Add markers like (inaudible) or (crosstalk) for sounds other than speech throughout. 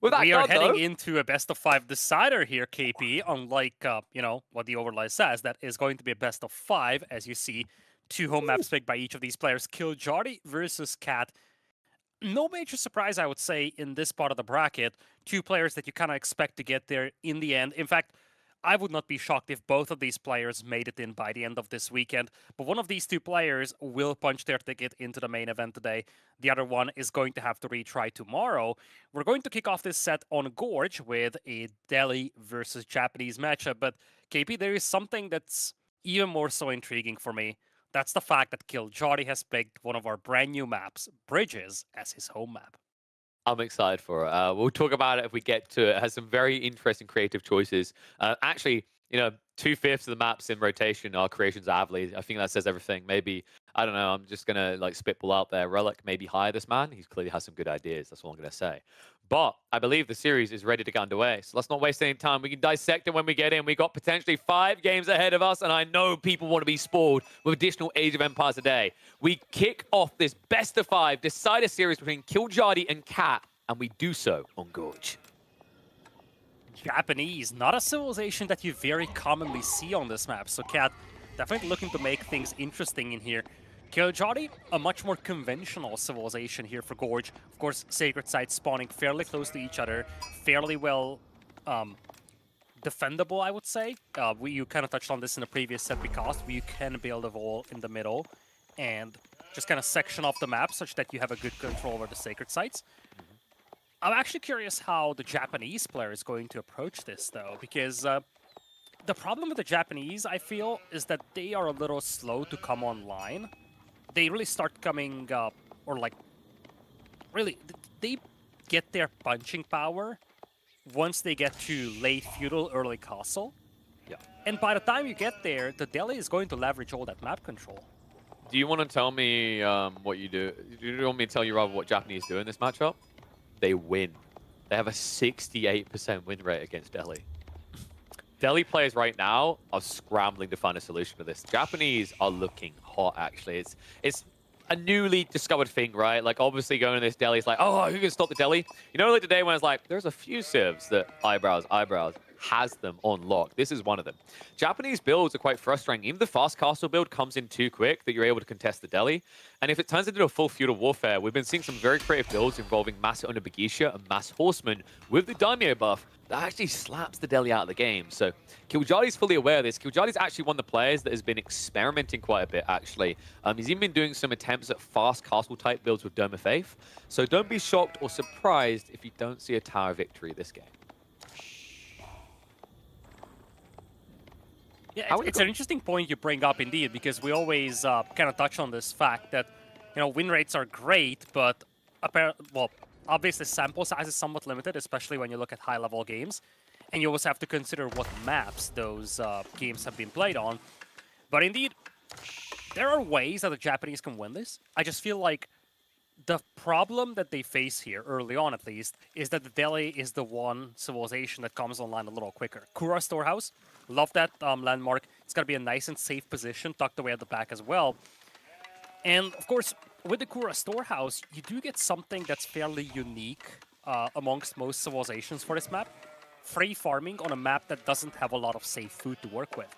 We are heading though, into a best of five decider here, KP. Unlike uh, you know what the overlay says, that is going to be a best of five, as you see two home maps picked by each of these players. Kiljardi versus Cat. No major surprise, I would say, in this part of the bracket. Two players that you kind of expect to get there in the end. In fact, I would not be shocked if both of these players made it in by the end of this weekend. But one of these two players will punch their ticket into the main event today. The other one is going to have to retry tomorrow. We're going to kick off this set on Gorge with a Delhi versus Japanese matchup. But KP, there is something that's even more so intriguing for me. That's the fact that Kiljardi has picked one of our brand new maps, Bridges, as his home map. I'm excited for it. Uh, we'll talk about it if we get to it. It has some very interesting creative choices. Uh, actually, you know, two fifths of the maps in rotation are creations of Avli. I think that says everything. Maybe I don't know. I'm just gonna like spitball out there. Relic maybe hire this man. He clearly has some good ideas. That's all I'm gonna say. But I believe the series is ready to get underway. So let's not waste any time. We can dissect it when we get in. We got potentially five games ahead of us, and I know people want to be spoiled with additional Age of Empires today. We kick off this best of five decider series between Kiljardi and Cat, and we do so on Gorge. Japanese, not a civilization that you very commonly see on this map. So Cat definitely looking to make things interesting in here. Kiljardi, a much more conventional civilization here for Gorge. Of course, sacred sites spawning fairly close to each other, fairly well um, defendable, I would say. Uh, we, you kind of touched on this in the previous set because you can build a wall in the middle and just kind of section off the map such that you have a good control over the sacred sites. I'm actually curious how the Japanese player is going to approach this, though, because uh, the problem with the Japanese, I feel, is that they are a little slow to come online. They really start coming up, or like, really, they get their punching power once they get to late feudal, early castle. Yeah. And by the time you get there, the Delhi is going to leverage all that map control. Do you want to tell me um, what you do? Do you want me to tell you rather what Japanese do in this matchup? They win. They have a 68% win rate against Delhi. Delhi players right now are scrambling to find a solution for this. Japanese are looking hot, actually. It's it's a newly discovered thing, right? Like, obviously going to this Delhi is like, oh, who can stop the Delhi? You know, like today when it's like, there's a few civs that eyebrows, eyebrows has them on lock. This is one of them. Japanese builds are quite frustrating. Even the fast castle build comes in too quick that you're able to contest the Delhi. And if it turns into a full feudal warfare, we've been seeing some very creative builds involving Mass Onna-Bugeisha and Mass Horseman with the Daimyo buff that actually slaps the Delhi out of the game. So Kiljardi's fully aware of this. Kiljardi's actually one of the players that has been experimenting quite a bit, actually. Um, he's even been doing some attempts at fast castle type builds with Dome of Faith. So don't be shocked or surprised if you don't see a Tower victory this game. Yeah, it's, it's an interesting point you bring up indeed, because we always uh, kind of touch on this fact that, you know, win rates are great, but apparently, well, obviously sample size is somewhat limited, especially when you look at high-level games, and you also have to consider what maps those uh, games have been played on. But indeed, there are ways that the Japanese can win this. I just feel like the problem that they face here, early on at least, is that the Delhi is the one civilization that comes online a little quicker. Kura Storehouse, love that um, landmark. It's going to be a nice and safe position, tucked away at the back as well. And of course, with the Kura Storehouse, you do get something that's fairly unique uh, amongst most civilizations for this map. Free farming on a map that doesn't have a lot of safe food to work with.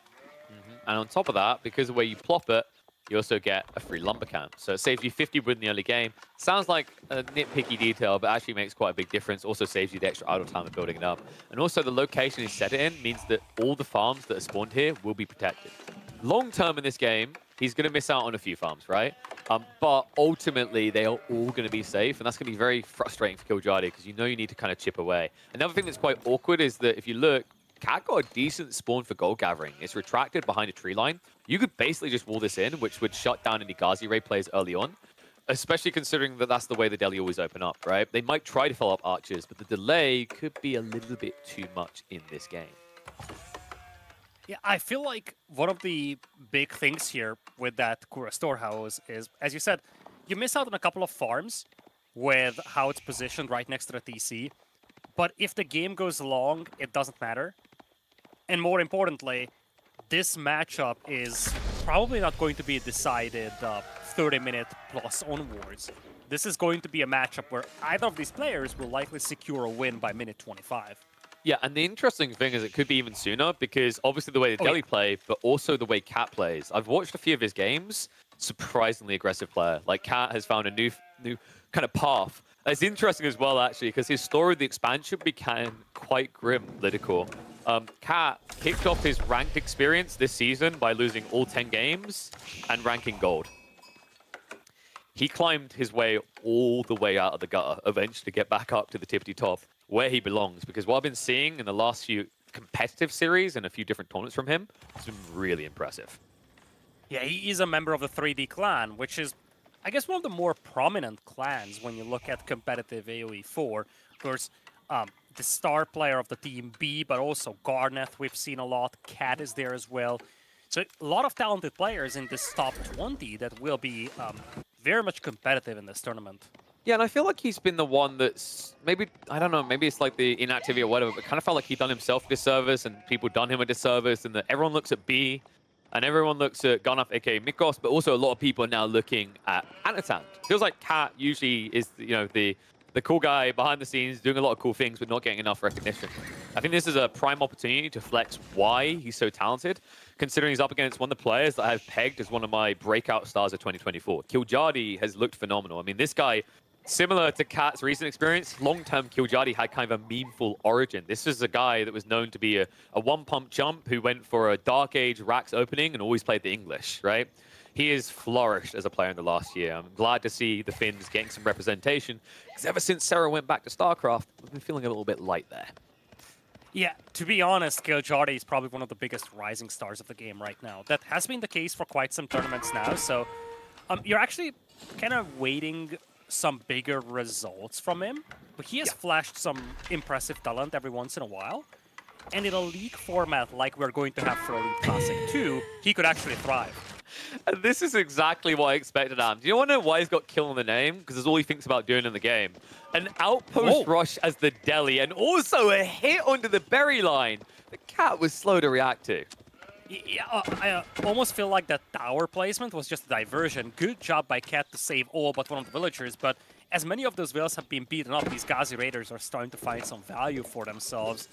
Mm -hmm. And on top of that, because of where you plop it, you also get a free lumber camp. So it saves you 50 wood in the early game. Sounds like a nitpicky detail, but actually makes quite a big difference. Also saves you the extra idle time of building it up. And also the location you set it in means that all the farms that are spawned here will be protected. Long term in this game, he's going to miss out on a few farms, right? Um, but ultimately, they are all going to be safe, and that's going to be very frustrating for Kiljardi because you know you need to kind of chip away. Another thing that's quite awkward is that if you look, Cat got a decent spawn for gold gathering. It's retracted behind a tree line. You could basically just wall this in, which would shut down any Ghazi Raid plays early on, especially considering that that's the way the Delhi always open up, right? They might try to fill up archers, but the delay could be a little bit too much in this game. Yeah, I feel like one of the big things here with that Kura storehouse is, as you said, you miss out on a couple of farms with how it's positioned right next to the TC. But if the game goes long, it doesn't matter and more importantly, this matchup is probably not going to be decided uh, 30 minute plus onwards. this is going to be a matchup where either of these players will likely secure a win by minute 25. Yeah, and the interesting thing is it could be even sooner because obviously the way the Oh, Delhi yeah. play, but also the way Cat plays. I've watched a few of his games. Surprisingly aggressive player. Like Cat has found a new, new kind of path. It's interesting as well, actually, because his story with the expansion became quite grim, political. Um, Cat kicked off his ranked experience this season by losing all 10 games and ranking gold. He climbed his way all the way out of the gutter, eventually to get back up to the tippity top where he belongs. Because what I've been seeing in the last few competitive series and a few different tournaments from him has been really impressive. Yeah, he is a member of the 3D clan, which is, I guess, one of the more prominent clans when you look at competitive AoE 4. Of course, um, the star player of the team B, but also Garneth, we've seen a lot. Cat is there as well. So a lot of talented players in this top 20 that will be um, very much competitive in this tournament. Yeah, and I feel like he's been the one that's maybe I don't know, maybe it's like the inactivity or whatever, but kind of felt like he done himself a disservice and people done him a disservice, and that everyone looks at B and everyone looks at Gunnoff, aka Mikos, but also a lot of people are now looking at Anatan. Feels like Cat usually is you know the the cool guy behind the scenes doing a lot of cool things but not getting enough recognition. I think this is a prime opportunity to flex why he's so talented, considering he's up against one of the players that I've pegged as one of my breakout stars of 2024. Kiljardi has looked phenomenal. I mean, this guy, similar to Cat's recent experience, long-term Kiljardi had kind of a memeful origin. This is a guy that was known to be a, a one-pump jump who went for a Dark Age Rax opening and always played the English, right? He has flourished as a player in the last year. I'm glad to see the Finns getting some representation, because ever since Serral went back to StarCraft, we've been feeling a little bit light there. Yeah, to be honest, Kiljardi is probably one of the biggest rising stars of the game right now. That has been the case for quite some tournaments now, so um, you're actually kind of waiting some bigger results from him. But he has Yeah. flashed some impressive talent every once in a while. And in a league format like we're going to have for Elite Classic 2, he could actually thrive. And (laughs) this is exactly what I expected of. Do you want to know why he's got kill in the name? Because it's all he thinks about doing in the game. An outpost Whoa. rush as the Delhi, and also a hit onto the berry line. The cat was slow to react to. Yeah, uh, I uh, almost feel like that tower placement was just a diversion. Good job by Cat to save all but one of the villagers, but as many of those villas have been beaten up, these Ghazi Raiders are starting to find some value for themselves.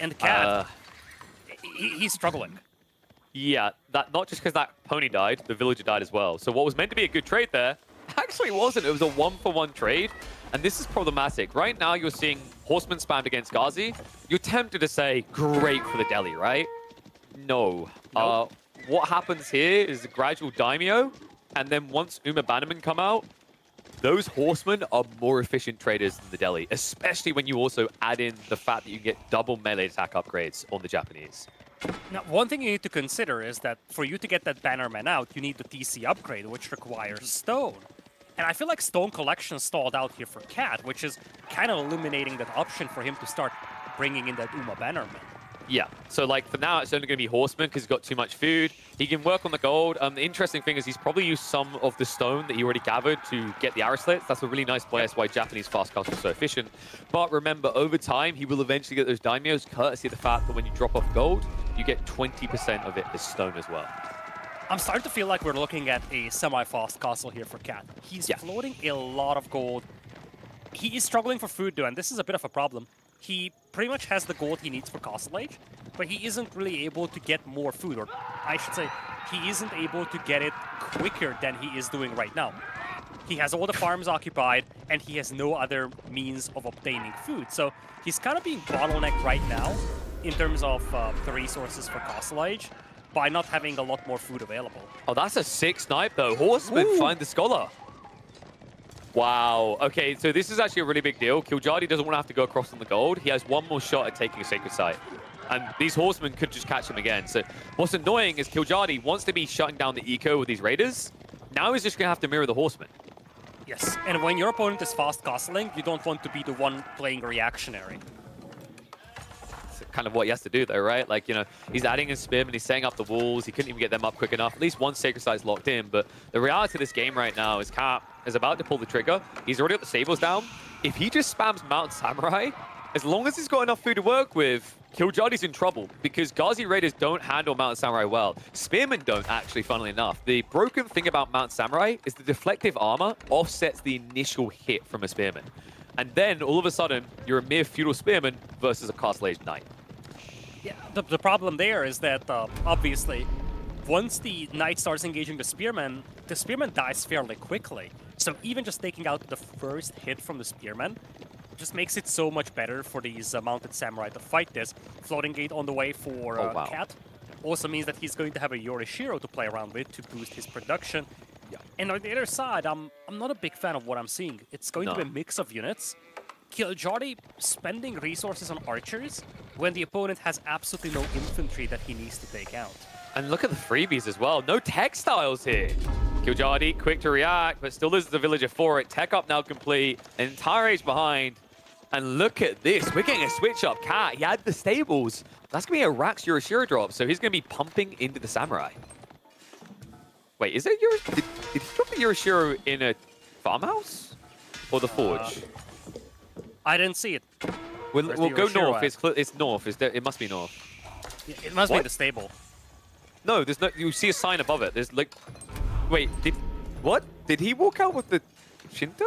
And Cat, Uh, he, he's struggling. Yeah, that not just because that pony died, the villager died as well. So what was meant to be a good trade there (laughs) actually wasn't. It was a one-for-one trade, and this is problematic. Right now, you're seeing horseman spammed against Ghazi. You're tempted to say, great for the Delhi, right? No. Uh, what happens here is a gradual daimyo, and then once Uma Bannerman come out, those horsemen are more efficient traders than the Delhi, especially when you also add in the fact that you get double melee attack upgrades on the Japanese. Now, one thing you need to consider is that for you to get that Bannerman out, you need the TC upgrade, which requires Stone. And I feel like Stone Collection stalled out here for Cat, which is kind of eliminating that option for him to start bringing in that Uma Bannerman. Yeah, so like for now, it's only going to be Horseman because he's got too much food. He can work on the gold. Um, the interesting thing is he's probably used some of the stone that he already gathered to get the arrow slits. That's a really nice play. That's why Japanese fast castle is so efficient. But remember, over time, he will eventually get those daimyos, courtesy of the fact that when you drop off gold, you get 20% of it as stone as well. I'm starting to feel like we're looking at a semi-fast castle here for Cat. He's Yeah. floating a lot of gold. He is struggling for food though, and this is a bit of a problem. He pretty much has the gold he needs for Castle Age, but he isn't really able to get more food, or I should say, he isn't able to get it quicker than he is doing right now. He has all the farms occupied, and he has no other means of obtaining food. So he's kind of being bottlenecked right now in terms of uh, the resources for Castle Age by not having a lot more food available. Oh, that's a sick snipe, though. Horseman, Ooh. find the scholar. Wow. Okay, so this is actually a really big deal. Kiljardi doesn't want to have to go across on the gold. He has one more shot at taking a sacred site. And these horsemen could just catch him again. So what's annoying is Kiljardi wants to be shutting down the eco with these raiders. Now he's just going to have to mirror the horsemen. Yes, and when your opponent is fast castling, you don't want to be the one playing reactionary. Kind of what he has to do, though, right? Like, you know, he's adding his spin and he's setting up the walls. He couldn't even get them up quick enough. At least one sacred site's locked in. But the reality of this game right now is Cat is about to pull the trigger. He's already got the stables down. If he just spams Mounted Samurai, as long as he's got enough food to work with, Kiljardi's in trouble because Ghazi Raiders don't handle Mounted Samurai well. Spearmen don't, actually, funnily enough. The broken thing about Mounted Samurai is the deflective armor offsets the initial hit from a Spearman. And then, all of a sudden, you're a mere Feudal Spearman versus a Castle Age Knight. Yeah, the, the problem there is that, uh, obviously, once the Knight starts engaging the Spearman, the Spearman dies fairly quickly. So even just taking out the first hit from the Spearman just makes it so much better for these uh, mounted samurai to fight this. Floating gate on the way for uh, Oh, wow. Cat also means that he's going to have a Yorishiro to play around with to boost his production. Yeah. And on the other side, I'm I'm not a big fan of what I'm seeing. It's going to be a mix of units. Killjari spending resources on archers when the opponent has absolutely no infantry that he needs to take out. And look at the freebies as well. No textiles here. Kiljardi, quick to react, but still loses the villager for it. Tech up now complete. Entire age behind. And look at this. We're getting a switch up. Cat, he had the stables. That's going to be a Rax Yorishiro drop, so he's going to be pumping into the Samurai. Wait, is it Yuri? Did, did he drop the Yorishiro in a farmhouse? Or the uh, forge? I didn't see it. we'll we'll go north. It's, it's north. It's it must be north. It must be the stable. No, there's no. You see a sign above it. There's like. Wait, did what? Did he walk out with the Shinto?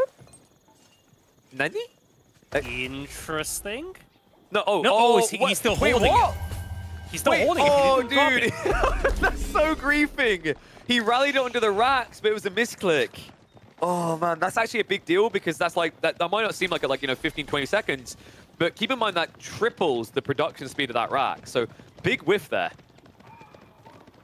Nani? Uh, Interesting. No. Oh, No, oh, oh, he- he's still Wait, holding it. what? He's still Wait, holding oh, it. He (laughs) dude, that's so griefing. He rallied it onto the racks, but it was a misclick. Oh man, that's actually a big deal because that's like that, that might not seem like a, like you know 15 20 seconds, but keep in mind that triples the production speed of that rack. So big whiff there.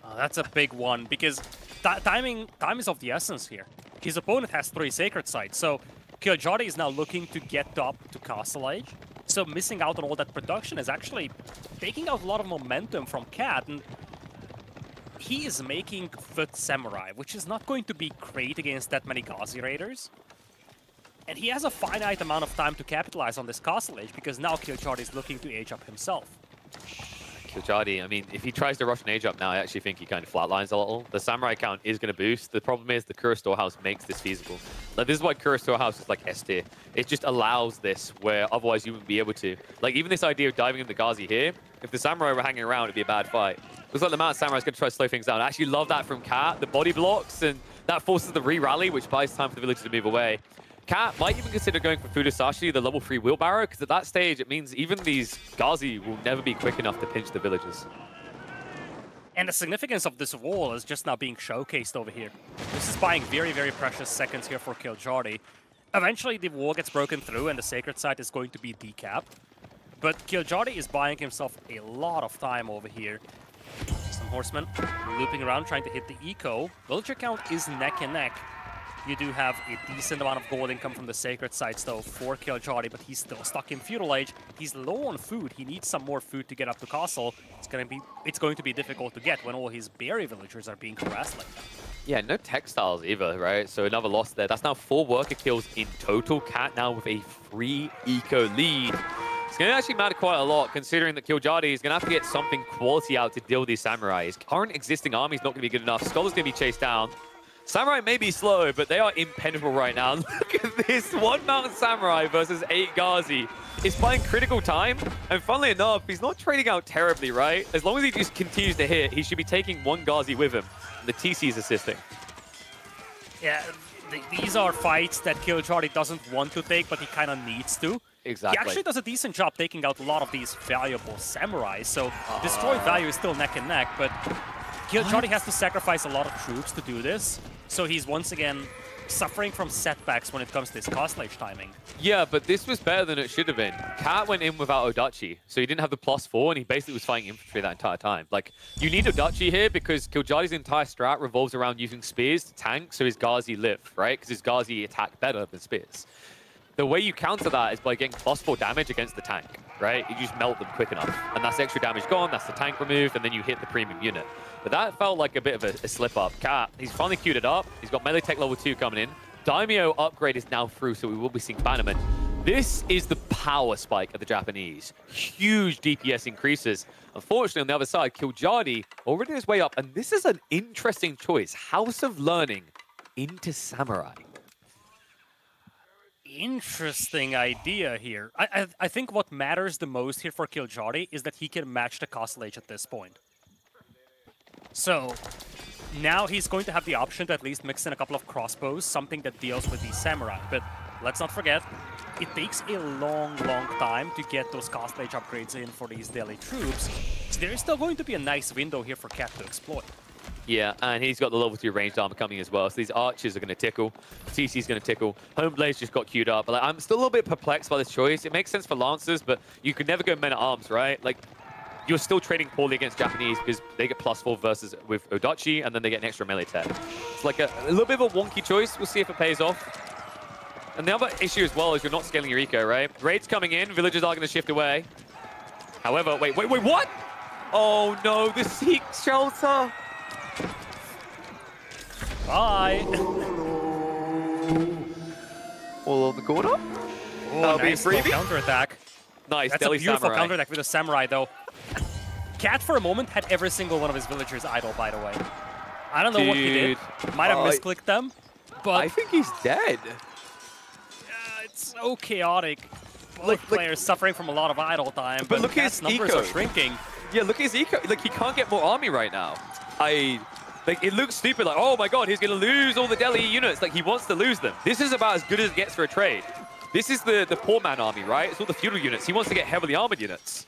Oh, that's a big one because ti- timing time is of the essence here. His opponent has three sacred sites, so Killjari is now looking to get up to Castle Age. So missing out on all that production is actually taking out a lot of momentum from Cat, and he is making Foot Samurai, which is not going to be great against that many Ghazi Raiders. And he has a finite amount of time to capitalize on this Castle Age because now Killjari is looking to age up himself. Kiljardi, I mean, if he tries to rush an age up now, I actually think he kind of flatlines a little. The Samurai count is going to boost. The problem is the Kura Storehouse makes this feasible. Like, this is why Kura Storehouse is like S tier. It just allows this where otherwise you wouldn't be able to. Like, even this idea of diving into Ghazi here, if the Samurai were hanging around, it'd be a bad fight. Looks like the Mount Samurai's going to try to slow things down. I actually love that from Cat, the body blocks, and that forces the re-rally, which buys time for the village to move away. Cat might even consider going for Fudasashi, the level 3 wheelbarrow, because at that stage, it means even these Ghazi will never be quick enough to pinch the villagers. And the significance of this wall is just now being showcased over here. This is buying very, very precious seconds here for Killjari. Eventually, the wall gets broken through and the sacred site is going to be decapped. But Killjari is buying himself a lot of time over here. Some horsemen looping around trying to hit the eco. Villager count is neck and neck. You do have a decent amount of gold income from the sacred sites though for Killjari, but he's still stuck in feudal age. He's low on food. He needs some more food to get up to castle. It's gonna be it's going to be difficult to get when all his berry villagers are being harassed like that. Yeah, no textiles either, right? So another loss there. That's now four worker kills in total. Cat now with a free eco lead. It's going to actually matter quite a lot, considering that Kiljardi is going to have to get something quality out to deal with these Samurais. Current existing army is not going to be good enough. Scholar's going to be chased down. Samurai may be slow, but they are impenetrable right now. (laughs) Look at this. One mounted samurai versus eight Ghazi. He's playing critical time, and funnily enough, he's not trading out terribly, right? As long as he just continues to hit, he should be taking one Ghazi with him. The TC is assisting. Yeah, th these are fights that Killjari doesn't want to take, but he kind of needs to. Exactly. He actually does a decent job taking out a lot of these valuable samurais, so destroy ah. value is still neck and neck, but Killjari has to sacrifice a lot of troops to do this, so he's once again suffering from setbacks when it comes to his cost age timing. Yeah, but this was better than it should have been. Cat went in without Odachi, so he didn't have the plus four, and he basically was fighting infantry that entire time. Like, you need Odachi here because Kiljardi's entire strat revolves around using spears to tank so his Ghazi live, right? Because his Ghazi attack better than spears. The way you counter that is by getting plus four damage against the tank, right? You just melt them quick enough. And that's extra damage gone, that's the tank removed, and then you hit the premium unit. But that felt like a bit of a, a slip up. Cat, he's finally queued it up. He's got melee tech level two coming in. Daimyo upgrade is now through, so we will be seeing Bannerman. This is the power spike of the Japanese. Huge DPS increases. Unfortunately, on the other side, Kiljardi already on his way up, and this is an interesting choice. House of Learning into Samurai. Interesting idea here. I, I, I think what matters the most here for Killjari is that he can match the Age at this point. So now he's going to have the option to at least mix in a couple of crossbows, something that deals with the samurai. But let's not forget, it takes a long, long time to get those Age upgrades in for these Delhi troops. So there is still going to be a nice window here for Cat to exploit. Yeah, and he's got the level 2 ranged armor coming as well. So these archers are going to tickle. CC's going to tickle. Homeblade's just got queued up. But like, I'm still a little bit perplexed by this choice. It makes sense for Lancers, but you could never go men-at-arms, right? Like, you're still trading poorly against Japanese because they get plus 4 versus with Odachi, and then they get an extra melee tech. It's like a, a little bit of a wonky choice. We'll see if it pays off. And the other issue as well is you're not scaling your eco, right? Raids coming in, villagers are going to shift away. However, wait, wait, wait, what? Oh no, the Seek shelter! Bye. All on the corner. Oh, That'll be a nice freebie. counter attack. Nice, That's Delhi a beautiful Samurai. counter attack with a samurai, though. Cat, for a moment, had every single one of his villagers idle, by the way. I don't know what he did. Might have I- misclicked them, but I think he's dead. uh, it's so chaotic. Both look- players suffering from a lot of idle time, but, look at Cat's his numbers eco. are shrinking. Yeah, look at his eco. Like, he can't get more army right now. I... Like, it looks stupid, like, oh my god, he's gonna lose all the Delhi units. Like, he wants to lose them. This is about as good as it gets for a trade. This is the, the poor man army, right? It's all the feudal units. He wants to get heavily armored units.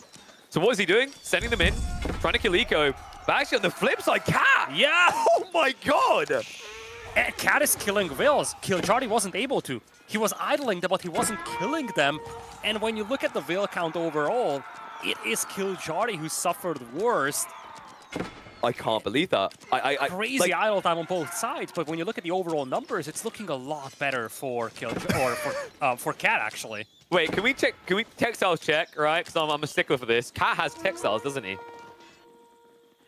So what is he doing? Sending them in, trying to kill Eco. But actually, on the flip side, Cat! Yeah! (laughs) Oh my god! Eh, Cat is killing Vills. Killjari wasn't able to. He was idling them, but he wasn't killing them. And when you look at the Veil count overall, it is Killjari who suffered worst. I can't believe that. I, I, I Crazy like, idle time on both sides, but when you look at the overall numbers, it's looking a lot better for Kill or for uh, for Cat actually. Wait, can we check? Can we textiles check? Right, because I'm, I'm a stickler for this. Cat has textiles, doesn't he?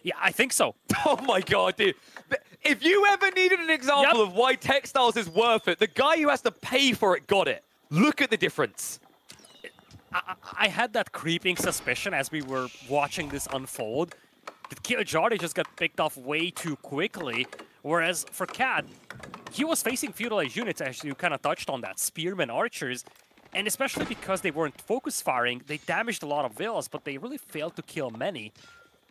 Yeah, I think so. (laughs) Oh my god, dude. If you ever needed an example Yep. of why textiles is worth it, the guy who has to pay for it got it. Look at the difference. I, I I had that creeping suspicion as we were watching this unfold that Killjari just got picked off way too quickly, whereas for Cat, he was facing feudalized units as you kind of touched on that, spearmen, archers, and especially because they weren't focus firing, they damaged a lot of villas, but they really failed to kill many.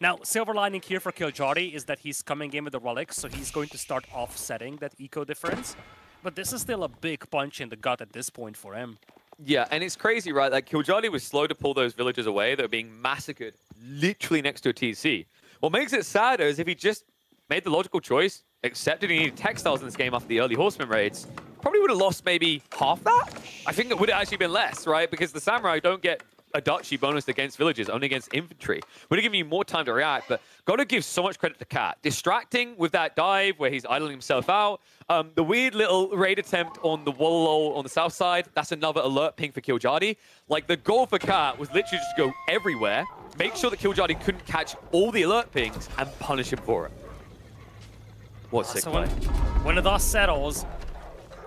Now, silver lining here for Killjari is that he's coming in with the relics, so he's going to start offsetting that eco difference. But this is still a big punch in the gut at this point for him. Yeah, and it's crazy, right? Like, Kiljali was slow to pull those villagers away that were being massacred literally next to a TC. What makes it sadder is if he just made the logical choice, accepted he needed textiles in this game after the early horseman raids, probably would have lost maybe half that. I think it would have actually been less, right? Because the samurai don't get Odachi bonus against villagers, only against infantry. Would have given you more time to react, but got to give so much credit to Cat. Distracting with that dive where he's idling himself out. Um, the weird little raid attempt on the Wallalow on the south side, that's another alert ping for Kiljardi. Like, the goal for Cat was literally just go everywhere, make sure that Kiljardi couldn't catch all the alert pings, and punish him for it. What a sick So play. when, when the dust settles,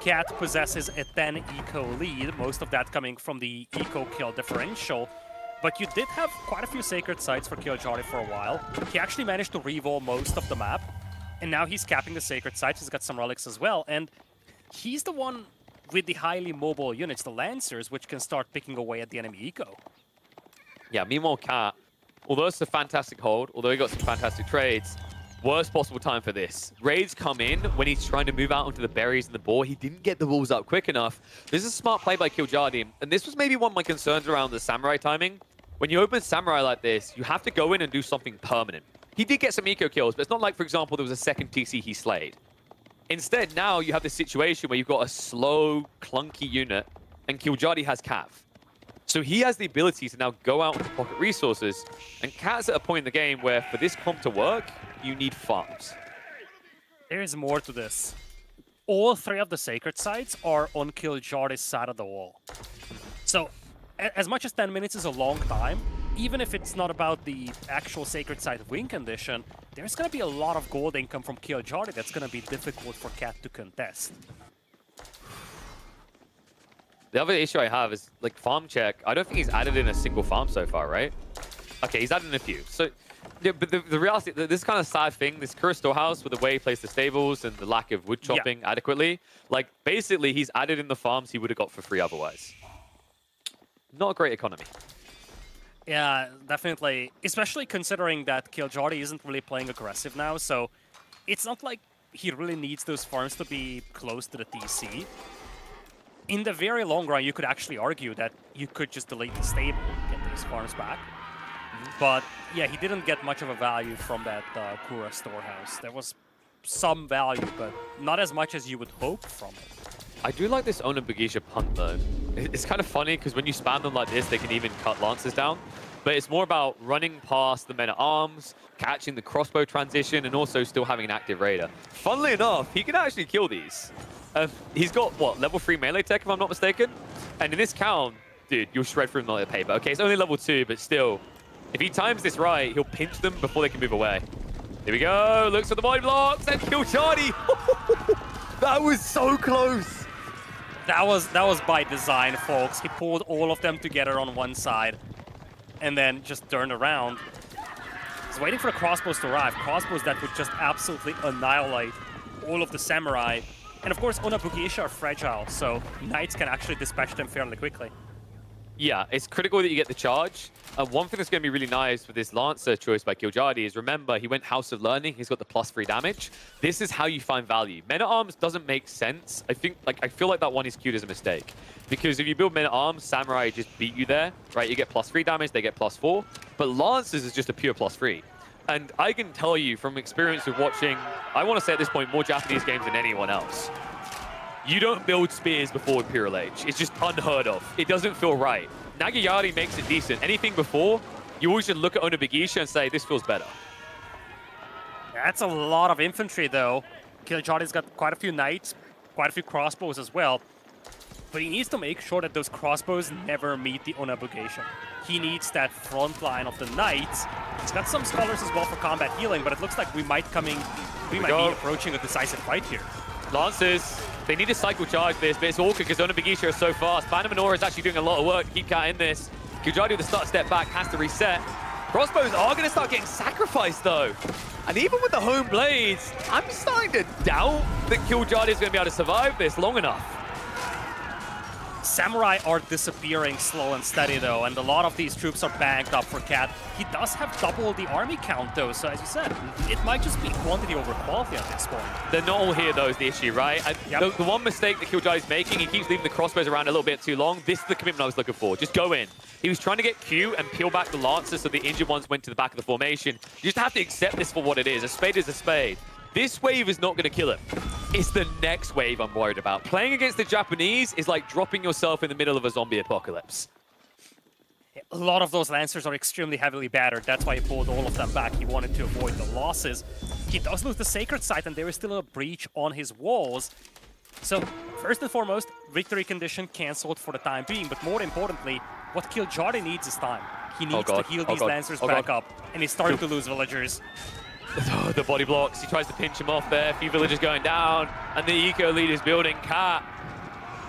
Cat possesses a 10 eco lead, most of that coming from the eco kill differential. But you did have quite a few sacred sites for Killjari for a while. He actually managed to reroll most of the map, and now he's capping the sacred sites. He's got some relics as well, and he's the one with the highly mobile units, the Lancers, which can start picking away at the enemy eco. Yeah, meanwhile, Cat, although it's a fantastic hold, although he got some fantastic trades, worst possible time for this. Raids come in when he's trying to move out onto the berries and the boar. He didn't get the walls up quick enough. This is a smart play by Kiljardi, and this was maybe one of my concerns around the Samurai timing. When you open Samurai like this, you have to go in and do something permanent. He did get some eco kills, but it's not like, for example, there was a second TC he slayed. Instead, now you have this situation where you've got a slow, clunky unit, and Kiljardi has Cav. So he has the ability to now go out and pocket resources, and Cat's at a point in the game where for this comp to work, you need farms. There is more to this. All three of the sacred sites are on Killjari's side of the wall. So, as much as 10 minutes is a long time, even if it's not about the actual sacred site win condition, there's going to be a lot of gold income from Killjari that's going to be difficult for Cat to contest. The other issue I have is, like, farm check. I don't think he's added in a single farm so far, right? Okay, he's added in a few. So, yeah, but the, the reality, this kind of sad thing, this cursed storehouse with the way he plays the stables and the lack of wood Yeah. chopping adequately, like basically he's added in the farms he would have got for free otherwise. Not a great economy. Yeah, definitely. Especially considering that Killjoy isn't really playing aggressive now, so it's not like he really needs those farms to be close to the TC. In the very long run, you could actually argue that you could just delete the stable and get those farms back. But yeah, he didn't get much of a value from that uh, Kura storehouse. There was some value, but not as much as you would hope from it. I do like this Onna-Bugeisha punt though. It's kind of funny because when you spam them like this, they can even cut lances down. But it's more about running past the men at arms, catching the crossbow transition, and also still having an active raider. Funnily enough, he can actually kill these. Uh, he's got what level three melee tech, if I'm not mistaken. And in this count, dude, you'll shred through the paper. Okay, it's only level two, but still, if he times this right, he'll pinch them before they can move away. Here we go. Looks for the void blocks and kill Charlie. (laughs) that was so close. That was that was by design, folks. He pulled all of them together on one side, and then just turned around. He's waiting for the crossbows to arrive. Crossbows that would just absolutely annihilate all of the samurai. And of course, Onna-Bugeisha are fragile, so knights can actually dispatch them fairly quickly. Yeah, it's critical that you get the charge. Uh, one thing that's going to be really nice with this Lancer choice by Kiljardi is remember, he went House of Learning. He's got the plus three damage. This is how you find value. Men at Arms doesn't make sense. I think, like, I feel like that one is queued as a mistake. Because if you build Men at Arms, Samurai just beat you there, right? You get plus three damage, they get plus four. But Lancers is just a pure plus three. And I can tell you from experience of watching, I want to say at this point, more Japanese games than anyone else. You don't build spears before Imperial Age. It's just unheard of. It doesn't feel right. Nagayari makes it decent. Anything before, you always should look at Onna-Bugeisha and say, this feels better. That's a lot of infantry, though. Killjody's got quite a few knights, quite a few crossbows as well. But he needs to make sure that those crossbows never meet the Onna-Bugeisha. He needs that front line of the knights. He's got some scholars as well for combat healing, but it looks like we might coming, we might go. be approaching a decisive fight here. Lancers, they need to cycle charge this, but it's awkward because Onna-Bugeisha is so fast. Phantom Manora is actually doing a lot of work to keep Cat in this. Kujadi with the start step back has to reset. Crossbows are going to start getting sacrificed though. And even with the home blades, I'm starting to doubt that Killjoy is going to be able to survive this long enough. Samurai are disappearing slow and steady though, and a lot of these troops are banked up for Cat. He does have double the army count though, so as you said, it might just be quantity over quality at this point. They're not all here, though, is the issue, right? Yep. the, the one mistake that Killjoy is making, he keeps leaving the crossbows around a little bit too long. This is the commitment I was looking for. Just go in. He was trying to get Q and peel back the Lancers so the injured ones went to the back of the formation. You just have to accept this for what it is. A spade is a spade. This wave is not going to kill him. It's the next wave I'm worried about. Playing against the Japanese is like dropping yourself in the middle of a zombie apocalypse. A lot of those Lancers are extremely heavily battered. That's why he pulled all of them back. He wanted to avoid the losses. He does lose the Sacred Site, and there is still a breach on his walls. So, first and foremost, victory condition cancelled for the time being. But more importantly, what Killjoy needs is time. He oh needs God. to heal Oh these God. Lancers Oh back God. up. And he's starting to lose villagers. (laughs) the body blocks. He tries to pinch him off there. A few villagers going down. And the eco leader's building cat.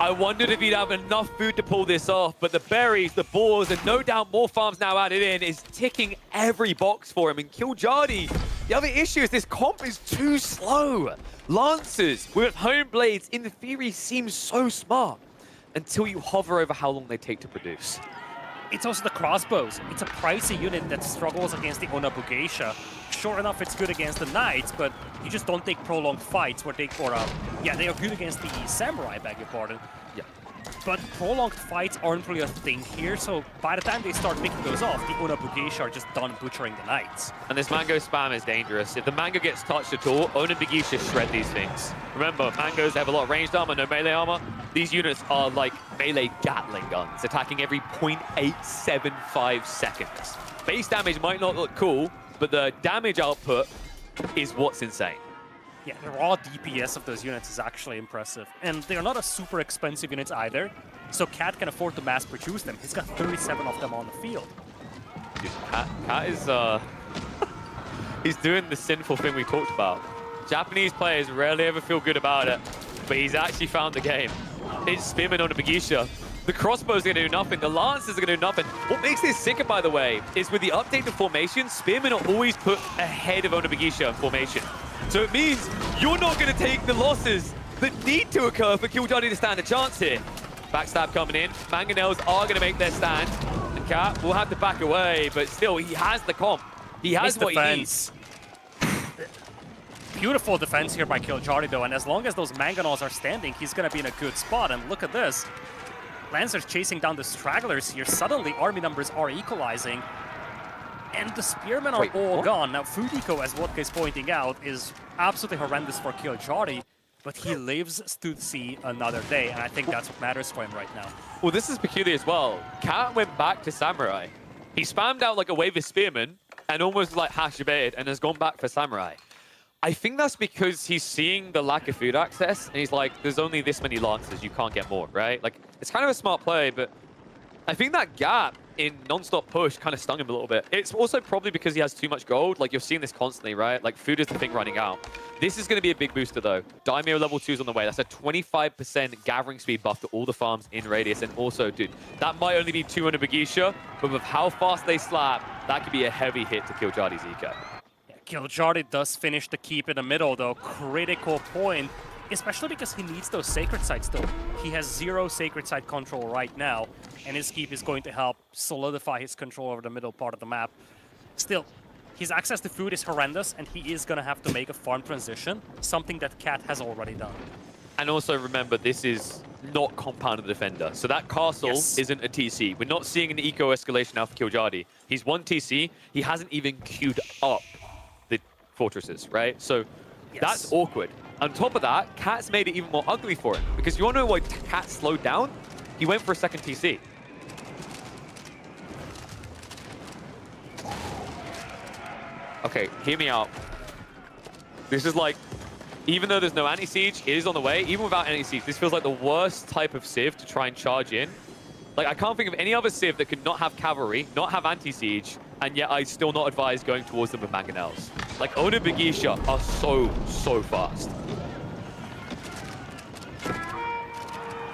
I wondered if he'd have enough food to pull this off, but the berries, the boars, and no doubt more farms now added in is ticking every box for him. And Kiljardi, the other issue is this comp is too slow. Lancers with home blades, in theory, seem so smart until you hover over how long they take to produce. It's also the crossbows. It's a pricey unit that struggles against the Onna-Bugeisha. Sure enough, it's good against the knights, but you just don't take prolonged fights where they, or uh, yeah, they are good against the samurai, beg your pardon. But prolonged fights aren't really a thing here, so by the time they start picking those off, the Onna-Bugeisha are just done butchering the knights. And this mango spam is dangerous. If the mango gets touched at all, Ona shred these things. Remember, mangoes have a lot of ranged armor, no melee armor. These units are like melee Gatling guns, attacking every 0.875 seconds. Base damage might not look cool, but the damage output is what's insane. Yeah, the raw DPS of those units is actually impressive. And they're not a super expensive units either, so Cat can afford to mass produce them. He's got 37 of them on the field. Cat, is, uh... (laughs) he's doing the sinful thing we talked about. Japanese players rarely ever feel good about it, but he's actually found the game. He's Spearman on the Bagisha. The crossbows are going to do nothing. The lances are going to do nothing. What makes this sicker, by the way, is with the update to formation, Spearmen are always put ahead of Onna-Bugeisha in formation. So it means you're not going to take the losses that need to occur for Killjohnny to stand a chance here. Backstab coming in. Mangonels are going to make their stand. And Cat will have to back away, but still, he has the comp. He has Nice what defense. he needs. Beautiful defense here by Killjoty though, and as long as those Mangonels are standing, he's gonna be in a good spot. And look at this. Lancers chasing down the stragglers here. Suddenly, army numbers are equalizing. And the Spearmen are Wait, all what? gone. Now, Fudiko, as Vodka is pointing out, is absolutely horrendous for Killjoty, but he lives to see another day, and I think that's what matters for him right now. Well, this is peculiar as well. Cat went back to Samurai. He spammed out like a wave of spearmen and almost like hash debated and has gone back for Samurai. I think that's because he's seeing the lack of food access and he's like, there's only this many lances, you can't get more, right? Like, it's kind of a smart play, but I think that gap in non-stop push kind of stung him a little bit. It's also probably because he has too much gold. Like, you're seeing this constantly, right? Like, food is the thing running out. This is going to be a big booster, though. Daimyo level 2 is on the way. That's a 25% gathering speed buff to all the farms in Radius. And also, dude, that might only be 200 Bagisha, but with how fast they slap, that could be a heavy hit to kill Jardy's Eco. Killjoty does finish the keep in the middle, though. Critical point, especially because he needs those sacred sites still. He has zero sacred site control right now, and his keep is going to help solidify his control over the middle part of the map. Still, his access to food is horrendous, and he is going to have to make a farm transition, something that Cat has already done. And also remember, this is not Compound of the Defender. So that castle Yes. isn't a TC. We're not seeing an eco escalation now for Kiljardi. He's one TC. He hasn't even queued up fortresses, right? So Yes. that's awkward. On top of that, Cat's made it even more ugly for him. Because you want to know why Cat slowed down? He went for a second TC. Okay, hear me out. This is like, even though there's no anti-siege, it is on the way. Even without anti-siege, this feels like the worst type of Civ to try and charge in. Like, I can't think of any other Civ that could not have cavalry, not have anti-siege, and yet I still not advise going towards them with mangonels. Like, Oda Bagisha are so, so fast.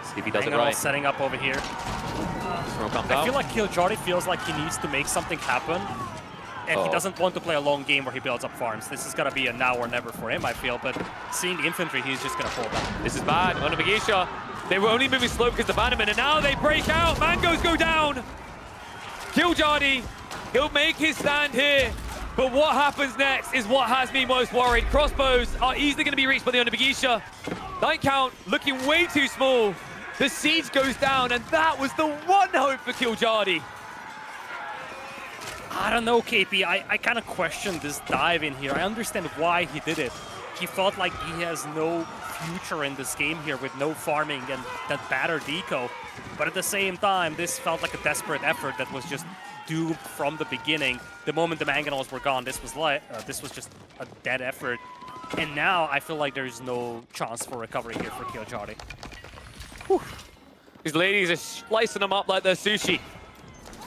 See if he does it right. setting up over here. I feel like Killjoty feels like he needs to make something happen, and he Oh. doesn't want to play a long game where he builds up farms. This is gonna be a now or never for him, I feel. But seeing the infantry, he's just gonna pull back. This is bad. Oda Bagisha, they were only moving slow because of abandonment, and now they break out. Mangoes go down. Kiljardi, he'll make his stand here. But what happens next is what has me most worried. Crossbows are easily going to be reached by the Onna-Bugeisha. Night count looking way too small. The siege goes down, and that was the one hope for Kiljardi. I don't know, KP. I, I kind of question this dive in here. I understand why he did it. He felt like he has no future in this game here with no farming and that battered deco. But at the same time, this felt like a desperate effort that was just doomed from the beginning. The moment the Mangonels were gone, this was uh, this was just a dead effort. And now I feel like there's no chance for recovery here for Killjoty. These ladies are slicing them up like they're sushi.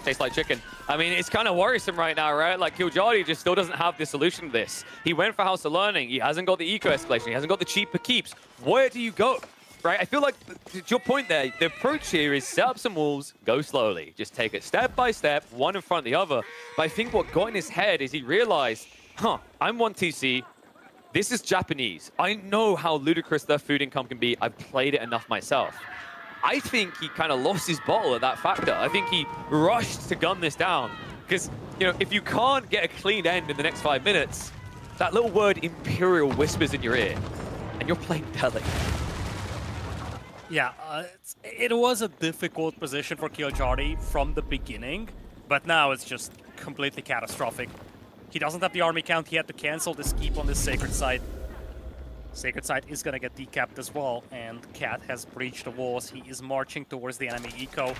Tastes like chicken. I mean, it's kind of worrisome right now, right? Like, Kiljardi just still doesn't have the solution to this. He went for House of Learning. He hasn't got the eco escalation. He hasn't got the cheaper keeps. Where do you go? Right? I feel like, to your point there, the approach here is set up some walls, go slowly. Just take it step by step, one in front of the other. But I think what got in his head is he realized, huh, I'm one TC. This is Japanese. I know how ludicrous their food income can be. I've played it enough myself. I think he kind of lost his bottle at that factor. I think he rushed to gun this down. Because, you know, if you can't get a clean end in the next five minutes, that little word Imperial whispers in your ear, and you're playing Delhi. Yeah, uh, it was a difficult position for Kiljardi from the beginning, but now it's just completely catastrophic. He doesn't have the army count, he had to cancel this keep on this Sacred Site. Sacred Site is gonna get decapped as well, and Cat has breached the walls. He is marching towards the enemy eco.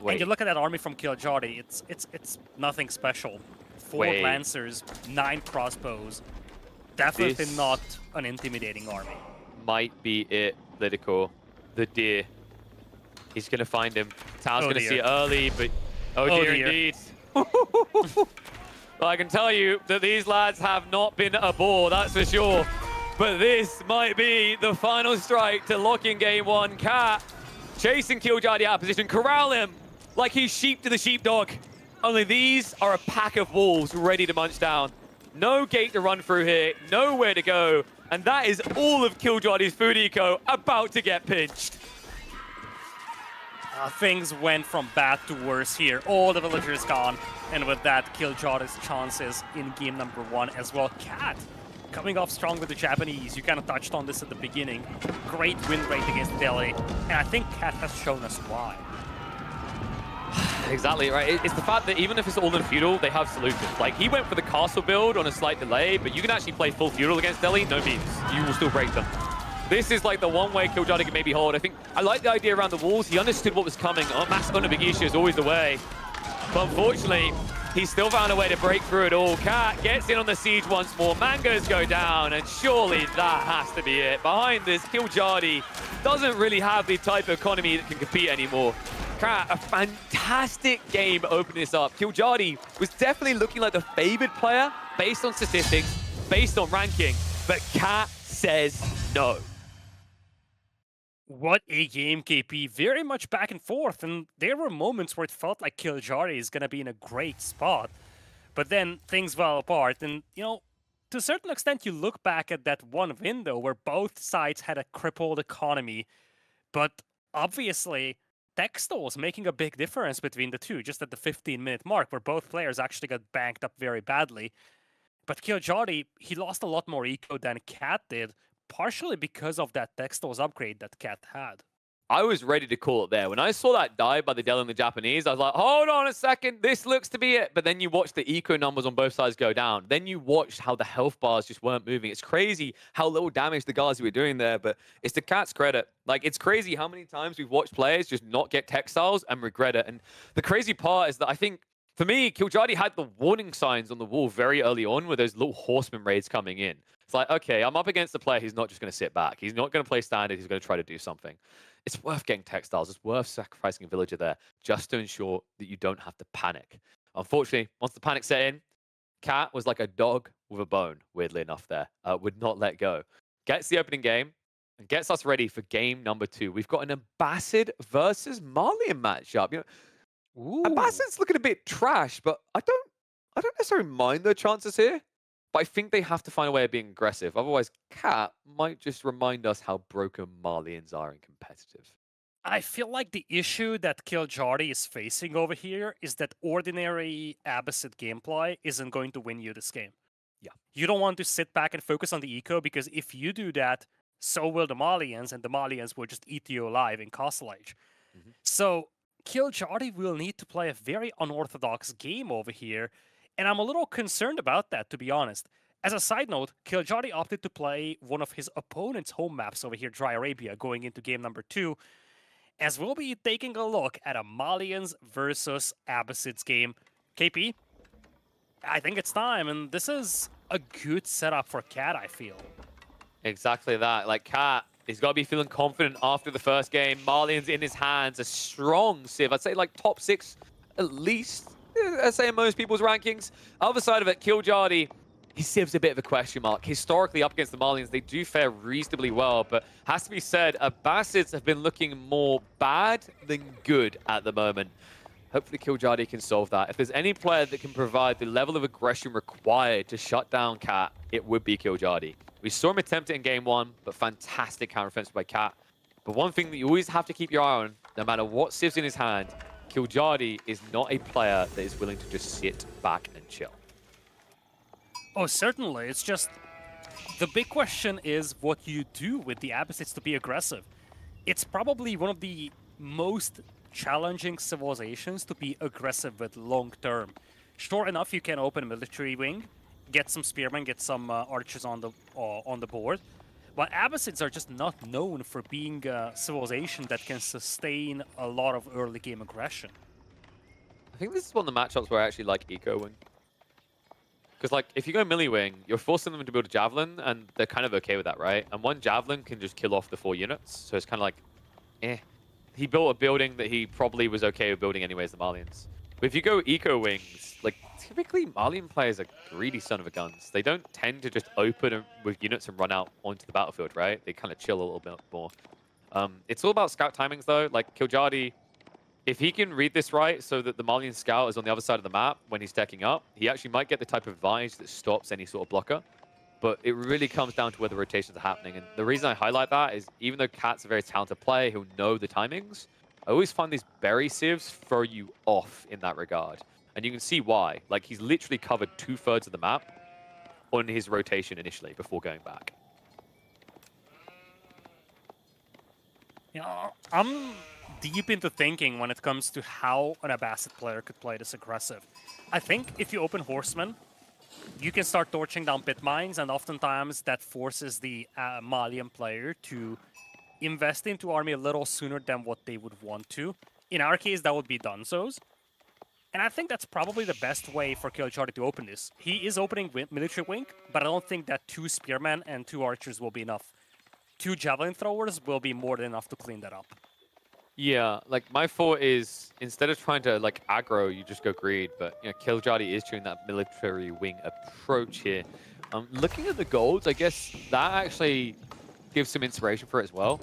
Wait. And you look at that army from Kiljardi, it's it's it's nothing special. Four Wait. lancers, nine crossbows. Definitely This- not an intimidating army. Might be it, LidaKor. The deer. He's going to find him. Tao's Oh, going to dear. see it early, but... Oh, Oh, dear, dear. indeed. (laughs) well, I can tell you that these lads have not been a bore, that's for sure. But this might be the final strike to lock in game one. Cat chasing Killjoy out of position, corral him like he's sheep to the sheepdog. Only these are a pack of wolves ready to munch down. No gate to run through here, nowhere to go, and that is all of Killjoy's food eco about to get pinched. Uh, things went from bad to worse here. All the villagers gone, and with that, Killjoy's chances in game number one as well. Cat coming off strong with the Japanese. You kind of touched on this at the beginning. Great win rate against Delhi, and I think Cat has shown us why. (sighs) Exactly, right? It's the fact that even if it's all in feudal, they have solutions. Like, he went for the castle build on a slight delay, but you can actually play full feudal against Delhi, no beams. You will still break them. This is like the one way Killjoy can maybe hold. I think I like the idea around the walls. He understood what was coming. Oh, Mass on Big Issue is always the way. But unfortunately, he still found a way to break through it all. Cat gets in on the siege once more. Mangoes go down, and surely that has to be it. Behind this, Kiljardi doesn't really have the type of economy that can compete anymore. Cat, a fantastic game opening this up. Kiljardi was definitely looking like the favored player based on statistics, based on ranking, but Cat says no. What a game, KP. Very much back and forth, and there were moments where it felt like Kiljardi is going to be in a great spot. But then things fell apart, and, you know, to a certain extent, you look back at that one window where both sides had a crippled economy, but obviously, Textile was making a big difference between the two, just at the 15-minute mark, where both players actually got banked up very badly. But Killjoy, he lost a lot more eco than Cat did, partially because of that Textiles upgrade that Cat had. I was ready to call it there. When I saw that die by the Dell and the Japanese, I was like, hold on a second, this looks to be it. But then you watch the eco numbers on both sides go down. Then you watched how the health bars just weren't moving. It's crazy how little damage the guys were doing there, but it's the cat's credit. Like, it's crazy how many times we've watched players just not get textiles and regret it. And the crazy part is that I think for me, Kiljardi had the warning signs on the wall very early on with those little horseman raids coming in. It's like, okay, I'm up against a player He's not just going to sit back. He's not going to play standard. He's going to try to do something. It's worth getting textiles. It's worth sacrificing a villager there just to ensure that you don't have to panic. Unfortunately, once the panic set in, Cat was like a dog with a bone, weirdly enough, there. Uh, would not let go. Gets the opening game and gets us ready for game number two. We've got an Abbasid versus Malian matchup. You know, Ooh. Abbasid's looking a bit trash, but I don't I don't necessarily mind their chances here. But I think they have to find a way of being aggressive. Otherwise, Cat might just remind us how broken Malians are in competitive. I feel like the issue that Kiljardi is facing over here is that ordinary Abbasid gameplay isn't going to win you this game. Yeah. You don't want to sit back and focus on the eco because if you do that, so will the Malians, and the Malians will just eat you alive in Castle Age. Mm-hmm. So Kiljardi will need to play a very unorthodox game over here, and I'm a little concerned about that, to be honest. As a side note, Kiljardi opted to play one of his opponent's home maps over here, Dry Arabia, going into game number two, as we'll be taking a look at a Malians versus Abbasids game. KP, I think it's time, and this is a good setup for Cat, I feel. Exactly that. Like Cat, he's got to be feeling confident after the first game. Malians in his hands, a strong Civ. I'd say like top six at least. eh, I'd say in most people's rankings. Other side of it, Kiljardi, he Civ's a bit of a question mark. Historically, up against the Malians, they do fare reasonably well, but has to be said, Abbasids have been looking more bad than good at the moment. Hopefully Kiljardi can solve that. If there's any player that can provide the level of aggression required to shut down Cat, it would be Kiljardi. We saw him attempt it in game one, but fantastic counter defense by Cat. But one thing that you always have to keep your eye on, no matter what Civ's in his hand, Kiljardi is not a player that is willing to just sit back and chill. Oh, certainly. It's just the big question is what you do with the Abbasids to be aggressive. It's probably one of the most challenging civilizations to be aggressive with long term. Sure enough, you can open a military wing, get some spearmen, get some uh, archers on the uh, on the board. But Abbasids are just not known for being a civilization that can sustain a lot of early game aggression. I think this is one of the matchups where I actually like Eco Wing. Because, like, if you go Millie Wing, you're forcing them to build a Javelin, and they're kind of okay with that, right? And one Javelin can just kill off the four units, so it's kind of like, eh. He built a building that he probably was okay with building anyways, the Malians. But if you go Eco Wings, like, typically Malian players are greedy son of a guns. They don't tend to just open with units and run out onto the battlefield, right? They kind of chill a little bit more. Um, it's all about scout timings, though. Like, Kiljardi, if he can read this right so that the Malian scout is on the other side of the map when he's stacking up, he actually might get the type of advantage that stops any sort of blocker. But it really comes down to where the rotations are happening. And the reason I highlight that is even though Cat's a very talented player who'll know the timings, I always find these berry sieves throw you off in that regard. And you can see why. Like, he's literally covered two-thirds of the map on his rotation initially before going back. Yeah, I'm deep into thinking when it comes to how an Abbasid player could play this aggressive. I think if you open Horseman, you can start torching down pit mines, and oftentimes that forces the uh, Malian player to invest into army a little sooner than what they would want to. In our case, that would be Donsos. And I think that's probably the best way for Kiljardi to open this. He is opening Military Wing, but I don't think that two Spearmen and two Archers will be enough. Two Javelin Throwers will be more than enough to clean that up. Yeah, like my thought is instead of trying to like aggro, you just go greed. But you know, Kiljardi is doing that military wing approach here. Um, looking at the golds, I guess that actually gives some inspiration for it as well.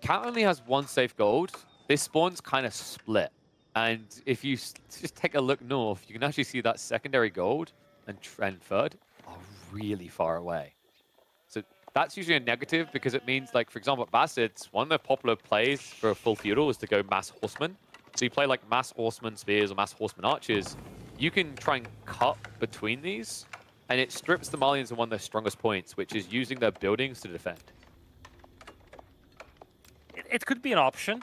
Cat only has one safe gold. This spawn's kind of split. And if you just take a look north, you can actually see that secondary gold and, and third are really far away. That's usually a negative because it means, like, for example, at Bassids, one of the popular plays for a full feudal is to go mass horseman. So you play like mass horseman spears or mass horseman archers. You can try and cut between these, and it strips the Malians of one of their strongest points, which is using their buildings to defend. It, it could be an option.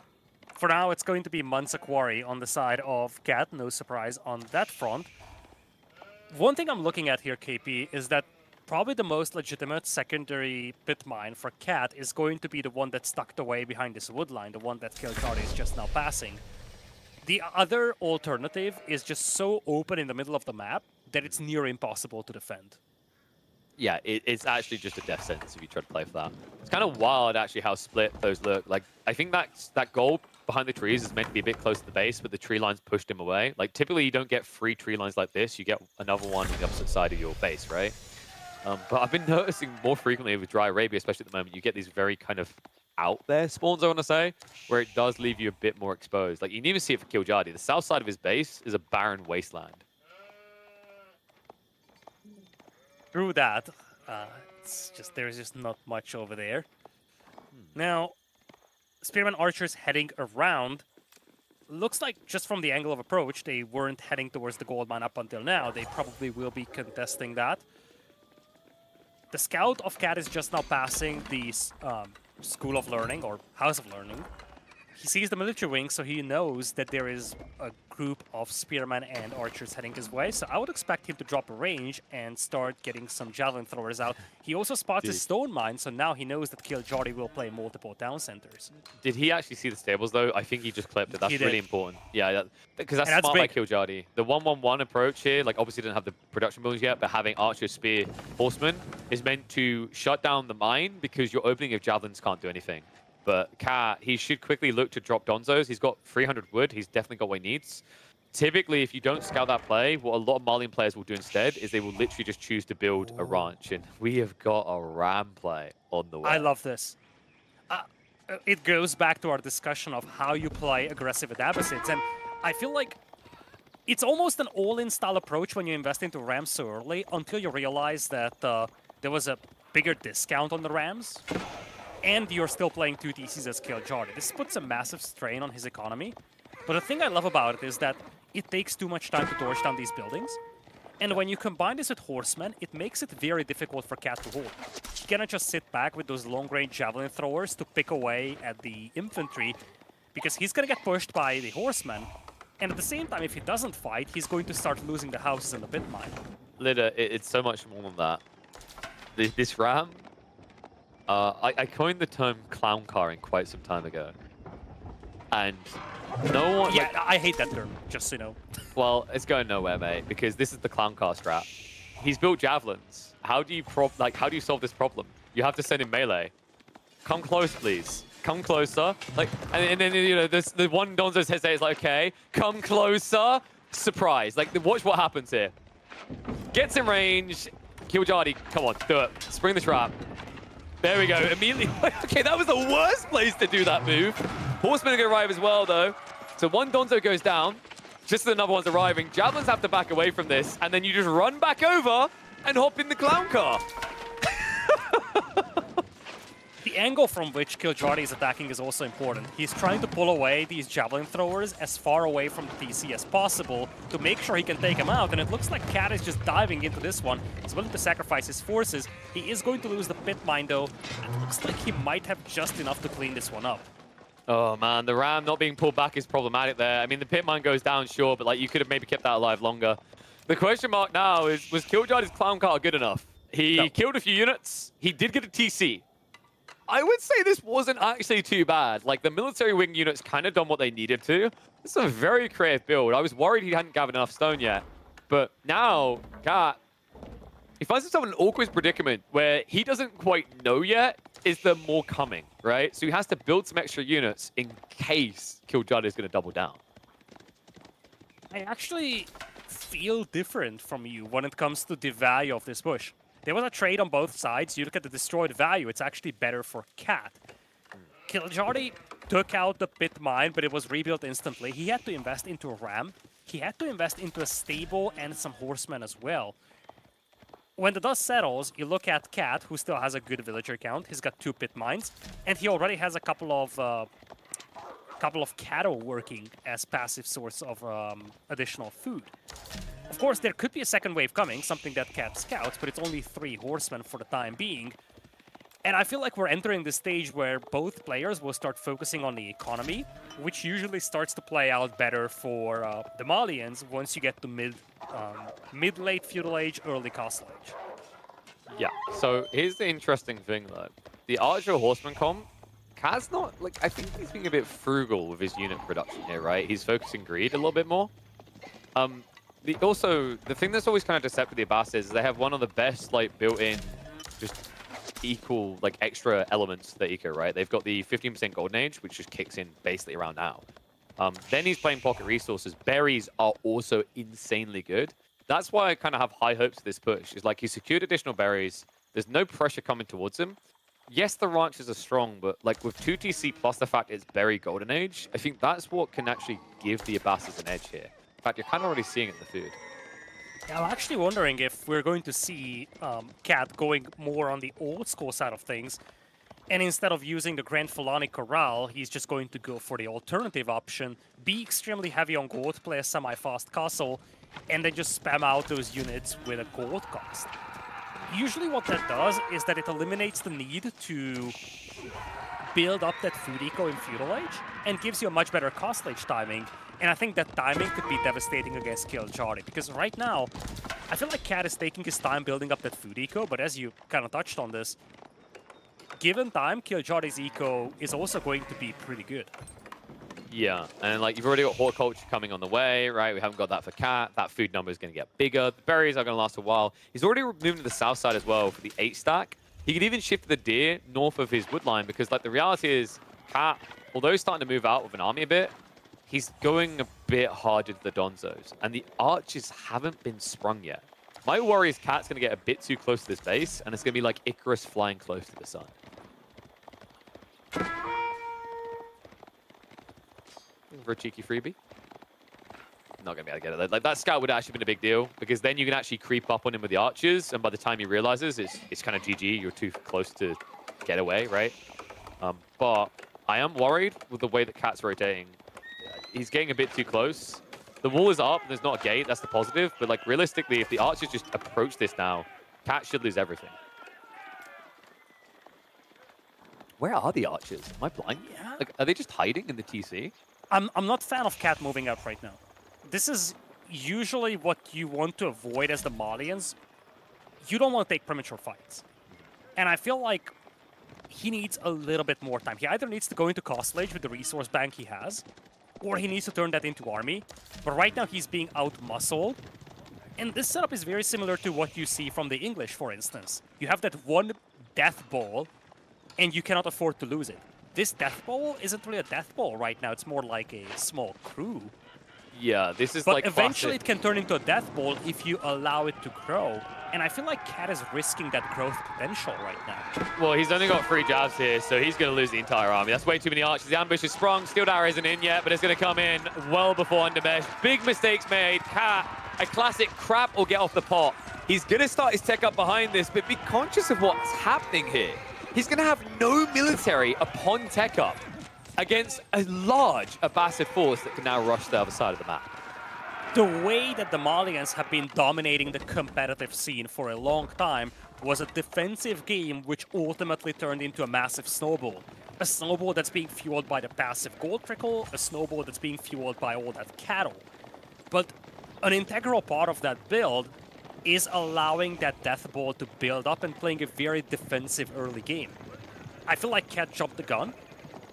For now, it's going to be Mansa Quarry on the side of Cat. No surprise on that front. One thing I'm looking at here, KP, is that probably the most legitimate secondary pit mine for Cat is going to be the one that's tucked away behind this wood line, the one that Kiljardi is just now passing. The other alternative is just so open in the middle of the map that it's near impossible to defend yeah, it, it's actually just a death sentence if you try to play for that. It's kind of wild, actually, how split those look. Like, I think that that goal behind the trees is meant to be a bit close to the base, but the tree lines pushed him away. Like, typically, you don't get three tree lines like this. You get another one on the opposite side of your base, right? Um, but I've been (laughs) noticing more frequently with Dry Arabia, especially at the moment, you get these very kind of out there spawns, I want to say, where it does leave you a bit more exposed. Like, you can even see it for Kiljardi. The south side of his base is a barren wasteland. Through that, uh, it's just there's just not much over there. Hmm. Now, Spearman Archers heading around. Looks like just from the angle of approach, they weren't heading towards the gold mine up until now. They probably will be contesting that. The Scout of Cat is just now passing the um, School of Learning, or House of Learning. He sees the military wing, so he knows that there is a group of spearmen and archers heading his way. So I would expect him to drop a range and start getting some javelin throwers out. He also spots Did his stone mine, so now he knows that Kiljardi will play multiple town centers. Did he actually see the stables, though? I think he just clipped it. That's really important. Yeah, because that, that's, that's smart by Kiljardi. The 1-1-1 approach here, like obviously didn't have the production buildings yet, but having archer, spear, horseman is meant to shut down the mine because your opening of javelins can't do anything. But Cat, he should quickly look to drop Donsos. He's got 300 wood. He's definitely got what he needs. Typically, if you don't scout that play, what a lot of Malian players will do instead is they will literally just choose to build a ranch. And we have got a ram play on the way. I love this. Uh, it goes back to our discussion of how you play aggressive at Abbasids. And I feel like it's almost an all-in style approach when you invest into Rams so early until you realize that uh, there was a bigger discount on the Rams and you're still playing two TCs as Kiljardi. This puts a massive strain on his economy. But the thing I love about it is that it takes too much time to torch down these buildings. And when you combine this with Horsemen, it makes it very difficult for Cat to hold. He cannot just sit back with those long-range javelin throwers to pick away at the infantry, because he's gonna get pushed by the Horsemen. And at the same time, if he doesn't fight, he's going to start losing the houses in the pit mine. Litter, it's so much more than that. This ram uh, I, I, coined the term clown carring quite some time ago. And no one... Yeah, like, I hate that term, just so you know. (laughs) Well, it's going nowhere, mate, because this is the clown car strat. He's built javelins. How do you prob like how do you solve this problem? You have to send in melee. Come close, please. Come closer. Like, and, and then you know, this the one Donso's hesitate is like, okay, come closer. Surprise. Like, watch what happens here. Gets in range. Kiljardi, come on, do it. Spring the trap. There we go. Immediately. (laughs) okay, that was the worst place to do that move. Horsemen are going to arrive as well, though. So one Donso goes down. Just as another one's arriving. Javelins have to back away from this. And then you just run back over and hop in the clown car. The angle from which Kiljardi is attacking is also important. He's trying to pull away these javelin throwers as far away from the TC as possible to make sure he can take him out, and it looks like Cat is just diving into this one. He's willing to sacrifice his forces. He is going to lose the pit mine, though. It looks like he might have just enough to clean this one up. Oh man, the ram not being pulled back is problematic there. I mean, the pit mine goes down, sure, but like you could have maybe kept that alive longer. The question mark now is, was Kiljardi's clown car good enough? He no. killed a few units. He did get a TC. I would say this wasn't actually too bad. Like, the military wing units kind of done what they needed to. Is a very creative build. I was worried he hadn't gathered enough stone yet. But now, Cat, he finds himself in an awkward predicament where he doesn't quite know yet is there more coming, right? So he has to build some extra units in case Kiljardi is going to double down. I actually feel different from you when it comes to the value of this bush. There was a trade on both sides. You look at the destroyed value, it's actually better for Cat. Kiljardi took out the pit mine, but it was rebuilt instantly. He had to invest into a ram. He had to invest into a stable and some horsemen as well. When the dust settles, you look at Cat, who still has a good villager count. He's got two pit mines, and he already has a couple of uh, couple of cattle working as passive source of um, additional food. Of course, there could be a second wave coming, something that Cat scouts, but it's only three horsemen for the time being. And I feel like we're entering the stage where both players will start focusing on the economy, which usually starts to play out better for uh, the Malians once you get to mid, um, mid-late feudal age, early castle age. Yeah, so here's the interesting thing though. The Archer Horseman comp, Kaz not, like, I think he's being a bit frugal with his unit production here, right? He's focusing greed a little bit more. Um, the, also, the thing that's always kind of deceptive with the Abbas is they have one of the best, like, built-in, just equal, like, extra elements to the eco, right? They've got the 15% Golden Age, which just kicks in basically around now. Um, then he's playing Pocket Resources. Berries are also insanely good. That's why I kind of have high hopes for this push. Is like he secured additional berries. There's no pressure coming towards him. Yes, the ranches are strong, but like with 2TC plus the fact it's berry golden age, I think that's what can actually give the Abbasses an edge here. In fact, you're kind of already seeing it in the food. Yeah, I'm actually wondering if we're going to see um, Cat going more on the old school side of things. And instead of using the Grand Fulani Corral, he's just going to go for the alternative option, be extremely heavy on gold, play a semi-fast castle, and then just spam out those units with a gold cost. Usually what that does is that it eliminates the need to build up that food eco in Feudal Age and gives you a much better cost age timing and I think that timing could be devastating against Kiljardi, because right now, I feel like Cat is taking his time building up that food eco, but as you kind of touched on this, given time, Kiljardi's eco is also going to be pretty good. Yeah, and like you've already got horticulture coming on the way, right? We haven't got that for Cat. That food number is going to get bigger. The berries are going to last a while. He's already moved to the south side as well for the eight stack. He could even shift the deer north of his woodline because like the reality is Cat, although he's starting to move out with an army a bit, he's going a bit harder to the Donsos, and the archers haven't been sprung yet. My worry is Cat's going to get a bit too close to this base, and it's going to be like Icarus flying close to the sun. For a cheeky freebie. Not going to be able to get it. Like, that scout would actually been a big deal, because then you can actually creep up on him with the archers, and by the time he realizes, it's, it's kind of GG. You're too close to get away, right? Um, but I am worried with the way that Cat's rotating he's getting a bit too close. The wall is up, there's not a gate, that's the positive. But like realistically, if the archers just approach this now, Cat should lose everything. Where are the archers? Am I blind? Yeah. Like, are they just hiding in the TC? I'm, I'm not fan of Cat moving up right now. This is usually what you want to avoid as the Malians. You don't want to take premature fights. And I feel like he needs a little bit more time. He either needs to go into Castle Age with the resource bank he has, or he needs to turn that into army. But right now he's being out-muscled. And this setup is very similar to what you see from the English, for instance. You have that one death ball, and you cannot afford to lose it. This death ball isn't really a death ball right now, it's more like a small crew. Yeah, this is But like eventually classic- it can turn into a death ball if you allow it to grow. And I feel like Cat is risking that growth potential right now. Well, he's only got three jabs here, so he's going to lose the entire army. That's way too many archers. The ambush is sprung. Steel Dagger isn't in yet, but it's going to come in well before Undermesh. Big mistakes made. Cat, a classic crap or get off the pot. He's going to start his tech up behind this, but be conscious of what's happening here. He's going to have no military upon tech up against a large Abbasid force that can now rush the other side of the map. The way that the Malians have been dominating the competitive scene for a long time was a defensive game which ultimately turned into a massive snowball. A snowball that's being fueled by the passive gold trickle, a snowball that's being fueled by all that cattle. But an integral part of that build is allowing that death ball to build up and playing a very defensive early game. I feel like Cat dropped the gun.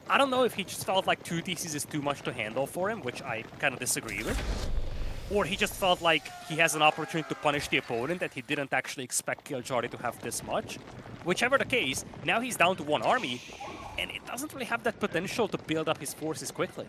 I don't know if he just felt like two DCs is too much to handle for him, which I kind of disagree with. Or he just felt like he has an opportunity to punish the opponent that he didn't actually expect Killjoy to have this much. Whichever the case, now he's down to one army, and it doesn't really have that potential to build up his forces quickly.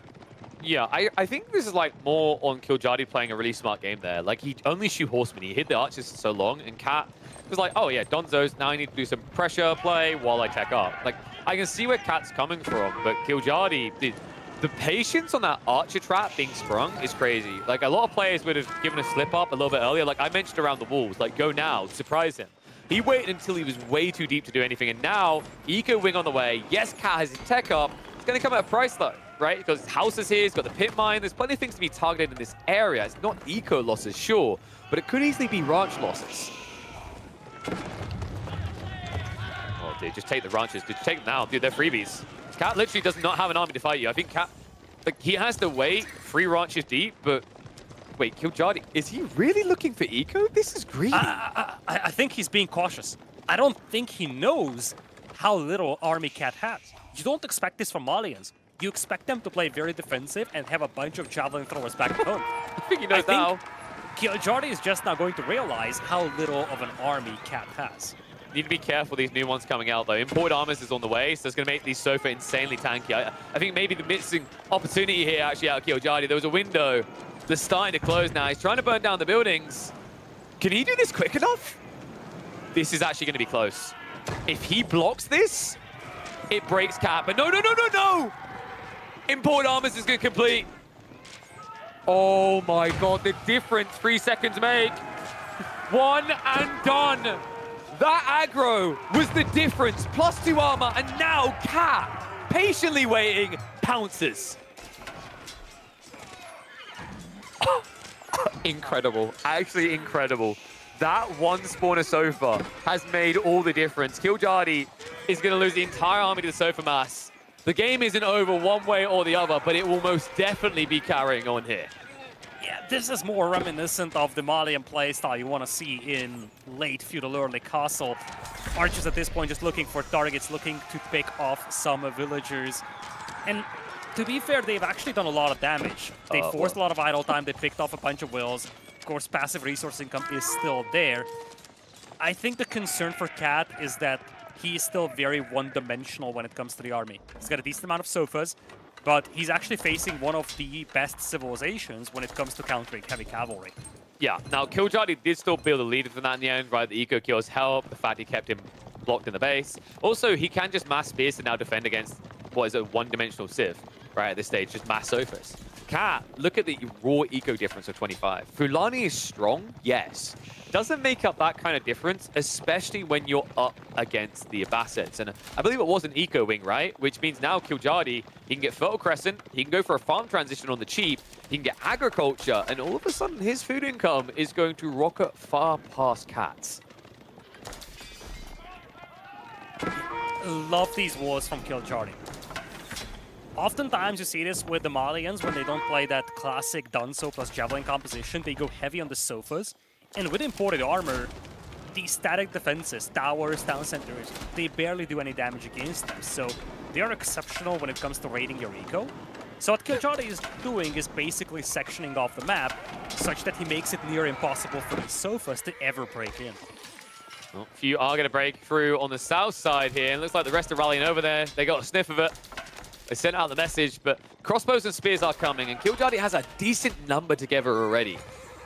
Yeah, I, I think this is like more on Kiljardi playing a really smart game there. Like he only shoot horsemen. He hid the archers so long, and Cat was like, oh yeah, Donso's, now I need to do some pressure play while I tech up. Like, I can see where Cat's coming from, but Kiljardi, the, the patience on that archer trap being sprung is crazy. Like, a lot of players would have given a slip up a little bit earlier. Like, I mentioned around the walls, like, go now, surprise him. He waited until he was way too deep to do anything, and now, Eco Wing on the way. Yes, Cat has his tech up. It's going to come at a price, though, right? Because his house is here, he's got the pit mine. There's plenty of things to be targeted in this area. It's not eco losses, sure, but it could easily be ranch losses. Oh, dude, just take the ranches. Just take them now. Dude, they're freebies. Cat literally does not have an army to fight you. I think Cat, like, he has to wait three ranches deep, but... Wait, Kiljardi, is he really looking for eco? This is greedy. I, I, I think he's being cautious. I don't think he knows how little army Cat has. You don't expect this from Malians. You expect them to play very defensive and have a bunch of javelin throwers back at home. (laughs) I think he I now. think Kiljardi is just now going to realize how little of an army Cat has. Need to be careful these new ones coming out though. Import armors is on the way, so it's going to make these Sofa insanely tanky. I, I think maybe the missing opportunity here actually out of Kiljardi. There was a window that's starting to close now. He's trying to burn down the buildings. Can he do this quick enough? This is actually going to be close. If he blocks this, it breaks cap. But no, no, no, no, no! Import armors is going to complete. Oh my god, the difference three seconds make. One and done. That aggro was the difference. Plus two armor, and now Cat, patiently waiting, pounces. (gasps) incredible. Actually incredible. That one spawner sofa has made all the difference. Kiljardi is going to lose the entire army to the sofa mass. The game isn't over one way or the other, but it will most definitely be carrying on here. Yeah, this is more reminiscent of the Malian playstyle you want to see in late feudal early castle. Archers at this point just looking for targets, looking to pick off some villagers. And to be fair, they've actually done a lot of damage. They Uh, forced a lot of idle time, they picked off a bunch of wills. Of course, passive resource income is still there. I think the concern for Cat is that he is still very one-dimensional when it comes to the army. He's got a decent amount of sofas, but he's actually facing one of the best civilizations when it comes to countering heavy cavalry. Yeah, now Kiljardi did still build a lead from that in the end, right? The eco kills help, the fact he kept him blocked in the base. Also, he can just mass Spears and now defend against what is a one-dimensional Civ, right, at this stage, just mass Sophus. Cat, look at the raw eco difference of 25. Fulani is strong, yes. Doesn't make up that kind of difference, especially when you're up against the Abbasids. And I believe it was an eco wing, right? Which means now Kiljardi, he can get Fertile Crescent, he can go for a farm transition on the cheap, he can get agriculture, and all of a sudden his food income is going to rocket far past Cat's. Love these wars from Kiljardi. Oftentimes you see this with the Malians when they don't play that classic Donso plus Javelin composition. They go heavy on the sofas. And with imported armor, these static defenses, towers, town centers, they barely do any damage against them. So they are exceptional when it comes to raiding your eco. So what Kiljardi is doing is basically sectioning off the map such that he makes it near impossible for the sofas to ever break in. Well, a few are going to break through on the south side here, and looks like the rest are rallying over there. They got a sniff of it. They sent out the message, but crossbows and spears are coming, and Kiljardi has a decent number together already.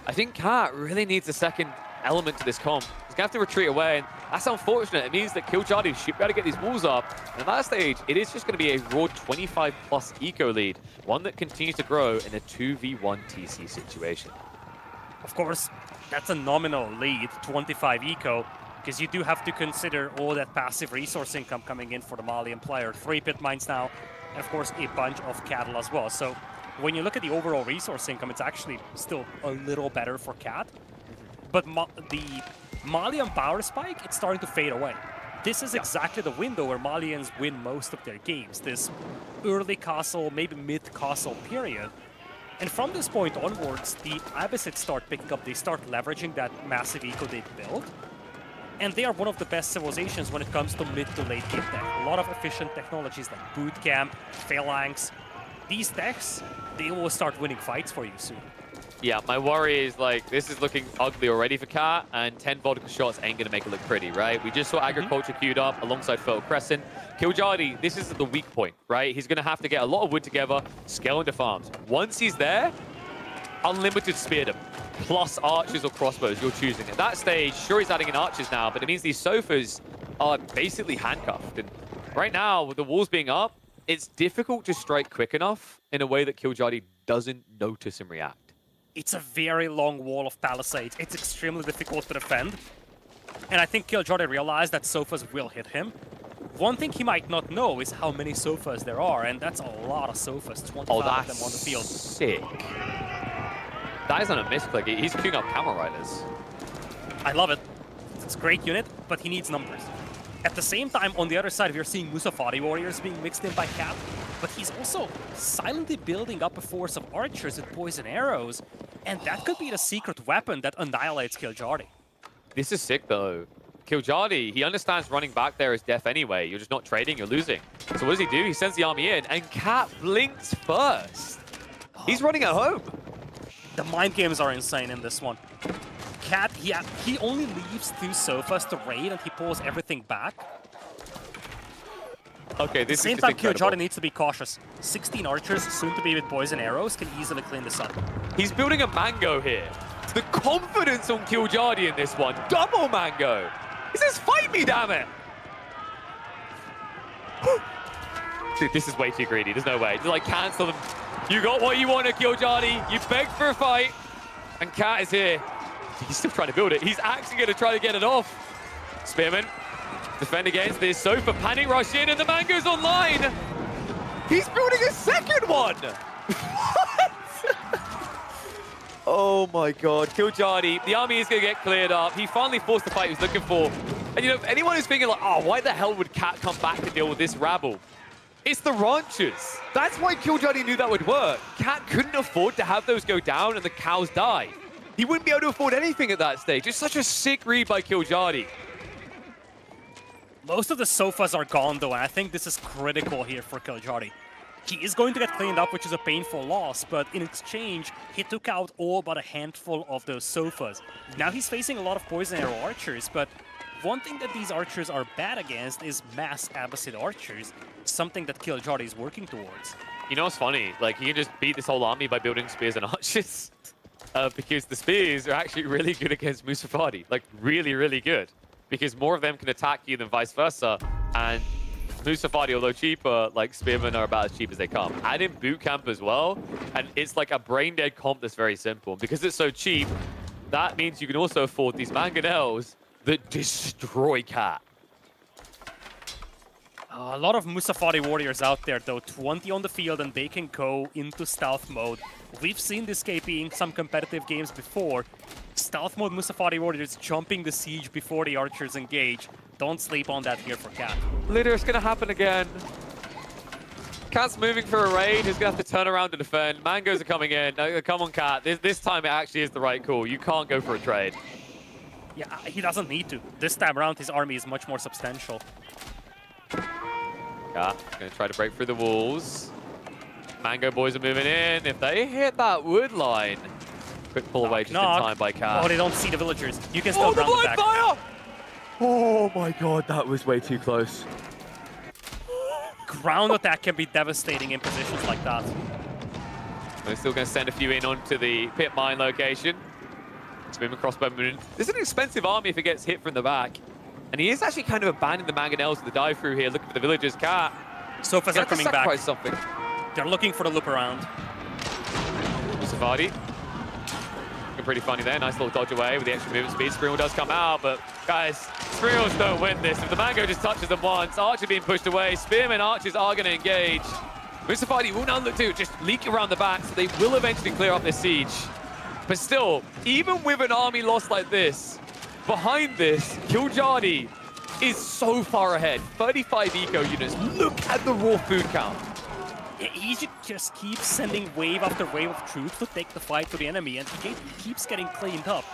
I think Cat really needs a second element to this comp. He's going to have to retreat away, and that's unfortunate. It means that Kiljardi should be able to get these walls up. And at that stage, it is just going to be a raw 25-plus eco lead, one that continues to grow in a 2v1 TC situation. Of course, that's a nominal lead, 25 eco, because you do have to consider all that passive resource income coming in for the Malian player. Three pit mines now, and of course a bunch of cattle as well. So when you look at the overall resource income, it's actually still a little better for Cat. But Ma the Malian power spike, it's starting to fade away. This is exactly the window where Malians win most of their games. This early castle, maybe mid-castle period. And from this point onwards, the Abbasids start picking up, they start leveraging that massive eco they've built. And they are one of the best civilizations when it comes to mid to late game tech. A lot of efficient technologies like Boot Camp, Phalanx. These techs, they will start winning fights for you soon. Yeah, my worry is like this is looking ugly already for Cat, and 10 vodka shots ain't gonna make it look pretty, right? We just saw mm-hmm. agriculture mm -hmm. queued up alongside Fertile Crescent. Kiljardi, this is the weak point, right? He's gonna have to get a lot of wood together, scale into farms. Once he's there, unlimited speardom, plus archers or crossbows, you're choosing. At that stage, sure he's adding in archers now, but it means these sofas are basically handcuffed. And right now, with the walls being up, it's difficult to strike quick enough in a way that Kiljardi doesn't notice and react. It's a very long wall of palisades. It's extremely difficult to defend. And I think Kiljardi realized that sofas will hit him. One thing he might not know is how many sofas there are, and that's a lot of sofas, 25 oh, of them on the field. sick. Is on a misclick. He's queuing up camel riders. I love it. It's a great unit, but he needs numbers. At the same time, on the other side, we're seeing Musofadi warriors being mixed in by Cat, but he's also silently building up a force of archers with poison arrows, and that could be the secret weapon that annihilates Kiljardi. This is sick, though. Kiljardi, he understands running back there is death anyway. You're just not trading, you're losing. So what does he do? He sends the army in, and Cat blinks first. He's oh. running at home. The mind games are insane in this one. Cat, he, he only leaves two sofas to raid and he pulls everything back. Okay, this same time, Kiljardi needs to be cautious. 16 archers, soon to be with poison arrows, can easily clean this up. He's building a mango here. The confidence on Kiljardi in this one. Double mango. He says, fight me, damn it. (gasps) Dude, this is way too greedy. There's no way. Just like cancel them. You got what you wanted, Kiljardi. You begged for a fight. And Cat is here. He's still trying to build it. He's actually going to try to get it off. Spearman, defend against this. Sofa panic rush in, and the mango's online. He's building a second one. (laughs) oh my god. Kiljardi, the army is going to get cleared up. He finally forced the fight he was looking for. And you know, if anyone who's thinking like, oh, why the hell would Cat come back to deal with this rabble? It's the ranchers. That's why Kiljardi knew that would work. Cat couldn't afford to have those go down and the cows die. He wouldn't be able to afford anything at that stage. It's such a sick read by Kiljardi. Most of the sofas are gone, though, and I think this is critical here for Kiljardi. He is going to get cleaned up, which is a painful loss, but in exchange, he took out all but a handful of those sofas. Now he's facing a lot of poison arrow archers, but one thing that these archers are bad against is mass Abbasid archers, something that Kiljardi is working towards. You know what's funny? Like, he can just beat this whole army by building spears and (laughs) archers uh, because the spears are actually really good against Musofadi. Like, really, really good. Because more of them can attack you than vice versa. And Musofadi, although cheaper, like, spearmen are about as cheap as they come. Add in boot camp as well, and it's like a brain-dead comp that's very simple. Because it's so cheap, that means you can also afford these mangonels that destroy Cat. A lot of Musofadi warriors out there, though. 20 on the field, and they can go into stealth mode. We've seen this KP in some competitive games before. Stealth mode Musofadi warriors jumping the siege before the archers engage. Don't sleep on that here for Cat. Literally, it's gonna happen again. Cat's moving for a raid. He's gonna have to turn around to defend. Mangoes are coming in. No, come on, Cat. This, this time it actually is the right call. You can't go for a trade. Yeah, he doesn't need to. This time around, his army is much more substantial. Yeah, gonna try to break through the walls. Mango boys are moving in. If they hit that wood line, quick pull away just knock. in time by Cat. Oh, they don't see the villagers. You can still oh, the blind fire! Oh my god, that was way too close. ground attack can be devastating in positions like that. We're still going to send a few in onto the pit mine location. Swim across Moon. This is an expensive army if it gets hit from the back. And he is actually kind of abandoning the Mangonels with the dive through here, looking for the villagers. Cat. Sofas are coming back. something. They're looking for the loop around. Safadi. Pretty funny there. Nice little dodge away with the extra movement speed. Springald does come out, but guys, Springalds don't win this. If the Mango just touches them once, Archer being pushed away. Spearman Archers are going to engage. Musofadi will now look to just leak around the back, so they will eventually clear up this siege. But still, even with an army loss like this, behind this, Kiljardi is so far ahead. 35 eco units. Look at the raw food count. Egypt just keeps sending wave after wave of troops to take the fight to the enemy, and he keeps getting cleaned up.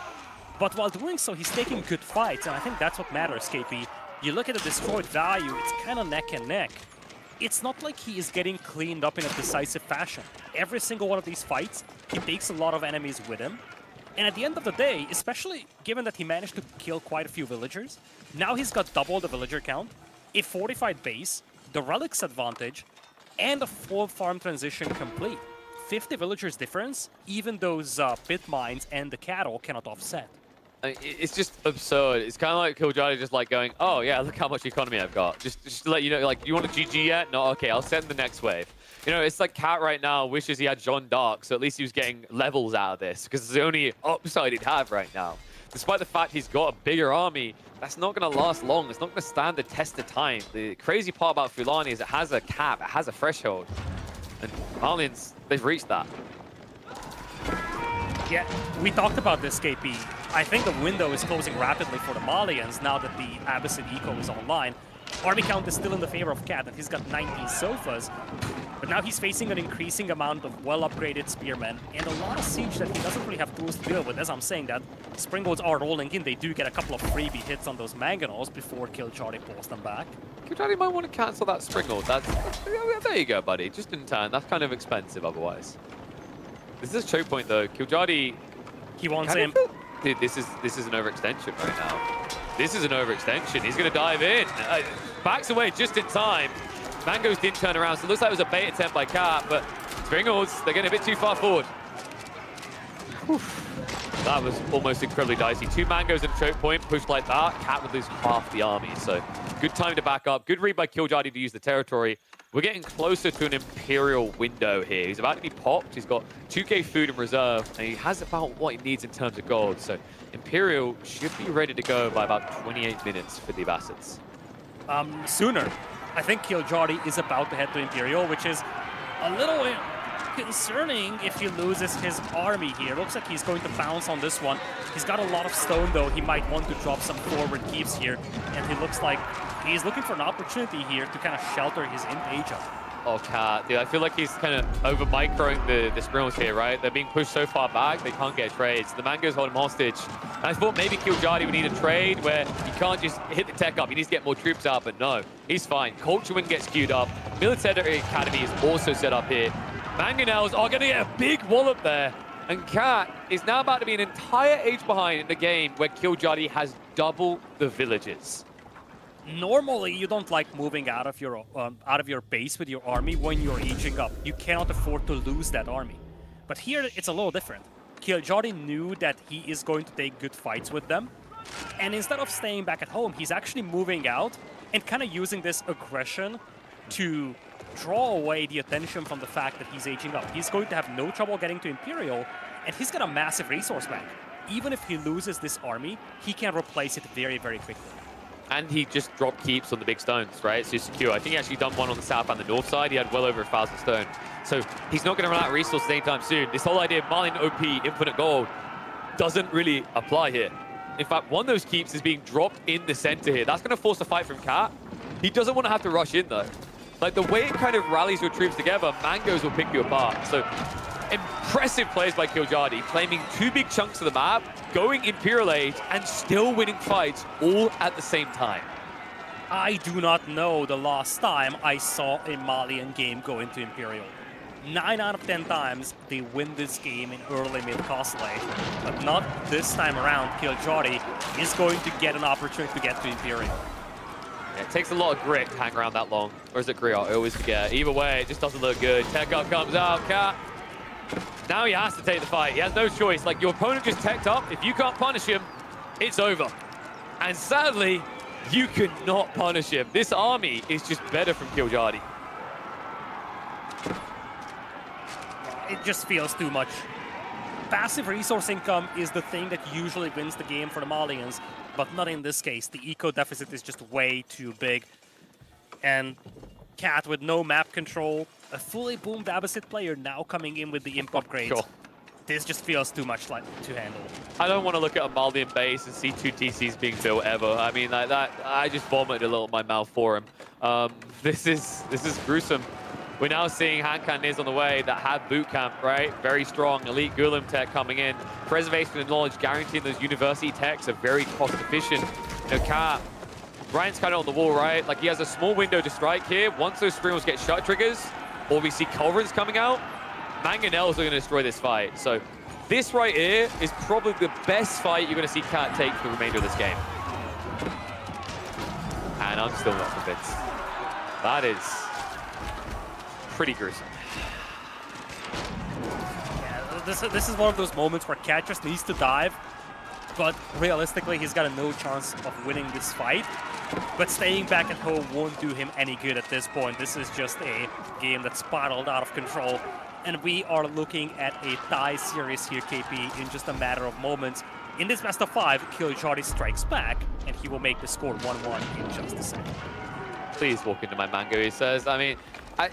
But while doing so, he's taking good fights, and I think that's what matters, KP. You look at the destroyed value, it's kind of neck and neck. It's not like he is getting cleaned up in a decisive fashion. Every single one of these fights, he takes a lot of enemies with him. And at the end of the day, especially given that he managed to kill quite a few villagers, now he's got double the villager count, a fortified base, the relics advantage, and a full farm transition complete. 50 villagers difference, even those uh, pit mines and the cattle cannot offset. It's just absurd. It's kind of like Kiljardi just like going, oh yeah, look how much economy I've got. Just, just to let you know, like, you want a GG yet? No, okay, I'll send the next wave. You know, it's like Cat right now wishes he had Jeanne d'Arc, so at least he was getting levels out of this, because it's the only upside he'd have right now. Despite the fact he's got a bigger army, that's not going to last long. It's not going to stand the test of time. The crazy part about Fulani is it has a cap, it has a threshold. And Malians, they've reached that. Yeah, we talked about this, KP. I think the window is closing rapidly for the Malians now that the Abbasid Eco is online. Army count is still in the favor of Cat, and he's got 19 sofas. But now he's facing an increasing amount of well-upgraded spearmen and a lot of siege that he doesn't really have tools to deal with. As I'm saying that, Springalds are rolling in. They do get a couple of freebie hits on those Mangonels before Kiljardi pulls them back. Kiljardi might want to cancel that Springald. That's, there you go, buddy. Just in time. That's kind of expensive otherwise. This is a choke point, though. Kiljardi... He wants him. Dude, this is this is an overextension right now. This is an overextension. He's going to dive in. Uh, backs away just in time. Mangoes didn't turn around, so it looks like it was a bait attempt by Cat, but Springalds, they're getting a bit too far forward. That was almost incredibly dicey. Two Mangoes and choke point pushed like that. Cat would lose half the army, so good time to back up. Good read by Kiljardi to use the territory. We're getting closer to an Imperial window here. He's about to be popped. He's got 2k food in reserve, and he has about what he needs in terms of gold. So Imperial should be ready to go by about 28 minutes for the Abbasids. Um, sooner. I think Kiljardi is about to head to Imperial, which is a little concerning if he loses his army here. Looks like he's going to bounce on this one. He's got a lot of stone, though. He might want to drop some forward keeps here. And he looks like he's looking for an opportunity here to kind of shelter his Imp up. Oh, Cat. Dude, I feel like he's kind of over-microing the, the Springalds here, right? They're being pushed so far back, they can't get trades. The Mangoes hold him hostage. And I thought maybe Kiljardi would need a trade where he can't just hit the tech up. He needs to get more troops out, but no. He's fine. Culture Wing gets queued up. Military Academy is also set up here. Mangonels are going to get a big wallop there. And Cat is now about to be an entire age behind in the game where Kiljardi has double the villages. Normally, you don't like moving out of your um, out of your base with your army when you're aging up. You cannot afford to lose that army. But here, it's a little different. Kiljardi knew that he is going to take good fights with them. And instead of staying back at home, he's actually moving out and kind of using this aggression to draw away the attention from the fact that he's aging up. He's going to have no trouble getting to Imperial, and he's got a massive resource bank. Even if he loses this army, he can replace it very, very quickly. And he just dropped keeps on the big stones, right? So secure. I think he actually done one on the south and the north side. He had well over a thousand stone. So he's not going to run out of resources anytime soon. This whole idea of Malian OP, infinite gold, doesn't really apply here. In fact, one of those keeps is being dropped in the center here. That's going to force a fight from Cat. He doesn't want to have to rush in, though. Like, the way it kind of rallies your troops together, Mangoes will pick you apart. So, impressive plays by Kiljardi, claiming two big chunks of the map, going Imperial Age, and still winning fights all at the same time. I do not know the last time I saw a Malian game go into Imperial. 9 out of 10 times, they win this game in early mid cost lane. But not this time around, Kiljardi is going to get an opportunity to get to Imperial. Yeah, it takes a lot of grit to hang around that long. Or is it Griot? I always forget. Either way, it just doesn't look good. Up comes out. Cat. Now he has to take the fight. He has no choice. Like, your opponent just teched up. If you can't punish him, it's over. And sadly, you cannot punish him. This army is just better from Kiljardi. It just feels too much. Passive resource income is the thing that usually wins the game for the Malians, but not in this case. The eco deficit is just way too big. And Cat with no map control, a fully boomed Abbasid player now coming in with the imp upgrade. Sure. This just feels too much like to handle. I don't want to look at a Malian base and see two TCs being built ever. I mean, like that, I just vomited a little in my mouth for him. Um, (laughs) this is this is gruesome. We're now seeing Han is on the way that had boot camp, right? Very strong, elite Golem tech coming in. Preservation of knowledge guaranteeing those university techs are very cost efficient. You know, Cat, Brian's kind of on the wall, right? Like he has a small window to strike here. Once those streamers get shot triggers, or we see culverins coming out, Mangonels are going to destroy this fight. So this right here is probably the best fight you're going to see Cat take for the remainder of this game. And I'm still not convinced. That is pretty gruesome. Yeah, this, this is one of those moments where Cat just needs to dive, but realistically, he's got a no chance of winning this fight. But staying back at home won't do him any good at this point. This is just a game that's spiraled out of control. And we are looking at a tie series here, KP, in just a matter of moments. In this best of five, Kiljardi strikes back, and he will make the score 1-1 in just a second. Please walk into my mango, he says. I mean, I.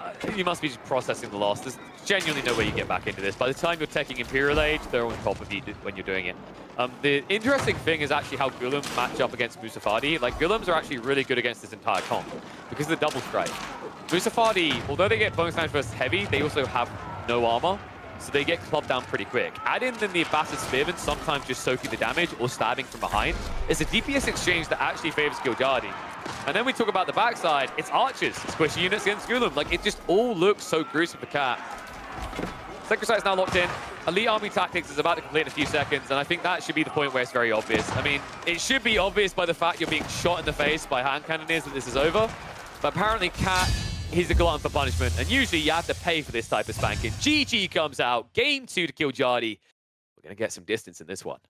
Uh, you must be processing the loss. There's genuinely no way you get back into this. By the time you're taking Imperial Age, they're on top of you when you're doing it. Um, the interesting thing is actually how Ghulams match up against Musofadi. Like, Ghulams are actually really good against this entire comp because of the double strike. Musofadi, although they get bonus damage versus heavy, they also have no armor, so they get clubbed down pretty quick. Add in then the Abbasid Spearmen, sometimes just soaking the damage or stabbing from behind. It's a DPS exchange that actually favors Kiljardi. And then we talk about the backside. It's archers, squishy units against Ghulam. Like, it just all looks so gruesome for Cat. Sacred is now locked in. Elite Army Tactics is about to complete in a few seconds, and I think that should be the point where it's very obvious. I mean, it should be obvious by the fact you're being shot in the face by hand cannoneers that this is over. But apparently Cat, he's a glutton for punishment, and usually you have to pay for this type of spanking. GG comes out, game two to Kiljardi. We're going to get some distance in this one.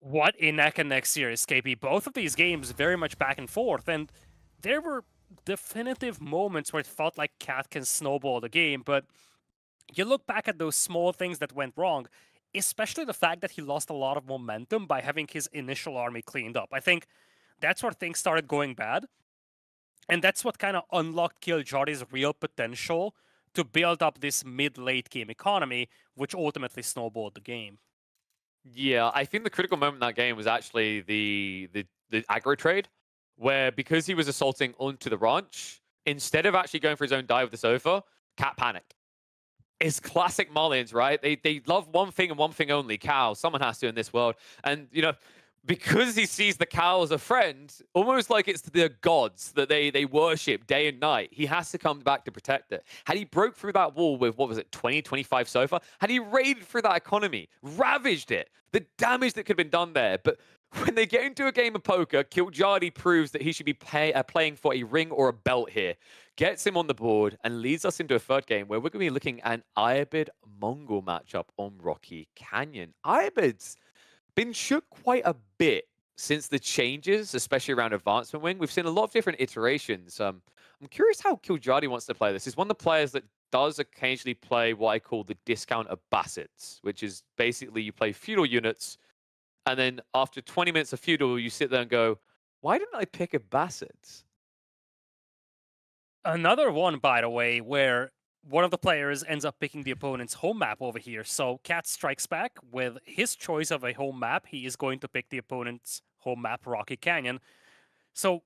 What a neck and neck series, KP. Both of these games very much back and forth, and there were definitive moments where it felt like Cat can snowball the game, but you look back at those small things that went wrong, especially the fact that he lost a lot of momentum by having his initial army cleaned up. I think that's where things started going bad. And that's what kind of unlocked Kiljardi's real potential to build up this mid-late game economy, which ultimately snowballed the game. Yeah, I think the critical moment in that game was actually the the, the aggro trade, where because he was assaulting onto the ranch, instead of actually going for his own dive with the sofa, Cat panicked. It's classic Malians, right? They they love one thing and one thing only, cows. Someone has to in this world. And you know, because he sees the cow as a friend, almost like it's the gods that they they worship day and night, he has to come back to protect it. Had he broke through that wall with what was it, 20, 25 sofa, had he raided through that economy, ravaged it, the damage that could have been done there. But (laughs) when they get into a game of poker, Kiljardi proves that he should be pay, uh, playing for a ring or a belt here. Gets him on the board and leads us into a third game where we're going to be looking at an Ayyubid Mongol matchup on Rocky Canyon. Ayyubid's been shook quite a bit since the changes, especially around advancement wing. We've seen a lot of different iterations. Um, I'm curious how Kiljardi wants to play this. He's one of the players that does occasionally play what I call the discount of Bassets, which is basically you play feudal units, and then after 20 minutes of feudal, you sit there and go, why didn't I pick Abbasids? Another one, by the way, where one of the players ends up picking the opponent's home map over here. So Cat strikes back with his choice of a home map. He is going to pick the opponent's home map, Rocky Canyon. So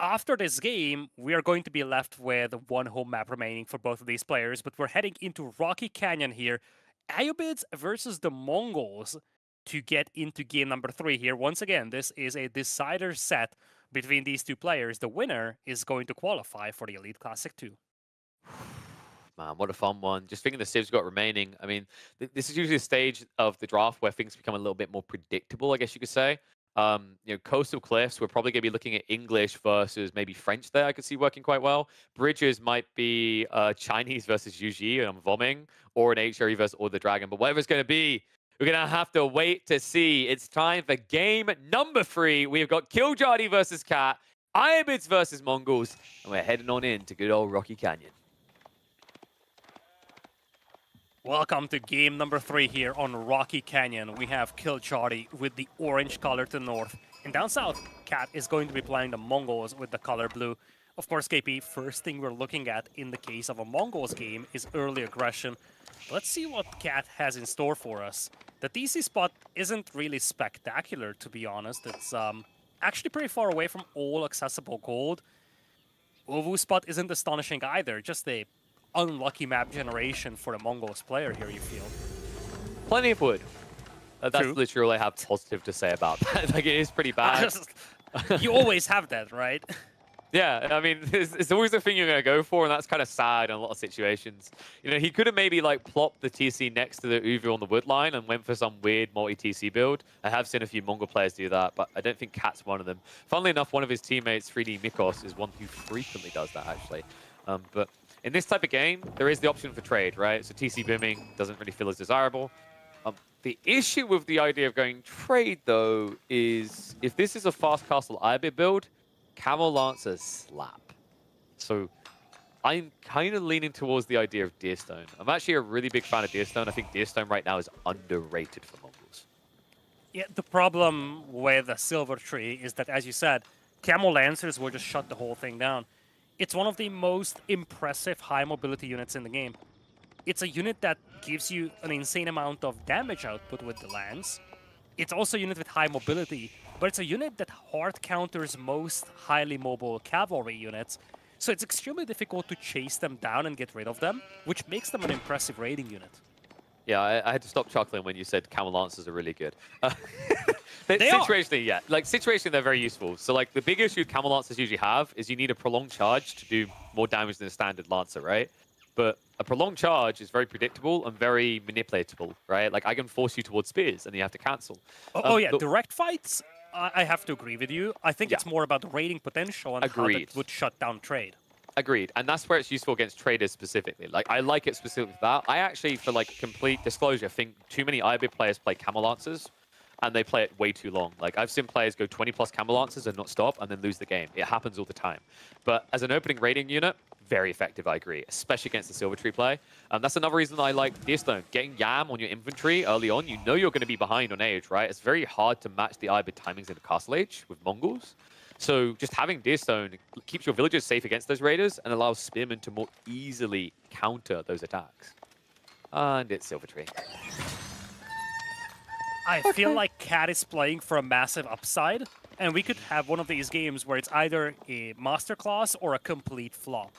after this game, we are going to be left with one home map remaining for both of these players, but we're heading into Rocky Canyon here. Ayyubids versus the Mongols to get into game number three here. Once again, this is a decider set between these two players. The winner is going to qualify for the Elite Classic 2 man, what a fun one. Just thinking the civs got remaining. I mean, th this is usually a stage of the draft where things become a little bit more predictable, I guess you could say. Um, you know, Coastal Cliffs, we're probably going to be looking at English versus maybe French there. I could see working quite well. Bridges might be uh, Chinese versus Yuji, and I'm vomiting, or an HRE versus Or the Dragon. But whatever it's going to be, we're going to have to wait to see. It's time for game number three. We've got Kiljardi versus Cat, Ayyubids versus Mongols, and we're heading on in to good old Rocky Canyon. Welcome to game number three here on Rocky Canyon. We have Kiljardi with the orange color to north. And down south, Cat is going to be playing the Mongols with the color blue. Of course, KP, first thing we're looking at in the case of a Mongols game is early aggression. Let's see what Cat has in store for us. The TC spot isn't really spectacular, to be honest. It's um, actually pretty far away from all accessible gold. Ovoo spot isn't astonishing either, just a unlucky map generation for the Mongols player here, you feel? Plenty of wood. Uh, that's True. literally all I have positive to say about (laughs) that. like, it is pretty (laughs) bad. you always have that, right? (laughs) Yeah, I mean, (laughs) it's, it's always the thing you're going to go for, and that's kind of sad in a lot of situations. You know, he could have maybe, like, plopped the TC next to the Ovoo on the wood line and went for some weird multi-TC build. I have seen a few Mongol players do that, but I don't think Cat's one of them. Funnily enough, one of his teammates, 3D Mikos, is one who frequently does that, actually. Um, but in this type of game, there is the option for trade, right? So TC booming doesn't really feel as desirable. Um, the issue with the idea of going trade, though, is if this is a fast castle Ayyubid build, Camel Lancers slap. So I'm kind of leaning towards the idea of Deerstone. I'm actually a really big fan of Deerstone. I think Deerstone right now is underrated for Mongols. Yeah, the problem with the Silver Tree is that, as you said, Camel Lancers will just shut the whole thing down. It's one of the most impressive high mobility units in the game. It's a unit that gives you an insane amount of damage output with the lance. It's also a unit with high mobility, but it's a unit that hard counters most highly mobile cavalry units, so it's extremely difficult to chase them down and get rid of them, which makes them an impressive raiding unit. Yeah, I, I had to stop chuckling when you said Camel Lancers are really good. (laughs) Uh, they, They are. situationally, yeah. Like, situationally, they're very useful. So, like, the big issue Camel Lancers usually have is you need a prolonged charge to do more damage than a standard Lancer, right? But a prolonged charge is very predictable and very manipulatable, right? Like, I can force you towards spears, and you have to cancel. Oh, Um, oh yeah, direct fights. I, I have to agree with you. I think Yeah. it's more about the rating potential and how Agreed. that would shut down trade. Agreed, and that's where it's useful against traders specifically. Like, I like it specifically for that. I actually, for like complete disclosure, think too many IB players play Camel Lancers, and they play it way too long. Like, I've seen players go 20 plus Camel Lancers and not stop, and then lose the game. It happens all the time. But as an opening raiding unit, very effective, I agree, especially against the Silver Tree play. And that's another reason I like Deerstone. Getting Yam on your inventory early on, you know you're going to be behind on age, right? It's very hard to match the Ayyubid timings in the Castle Age with Mongols. So just having Deerstone keeps your villagers safe against those raiders and allows Spearmen to more easily counter those attacks. And it's Silver Tree. I feel like Cat is playing for a massive upside, and we could have one of these games where it's either a masterclass or a complete flop.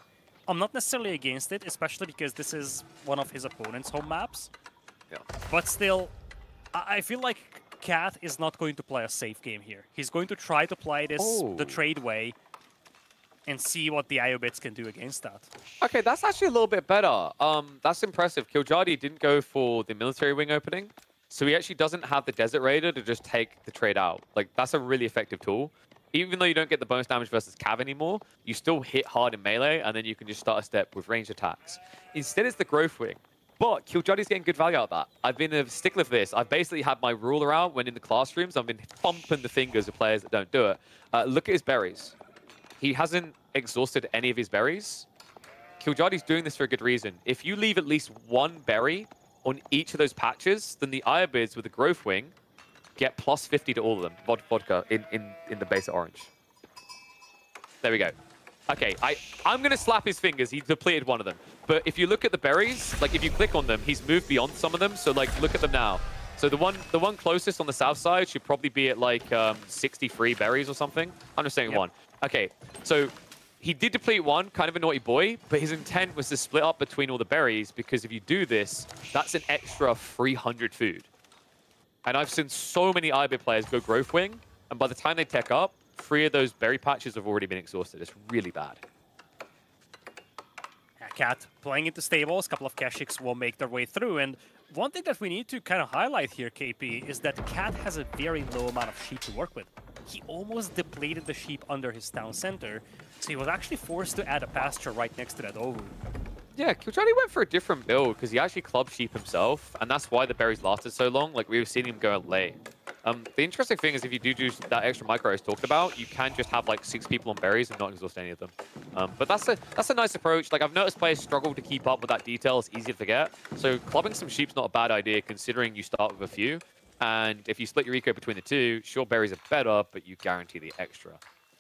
I'm not necessarily against it, especially because this is one of his opponent's home maps. Yeah. But still, I I feel like Cat is not going to play a safe game here. He's going to try to play this the Oh. trade way and see what the Ayyubids can do against that. Okay, that's actually a little bit better. Um, that's impressive. Kiljardi didn't go for the military wing opening, so he actually doesn't have the Desert Raider to just take the trade out. Like, that's a really effective tool. Even though you don't get the bonus damage versus Cav anymore, you still hit hard in melee, and then you can just start a step with ranged attacks. Instead, it's the Growth Wing. But Kiljardi's getting good value out of that. I've been a stickler for this. I've basically had my ruler out when in the classrooms. I've been thumping the fingers of players that don't do it. Uh, look at his berries. He hasn't exhausted any of his berries. Kiljardi's doing this for a good reason. If you leave at least one berry on each of those patches, then the Ayyubids with the Growth Wing get plus 50 to all of them. Vod vodka in, in, in the base orange. There we go. Okay, I, I'm going to slap his fingers. He depleted one of them. But if you look at the berries, like if you click on them, he's moved beyond some of them. So like, look at them now. So the one the one closest on the south side should probably be at like um, 63 berries or something. I'm just saying Yep. one. Okay, so he did deplete one, kind of a naughty boy, but his intent was to split up between all the berries because if you do this, that's an extra 300 food. And I've seen so many Ayyubid players go Growth Wing, and by the time they tech up, three of those berry patches have already been exhausted. It's really bad. Cat playing into stables, a couple of Keshiks will make their way through, and one thing that we need to kind of highlight here, KP, is that Cat has a very low amount of sheep to work with. He almost depleted the sheep under his town center, so he was actually forced to add a pasture right next to that Ovoo. Yeah, Killjoy went for a different build because he actually clubbed sheep himself, and that's why the berries lasted so long. Like, we were seeing him go late. Um, the interesting thing is if you do do that extra micro I was talked about, you can just have like six people on berries and not exhaust any of them. Um, but that's a that's a nice approach. Like I've noticed players struggle to keep up with that detail. It's easy to forget. So clubbing some sheep's not a bad idea considering you start with a few. And if you split your eco between the two, sure berries are better, but you guarantee the extra.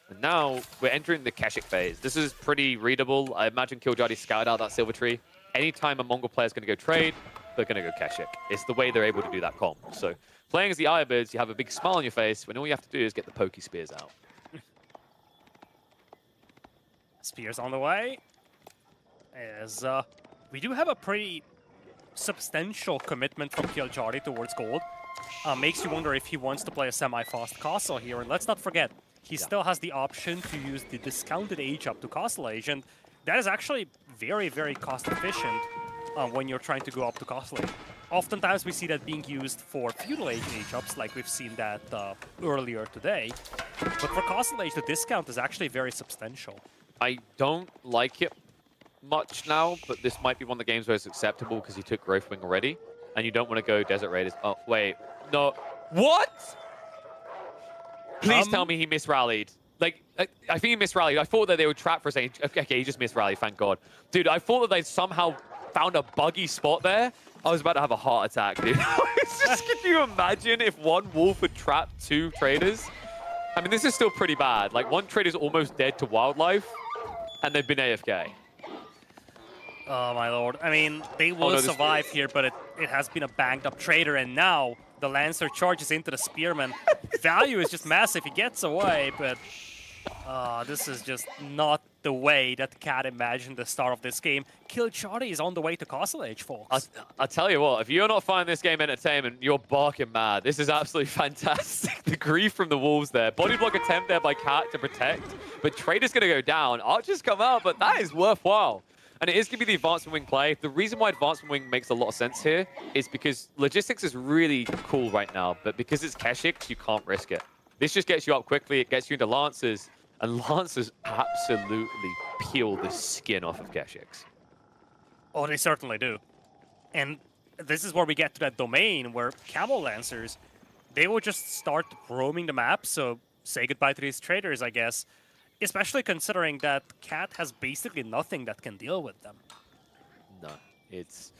And now we're entering the Keshik phase. This is pretty readable. I imagine Kiljardi scouted out that silver tree. Anytime a Mongol player is going to go trade, they're going to go Keshik. It's the way they're able to do that comp. So playing as the Ayyubids, you have a big smile on your face when all you have to do is get the pokey spears out. Spears on the way. As uh, we do have a pretty substantial commitment from Kiljardi towards gold. Uh, makes you wonder if he wants to play a semi-fast castle here. And let's not forget, he yeah. still has the option to use the discounted age up to Castle Age. And that is actually very, very cost efficient uh, when you're trying to go up to Castle Age. Oftentimes we see that being used for Feudal Age age-ups, like we've seen that uh, earlier today. But for Castle Age, the discount is actually very substantial. I don't like it much now, but this might be one of the games where it's acceptable because he took Growth Wing already, and you don't want to go Desert Raiders. Oh, wait. No. What? Please um, tell me he misrallied. Like, I, I think he misrallied. I thought that they were trapped for a second. Okay, okay, he just misrallied, thank God. Dude, I thought that they somehow found a buggy spot there. I was about to have a heart attack, dude. (laughs) just, can you imagine if one wolf had trapped two traders? I mean, this is still pretty bad. Like, one trader's almost dead to wildlife, and they've been AFK. Oh, my lord. I mean, they will oh, no, survive here, but it, it has been a banged up trader, and now the Lancer charges into the Spearman. (laughs) Value is just massive. He gets away, but uh, this is just not the way that Cat imagined the start of this game. Kiljardi is on the way to Castle Age, folks. I, tell you what, if you're not finding this game entertainment, you're barking mad. This is absolutely (laughs) fantastic. the grief from the Wolves there. Body block attempt there by Cat to protect, but Trader's going to go down. Archer's come out, but that is worthwhile. And it is going to be the advancement wing play. The reason why advancement wing makes a lot of sense here is because logistics is really cool right now, but because it's Keshik, you can't risk it. This just gets you up quickly. It gets you into Lancers, and Lancers absolutely peel the skin off of Keshiks. Oh, they certainly do. And this is where we get to that domain where Camel Lancers, they will just start roaming the map, so say goodbye to these traders, I guess. Especially considering that Cat has basically nothing that can deal with them. No, it's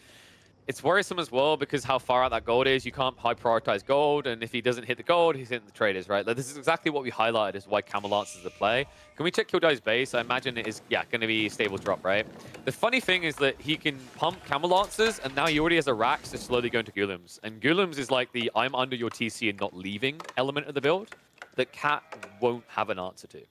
it's worrisome as well because how far out that gold is. You can't high prioritize gold, and if he doesn't hit the gold, he's hitting the traders, right? Like, this is exactly what we highlighted as why Camel Lance is the play. Can we check Kiljardi's base? I imagine it is, yeah, going to be stable drop, right? The funny thing is that he can pump Camel Lancers, and now he already has a Rax to slowly go into Ghulam's. And Ghulam's is like the I'm under your TC and not leaving element of the build that Cat won't have an answer to.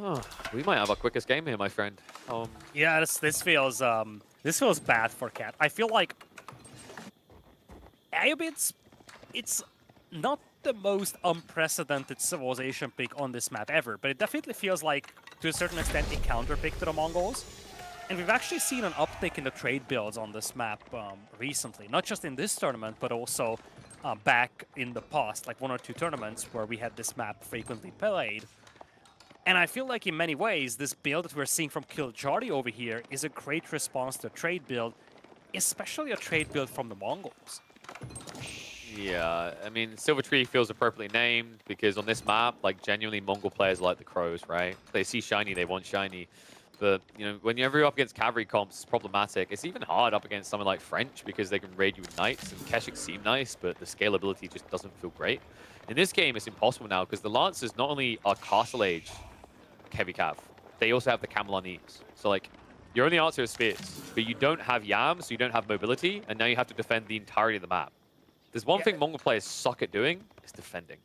Oh, we might have our quickest game here, my friend. Um, yeah, this this feels um this feels bad for Cat. I feel like Ayyubids, it's not the most unprecedented civilization pick on this map ever, but it definitely feels like, to a certain extent, a counter pick to the Mongols. And we've actually seen an uptick in the trade builds on this map um, recently, not just in this tournament, but also uh, back in the past, like one or two tournaments where we had this map frequently played. And I feel like in many ways, this build that we're seeing from Kiljardi over here is a great response to a trade build, especially a trade build from the Mongols. Yeah, I mean, Silver Tree feels appropriately named because on this map, like, genuinely Mongol players like the Crows, right? They see shiny, they want shiny. But, you know, when you're up against cavalry comps, it's problematic. It's even hard up against someone like French because they can raid you with knights, and Keshik seem nice, but the scalability just doesn't feel great. In this game, it's impossible now because the Lancers not only are Castle Age heavy cav. They also have the camel on these. So like, your only answer is spears, but you don't have yams, so you don't have mobility, and now you have to defend the entirety of the map. There's one yeah. thing Mongol players suck at doing, is defending.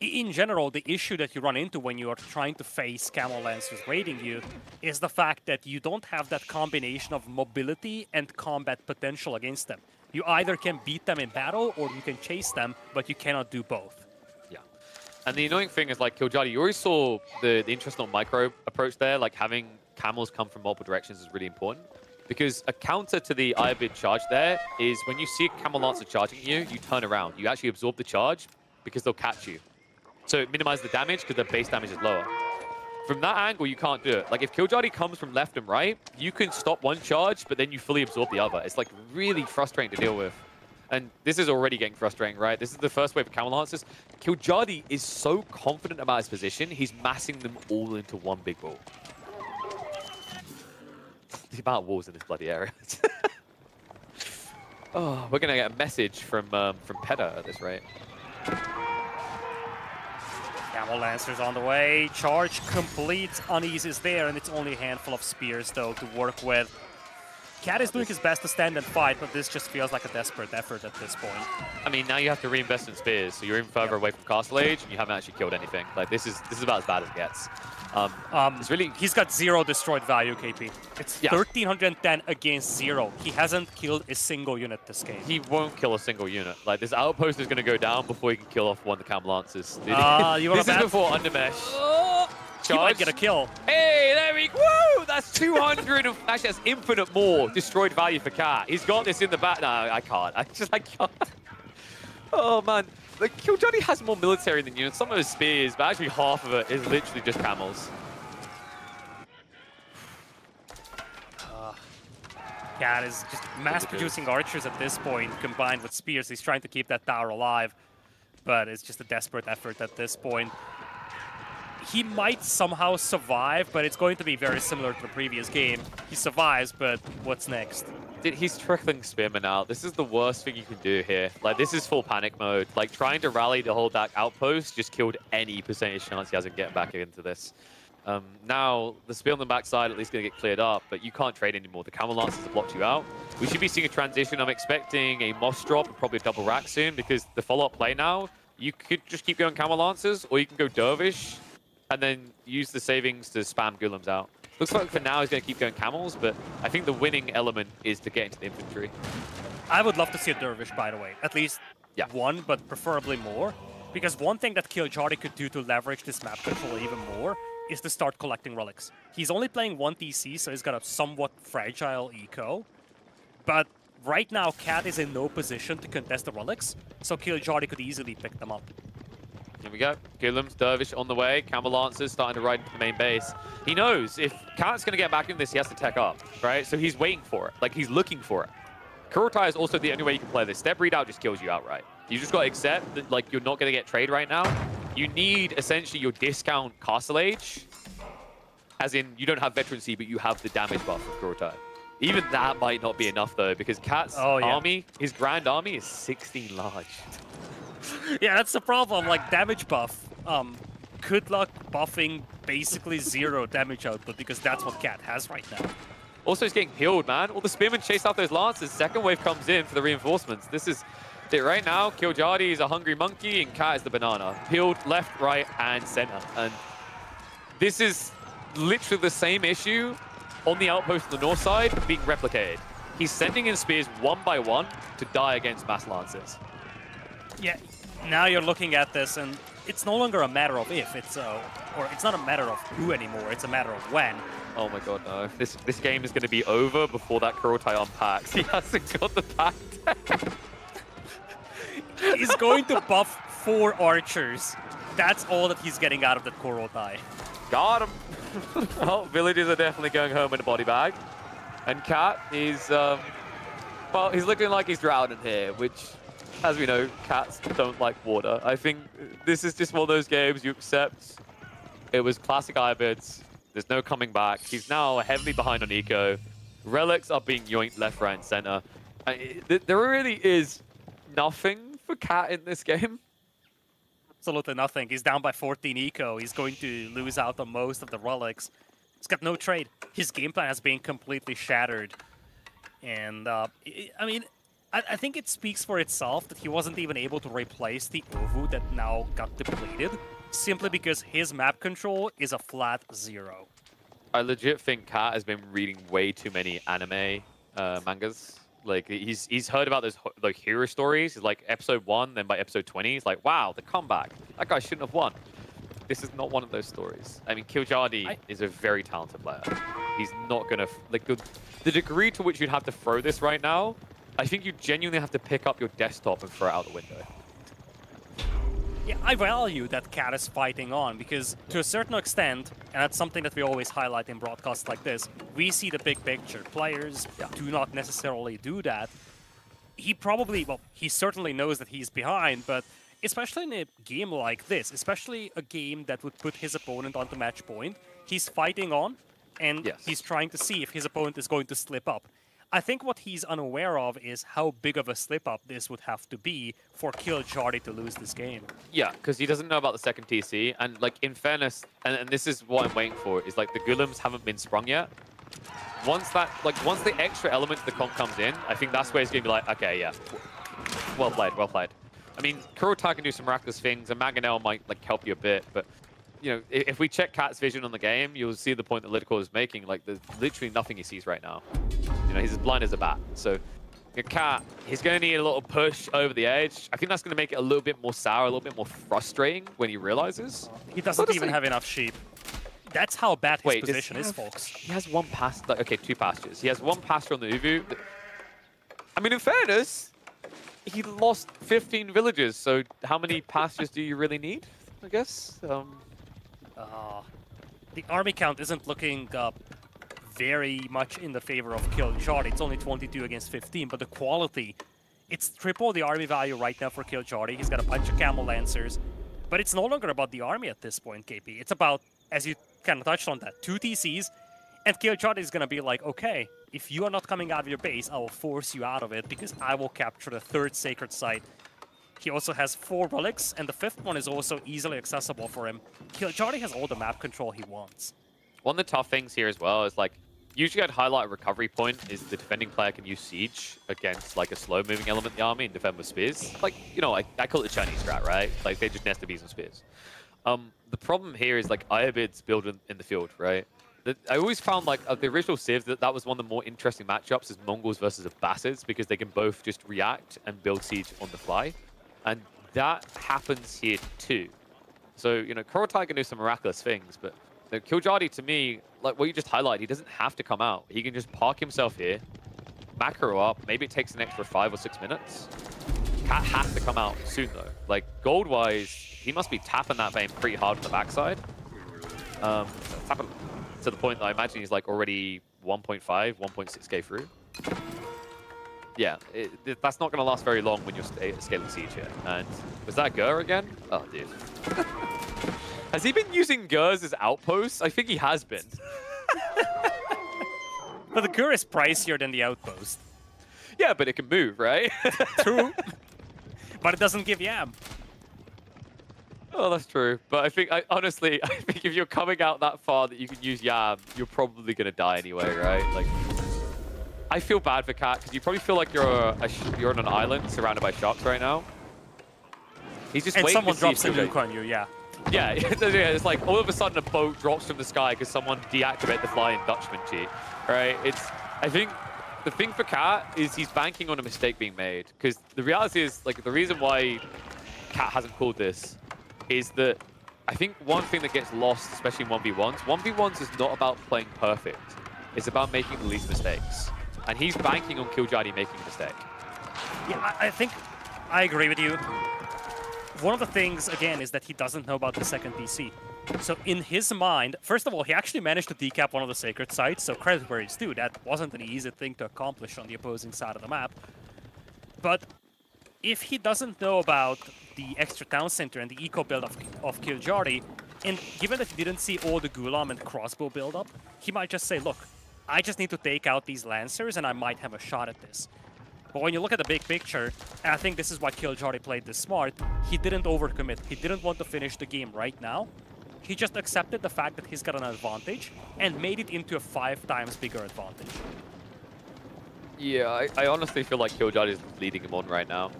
In general, the issue that you run into when you are trying to face Camel Lancers raiding you is the fact that you don't have that combination of mobility and combat potential against them. You either can beat them in battle or you can chase them, but you cannot do both. And the annoying thing is, like, Kiljardi, you already saw the, the interesting micro approach there, like having camels come from multiple directions is really important. Because a counter to the Ayyubid charge there is when you see a Camel Lancer charging you, you turn around. You actually absorb the charge because they'll catch you. So it minimizes the damage because the base damage is lower. From that angle, you can't do it. Like, if Killjoy comes from left and right, you can stop one charge, but then you fully absorb the other. It's, like, really frustrating to deal with. And this is already getting frustrating, right? This is the first wave of Camel Lancers. Kiljardi is so confident about his position, he's massing them all into one big ball. (laughs) the amount of walls in this bloody area. (laughs) oh, we're going to get a message from um, from Peta at this rate. Camel Lancers on the way. Charge complete. Unease is there, and it's only a handful of spears, though, to work with. Cat is doing his best to stand and fight, but this just feels like a desperate effort at this point. I mean, now you have to reinvest in spears, so you're even further yep. away from Castle Age, and you haven't actually killed anything. Like this is this is about as bad as it gets. Um, um, it's really he's got zero destroyed value, KP. It's yeah. 1310 against zero. He hasn't killed a single unit this game. He won't kill a single unit. Like this outpost is going to go down before he can kill off one of the Camel Lancers. Uh, this is before Undermesh. Oh, he might get a kill. Hey, there we go. That's 200 of, actually that's infinite more destroyed value for Cat. He's got this in the back. No, I can't. I just, I can't. (laughs) Oh, man. Like, Killjohnny has more military than you, and some of his spears, but actually half of it is literally just camels. (sighs) Cat is just mass-producing archers at this point, combined with spears. He's trying to keep that tower alive, but it's just a desperate effort at this point he might somehow survive, but it's going to be very similar to the previous game. He survives, but what's next? Dude, he's trickling Spearman out. This is the worst thing you can do here. Like, this is full panic mode. Like, trying to rally to hold that outpost just killed any percentage chance he has of getting back into this. Um, now, the spear on the backside at least going to get cleared up, but you can't trade anymore. The Camel Lancers have blocked you out. We should be seeing a transition. I'm expecting a Moss drop and probably a double rack soon because the follow-up play now, you could just keep going Camel Lancers or you can go Dervish and then use the savings to spam Golems out. Looks like for now he's going to keep going camels, but I think the winning element is to get into the infantry. I would love to see a Dervish, by the way. At least yeah. one, but preferably more. Because one thing that Kiljardi could do to leverage this map control even more is to start collecting relics. He's only playing one TC, so he's got a somewhat fragile eco. But right now, Cat is in no position to contest the relics, so Kiljardi could easily pick them up. Here we go. Ghulam's Dervish on the way. Camel Lancers starting to ride into the main base. He knows if Cat's going to get back in this, he has to tech up, right? So he's waiting for it. Like, he's looking for it. Kurultai is also the only way you can play this. Step readout just kills you outright. You just got to accept that, like, you're not going to get trade right now. You need, essentially, your discount Castle Age. As in, you don't have Veterancy, but you have the damage buff of Kurultai. Even that might not be enough, though, because Cat's oh, yeah. army, his Grand Army, is 16 large. (laughs) (laughs) yeah, that's the problem. Like damage buff. Um, good luck buffing basically zero (laughs) damage output because that's what Cat has right now. Also, he's getting healed, man. All the spearmen chase out those lances. Second wave comes in for the reinforcements. This is it right now. Kiljardi is a hungry monkey and Cat is the banana. Peeled left, right, and center. And this is literally the same issue on the outpost on the north side being replicated. He's sending in spears one by one to die against mass lances. Yeah, now you're looking at this and it's no longer a matter of if, it's a, or it's not a matter of who anymore, it's a matter of when. Oh my god, no. This this game is going to be over before that Kurultai unpacks. (laughs) He hasn't got the pack (laughs) He's going to buff four archers. That's all that he's getting out of that Kurultai. Got him. (laughs) well, villagers are definitely going home in a body bag. And Cat is, um, well, he's looking like he's drowning here, which as we know, cats don't like water. I think this is just one of those games you accept. It was classic Ibex. There's no coming back. He's now heavily behind on eco. Relics are being yoinked left, right, and center. There really is nothing for Cat in this game. Absolutely nothing. He's down by 14 eco. He's going to lose out on most of the relics. He's got no trade. His game plan has been completely shattered. And, uh, I mean, I, I, think it speaks for itself that he wasn't even able to replace the Ovoo that now got depleted, simply because his map control is a flat zero. I legit think Cat has been reading way too many anime uh, mangas. Like he's he's heard about those like hero stories. He's like episode one, then by episode twenty, he's like, wow, the comeback. That guy shouldn't have won. this is not one of those stories. I mean, Kiljardi I- is a very talented player. He's not gonna f- like the, the degree to which you'd have to throw this right now. I think you genuinely have to pick up your desktop and throw it out the window. Yeah, I value that Cat is fighting on because to a certain extent, and that's something that we always highlight in broadcasts like this, we see the big picture. Players do not necessarily do that. He probably, well, he certainly knows that he's behind, but especially in a game like this, especially a game that would put his opponent onto match point, he's fighting on and Yes. he's trying to see if his opponent is going to slip up. I think what he's unaware of is how big of a slip up this would have to be for Kiljardi to lose this game. Yeah, because he doesn't know about the second TC, and like in fairness, and, and this is what I'm waiting for, is like the Ghulams haven't been sprung yet. Once that, like once the extra element of the comp comes in, I think that's where he's gonna be like, okay, yeah, well played, well played. I mean, Kurultai can do some miraculous things, and Mangonel might like help you a bit, but you know, if we check Cat's vision on the game, you'll see the point that LidaKor is making. Like, there's literally nothing he sees right now. You know, he's as blind as a bat. So, the Cat, he's going to need a little push over the edge. I think that's going to make it a little bit more sour, a little bit more frustrating when he realizes. He doesn't does even he- have enough sheep. That's how bad his Wait, position is, have- folks. He has one pass, like, okay, two pastures. He has one pasture on the Ovoo. I mean, in fairness, he lost 15 villages, so how many pastures do you really need, I guess? Um, Uh, the army count isn't looking uh, very much in the favor of Kiljardi. It's only 22 against 15, but the quality, it's triple the army value right now for Kiljardi. He's got a bunch of Camel Lancers, but it's no longer about the army at this point, KP. It's about, as you kind of touched on that, two TCs, and Kiljardi is going to be like, okay, if you are not coming out of your base, I will force you out of it because I will capture the third sacred site. He also has four relics, and the fifth one is also easily accessible for him. Kiljardi has all the map control he wants. One of the tough things here as well is like usually I'd highlight recovery point is the defending player can use siege against like a slow moving element in the army and defend with spears. Like, you know, I, I call it the Chinese strat, right? Like they just nest the bees and spears. Um, the problem here is like Ayyubid's build in, in the field, right? I always found like of the original Civ that that was one of the more interesting matchups is Mongols versus Abbasids because they can both just react and build siege on the fly. And that happens here too. So, you know, Kurultai can do some miraculous things, but know, Kiljardi, to me, like what you just highlighted, he doesn't have to come out. He can just park himself here, macro up. Maybe it takes an extra five or six minutes. Cat has to come out soon, though. Like, gold-wise, he must be tapping that vein pretty hard on the backside. Um, to the point that I imagine he's like already 1.5, 1.6k through. Yeah, it, it- that's not going to last very long when you're scaling siege here. And was that Ger again? Oh, dude. (laughs) has he been using Gers as outposts? I think he has been. (laughs) But the Ger is pricier than the Outpost. Yeah, but it can move, right? (laughs) True. but it doesn't give Yam. oh, that's true. But I think, I, honestly, I think if you're coming out that far that you can use Yam, you're probably going to die anyway, right? Like, I feel bad for Cat because you probably feel like you're a, you're on an island surrounded by sharks right now. He's just And someone drops a nuke on you, yeah. Yeah, (laughs) yeah, it's like all of a sudden a boat drops from the sky because someone deactivated the flying Dutchman cheat, right? It's, I think the thing for Cat is he's banking on a mistake being made because the reality is like the reason why Cat hasn't called this is that I think one thing that gets lost, especially in 1v1s, 1v1s is not about playing perfect. It's about making the least mistakes. And he's banking on Kiljardi making a mistake. Yeah, I, I think I agree with you. One of the things, again, is that he doesn't know about the second TC. So in his mind, first of all, he actually managed to decap one of the sacred sites, so credit where it's due. That wasn't an easy thing to accomplish on the opposing side of the map. But if he doesn't know about the extra town center and the eco build of, of Kiljardi, and given that he didn't see all the Ghulam and crossbow build up, he might just say, look, I just need to take out these Lancers and I might have a shot at this. But when you look at the big picture, I think this is why Kiljardi played this smart, he didn't overcommit. He didn't want to finish the game right now. He just accepted the fact that he's got an advantage and made it into a five times bigger advantage. Yeah, I, I honestly feel like Kiljardi is leading him on right now.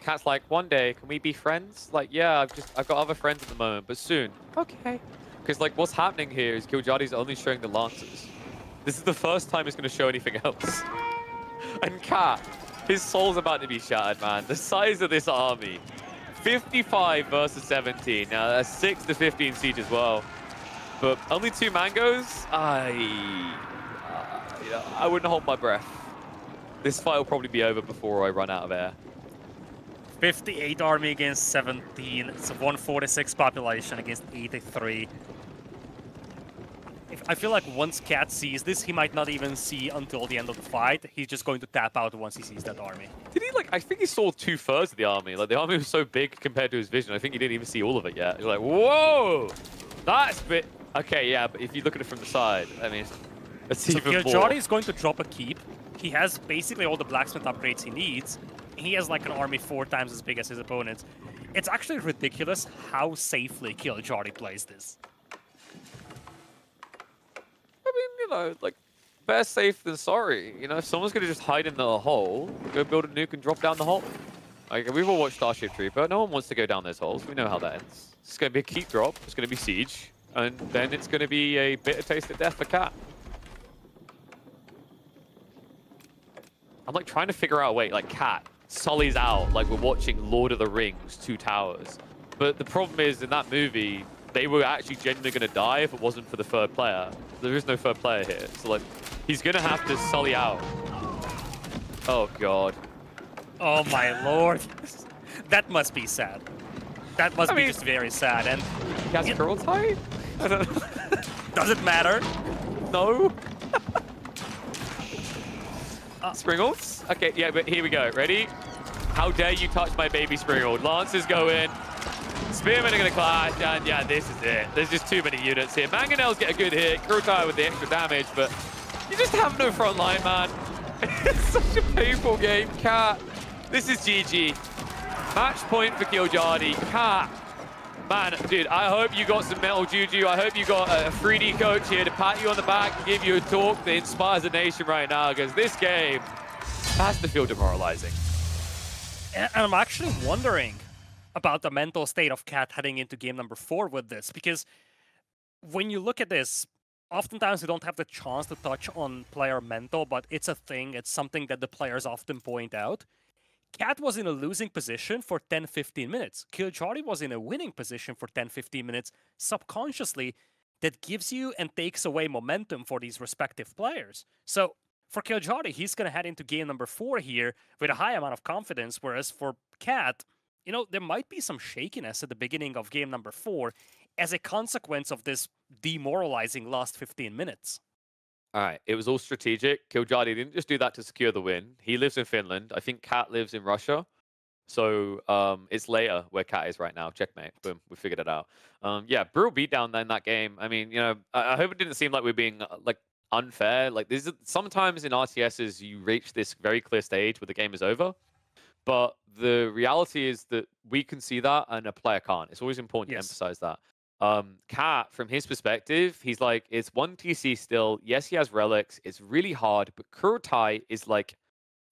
Cat's like, one day, can we be friends? Like, yeah, I've just, I've got other friends at the moment, but soon. Okay. Because, like, what's happening here is Kiljardi's only showing the Lancers. This is the first time it's going to show anything else. (laughs) and Cat, his soul's about to be shattered, man. The size of this army. 55 versus 17. Now, that's 6 to 15 siege as well. But only two mangoes? I... Uh, I wouldn't hold my breath. This fight will probably be over before I run out of air. 58 army against 17. It's a 146 population against 83. If, I feel like once Cat sees this, he might not even see until the end of the fight. He's just going to tap out once he sees that army. Did he, like, I think he saw two-thirds of the army. Like, the army was so big compared to his vision. I think he didn't even see all of it yet. He's like, whoa! That's a bit... Okay, yeah, but if you look at it from the side, I mean, it's so even more. is going to drop a keep. He has basically all the blacksmith upgrades he needs. He has like an army four times as big as his opponents. It's actually ridiculous how safely Kiljardi plays this. I mean, you know, like, better safe than sorry. You know, if someone's going to just hide in the hole, go build a nuke and drop down the hole. Like, we've all watched Starship Trooper. No one wants to go down those holes. We know how that ends. It's going to be a keep drop. It's going to be siege. And then it's going to be a bitter taste of death for Cat. I'm like trying to figure out way, like Cat, Sully's out, like we're watching Lord of the Rings, Two Towers. But the problem is in that movie, they were actually genuinely going to die if it wasn't for the third player. There is no third player here. So like, he's going to have to Sully out. Oh God. Oh my lord. (laughs) that must be sad. That must I be mean- just very sad. And He has It- curl tie? I don't know. (laughs) does it matter? No. (laughs) Uh, Springles? Okay, yeah, but here we go. Ready? How dare you touch my baby Springald? Lancers go in. Spearmen are going to clash, and yeah, this is it. There's just too many units here. Mangonels get a good hit. Kurultai with the extra damage, but you just have no front line, man. (laughs) it's such a painful game. Cat, this is GG. Match point for Kiljardi. Cat, Man, dude, I hope you got some metal juju. I hope you got a 3D coach here to pat you on the back and give you a talk that inspires the nation right now, because this game has to feel demoralizing. And I'm actually wondering about the mental state of Cat heading into game number four with this, because when you look at this, oftentimes we don't have the chance to touch on player mental, but it's a thing, it's something that the players often point out. Cat was in a losing position for 10 15 minutes. Kiljardi was in a winning position for 10 15 minutes. Subconsciously, that gives you and takes away momentum for these respective players. So for Kiljardi, he's going to head into game number four here with a high amount of confidence, whereas for Cat, you know, there might be some shakiness at the beginning of game number four as a consequence of this demoralizing last 15 minutes. All right, it was all strategic. Kiljardi didn't just do that to secure the win. He lives in Finland. I think Cat lives in Russia. So um, it's later where Cat is right now. Checkmate. Boom. We figured it out. Um, yeah, brutal beatdown in that game. I mean, you know, I, I hope it didn't seem like we're being uh, like unfair. Like this is sometimes in RTSs you reach this very clear stage where the game is over. But the reality is that we can see that and a player can't. It's always important Yes. to emphasize that. Um, Cat, from his perspective, he's like, it's one TC still. Yes, he has relics. It's really hard, but Kurultai is like,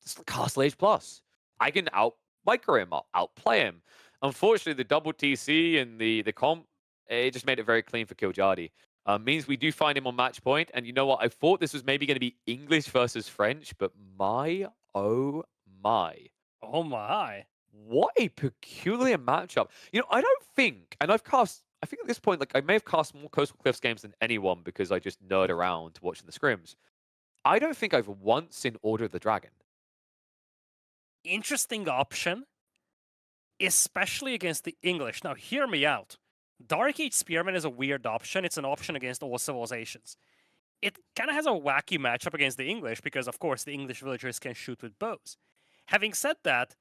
it's Castle Age Plus. I can out micro him, I'll outplay him. Unfortunately, the double TC and the the comp, it just made it very clean for Kiljardi. Uh, means we do find him on match point, and you know what? I thought this was maybe going to be English versus French, but my oh my, Oh my. what a peculiar matchup. You know, I don't think, and I've cast, I think at this point, like I may have cast more Coastal Cliffs games than anyone because I just nerd around watching the scrims. I don't think I've once seen Order of the Dragon. Interesting option, especially against the English. Now, hear me out. Dark Age Spearman is a weird option. It's an option against all civilizations. It kind of has a wacky matchup against the English because, of course, the English villagers can shoot with bows. Having said that,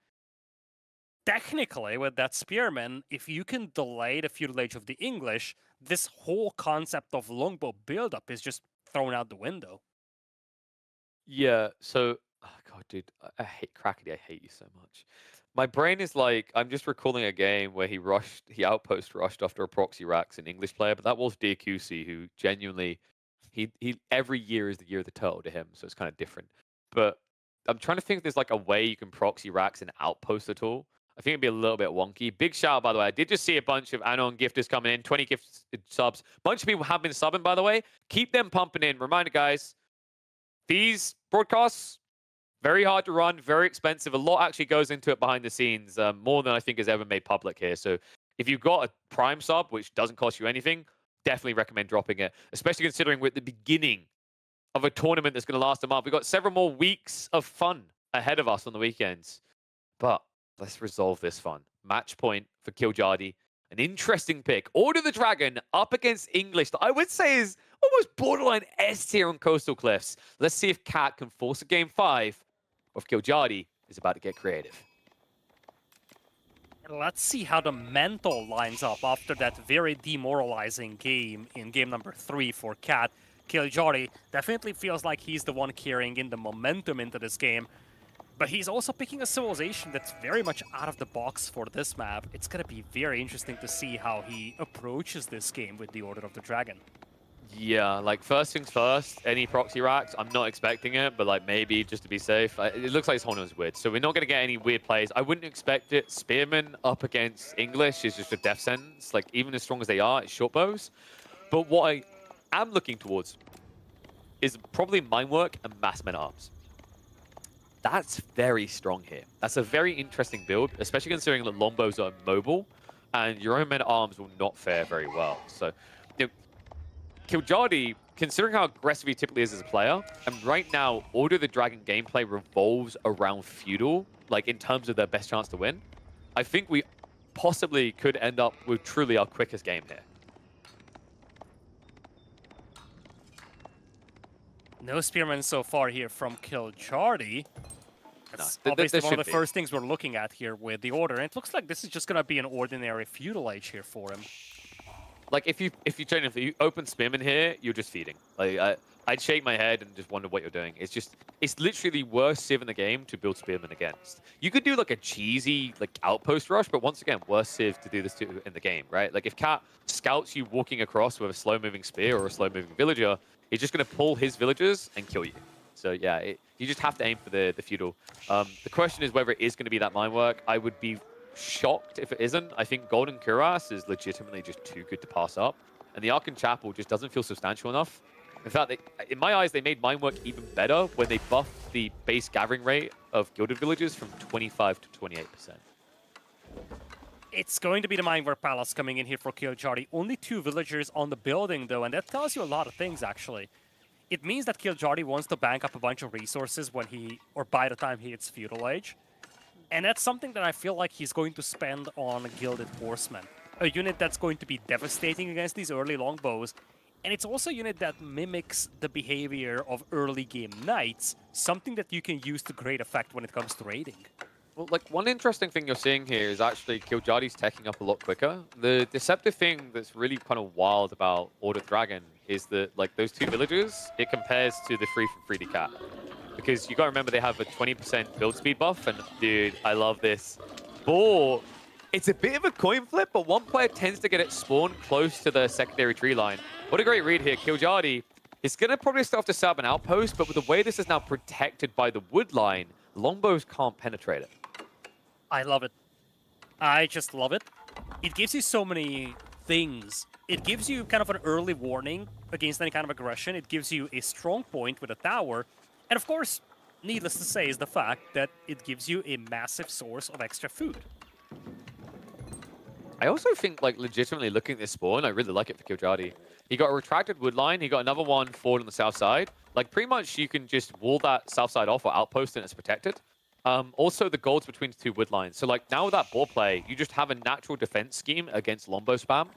technically, with that Spearman, if you can delay the feudal age of the English, this whole concept of longbow buildup is just thrown out the window. Yeah, so oh god, dude, I, hate Crackety. I hate you so much. My brain is like I'm just recalling a game where he rushed, he outpost rushed after a proxy racks an English player, but that was DQC who genuinely, he he every year is the year of the turtle to him, so it's kind of different. But I'm trying to think if there's like a way you can proxy racks an outpost at all. I think it'd be a little bit wonky. Big shout out, by the way. I did just see a bunch of Anon gifters coming in, 20 gift subs. bunch of people have been subbing, by the way. Keep them pumping in. Reminder, guys, these broadcasts, Very hard to run, very expensive. A lot actually goes into it behind the scenes, um, more than I think is ever made public here. So if you've got a Prime sub, which doesn't cost you anything, definitely recommend dropping it, especially considering we're at the beginning of a tournament that's going to last a month. We've got several more weeks of fun ahead of us on the weekends. But let's resolve this fun. Match point for Kiljardi. An interesting pick. Order the Dragon up against English. that I would say is almost borderline S tier on Coastal Cliffs. Let's see if Cat can force a game five or if Kiljardi is about to get creative. Let's see how the mental lines up after that very demoralizing game in game number three for Cat. Kiljardi definitely feels like he's the one carrying in the momentum into this game. But he's also picking a civilization that's very much out of the box for this map. It's going to be very interesting to see how he approaches this game with the Order of the Dragon. Yeah, like first things first, any proxy racks, I'm not expecting it, but like maybe just to be safe. It looks like his Hornet's weird, so we're not going to get any weird plays. I wouldn't expect it. Spearman up against English is just a death sentence. Like even as strong as they are, it's short bows. But what I am looking towards is probably mine work and mass men arms. That's very strong here. That's a very interesting build, especially considering that Longbows are mobile and your own men arms will not fare very well. So, you know, Kiljardi, considering how aggressive he typically is as a player, and right now, Order the Dragon gameplay revolves around Feudal, like in terms of their best chance to win, I think we possibly could end up with truly our quickest game here. No spearmen so far here from Kiljardi. That's no, obviously one of the be. first things we're looking at here with the order. And it looks like this is just going to be an ordinary feudal age here for him. Like if you if you turn if you open spearmen here, you're just feeding. Like I, I'd shake my head and just wonder what you're doing. It's just it's literally the worst civ in the game to build spearmen against. You could do like a cheesy like outpost rush, but once again, worst civ to do this to in the game, right? Like if Cat scouts you walking across with a slow moving spear or a slow moving villager, he's just gonna pull his villagers and kill you. So yeah, it, you just have to aim for the, the feudal. Um, the question is whether it is going to be that Meinwerk. I would be shocked if it isn't. I think Golden Cuirass is legitimately just too good to pass up. And the Aachen Chapel just doesn't feel substantial enough. In fact, they, in my eyes, they made Meinwerk even better when they buffed the base gathering rate of Gilded Villages from 25 to 28%. It's going to be the Meinwerk Palace coming in here for Kiljardi. Only two villagers on the building, though, and that tells you a lot of things, actually it means that Kiljardi wants to bank up a bunch of resources when he, or by the time he hits Feudal Age. And that's something that I feel like he's going to spend on Gilded Horsemen. A unit that's going to be devastating against these early longbows. And it's also a unit that mimics the behavior of early game knights, something that you can use to great effect when it comes to raiding. Well, like, one interesting thing you're seeing here is actually Kiljardi's taking up a lot quicker. The deceptive thing that's really kind of wild about Order Dragon is that like those two villagers, it compares to the free from 3D cat. Because you gotta remember they have a 20% build speed buff, and dude, I love this. Boar, it's a bit of a coin flip, but one player tends to get it spawned close to the secondary tree line. What a great read here. Kiljardi is gonna probably still have to up an outpost, but with the way this is now protected by the wood line, longbows can't penetrate it. I love it. I just love it. It gives you so many things it gives you kind of an early warning against any kind of aggression. It gives you a strong point with a tower. And of course, needless to say is the fact that it gives you a massive source of extra food. I also think, like, legitimately looking at this spawn, I really like it for Kiljardi. He got a retracted wood line. He got another one forward on the south side. Like, pretty much you can just wall that south side off or outpost and it's protected. Um, also, the goals between the two wood lines. So, like, now with that ball play, you just have a natural defense scheme against Lombo spam.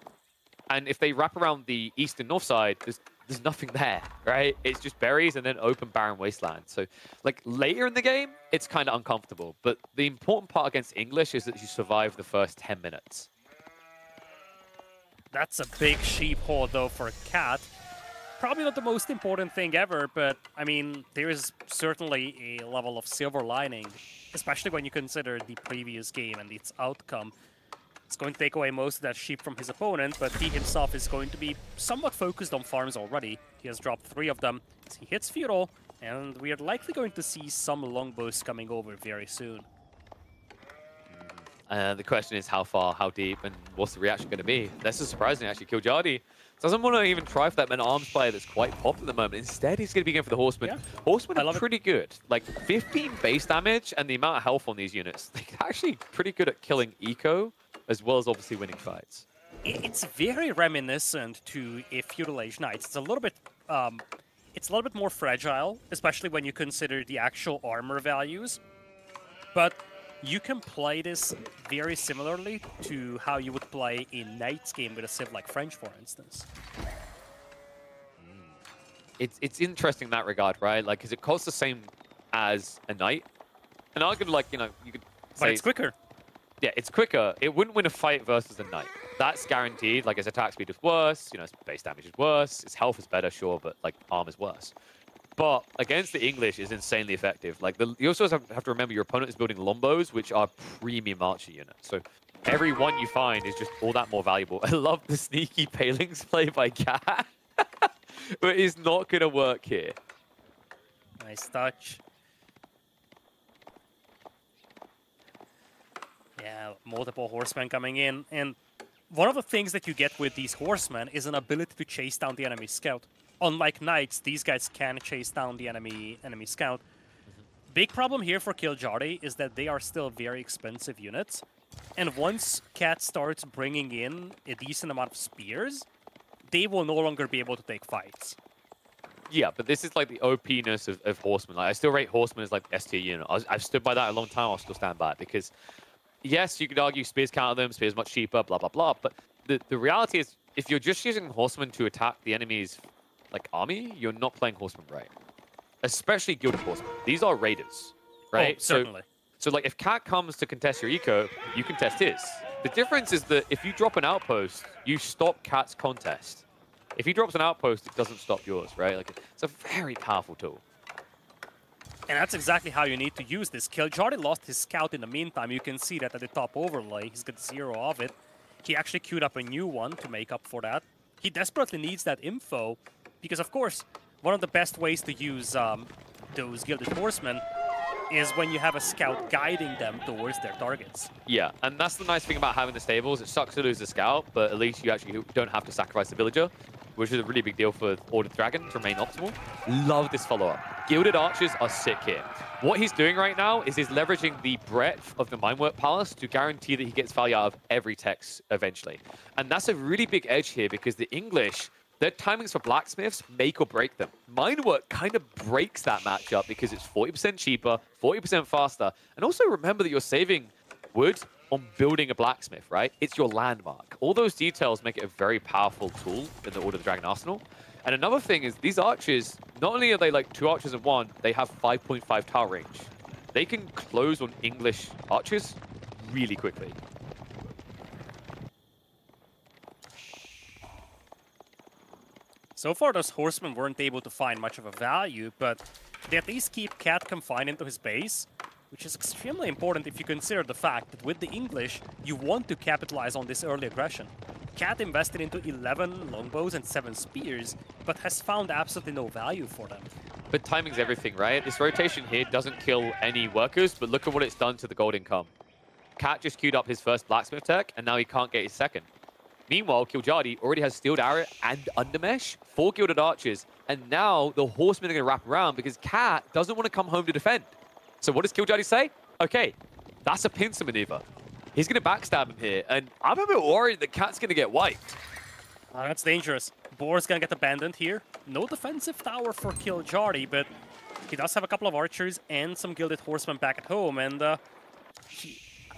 And if they wrap around the east and north side, there's there's nothing there, right? It's just berries and then open barren wasteland. So, like later in the game, it's kind of uncomfortable. But the important part against English is that you survive the first 10 minutes. That's a big sheep horde, though, for a cat. Probably not the most important thing ever, but I mean, there is certainly a level of silver lining, especially when you consider the previous game and its outcome. It's going to take away most of that sheep from his opponent, but he himself is going to be somewhat focused on farms already. He has dropped three of them. He hits Feudal, and we are likely going to see some longbows coming over very soon. Uh, the question is how far, how deep, and what's the reaction going to be? This is surprising, actually. Kiljardi doesn't want to even try for that man arms player that's quite popular at the moment. Instead, he's going to be going for the Horseman. Yeah. Horseman I are love it. pretty good. Like 15 base damage and the amount of health on these units. (laughs) They're actually pretty good at killing eco, as well as obviously winning fights. It's very reminiscent to a Feudal Age Knights. It's a little bit, um, it's a little bit more fragile, especially when you consider the actual armor values. But you can play this very similarly to how you would play a Knights game with a civ like French, for instance. Mm. It's it's interesting in that regard, right? Like, because it costs the same as a knight. And I could like, you know, you could But say it's quicker. yeah, it's quicker. It wouldn't win a fight versus a knight. That's guaranteed. Like his attack speed is worse. You know, his base damage is worse. His health is better, sure, but like arm is worse. But against the English is insanely effective. Like the, you also have have to remember your opponent is building Lombos, which are premium archer units. So every one you find is just all that more valuable. (laughs) I love the sneaky palings play by Cat, (laughs) but it's not gonna work here. Nice touch. Yeah, multiple horsemen coming in. And one of the things that you get with these horsemen is an ability to chase down the enemy scout. Unlike knights, these guys can chase down the enemy enemy scout. Mm-hmm. Big problem here for Kiljardi is that they are still very expensive units. And once Cat starts bringing in a decent amount of spears, they will no longer be able to take fights. Yeah, but this is like the OP-ness of, of Horseman. Like, I still rate Horseman as like S tier unit. I was, I've stood by that a long time. I'll still stand by it because, yes, you could argue Spears counter them, Spears much cheaper, blah, blah, blah. But the, the reality is, if you're just using Horseman to attack the enemy's like army, you're not playing Horseman right. Especially Gilded Horsemen. These are raiders, oh, right? Oh, So- certainly. so, like, if Cat comes to contest your eco, you contest his. The difference is that if you drop an outpost, you stop Cat's contest. If he drops an outpost, it doesn't stop yours, right? Like, it's a very powerful tool. And that's exactly how you need to use this. Kiljardi lost his scout in the meantime. You can see that at the top overlay. He's got zero of it. He actually queued up a new one to make up for that. He desperately needs that info because, of course, one of the best ways to use um, those Gilded Horsemen is when you have a scout guiding them towards their targets. Yeah, and that's the nice thing about having the stables. It sucks to lose the scout, but at least you actually don't have to sacrifice the villager, which is a really big deal for Ordered Dragon to remain optimal. Love this follow-up. Gilded Archers are sick here. What he's doing right now is he's leveraging the breadth of the Meinwerk Palace to guarantee that he gets value out of every text eventually. And that's a really big edge here because the English, their timings for blacksmiths make or break them. Meinwerk kind of breaks that matchup because it's 40% cheaper, 40% faster, and also remember that you're saving wood on building a blacksmith, right? It's your landmark. All those details make it a very powerful tool in the Order of the Dragon arsenal. And another thing is these archers, not only are they like two archers in one, they have 5.5 tower range. They can close on English archers really quickly. So far, those horsemen weren't able to find much of a value, but they at least keep Cat confined into his base, which is extremely important if you consider the fact that with the English, you want to capitalize on this early aggression. Cat invested into 11 longbows and 7 spears, but has found absolutely no value for them. But timing's everything, right? This rotation here doesn't kill any workers, but look at what it's done to the gold income. Cat just queued up his first blacksmith tech, and now he can't get his second. Meanwhile, Kiljardi already has Steeled Arrow and Undermesh, four Gilded Archers, and now the Horsemen are going to wrap around because Cat doesn't want to come home to defend. So what does Kiljardi say? Okay, that's a pincer maneuver. He's going to backstab him here, and I'm a bit worried that Cat's going to get wiped. Uh, that's dangerous. Boar's gonna get abandoned here. No defensive tower for Kiljardi, but he does have a couple of archers and some Gilded Horsemen back at home, and uh,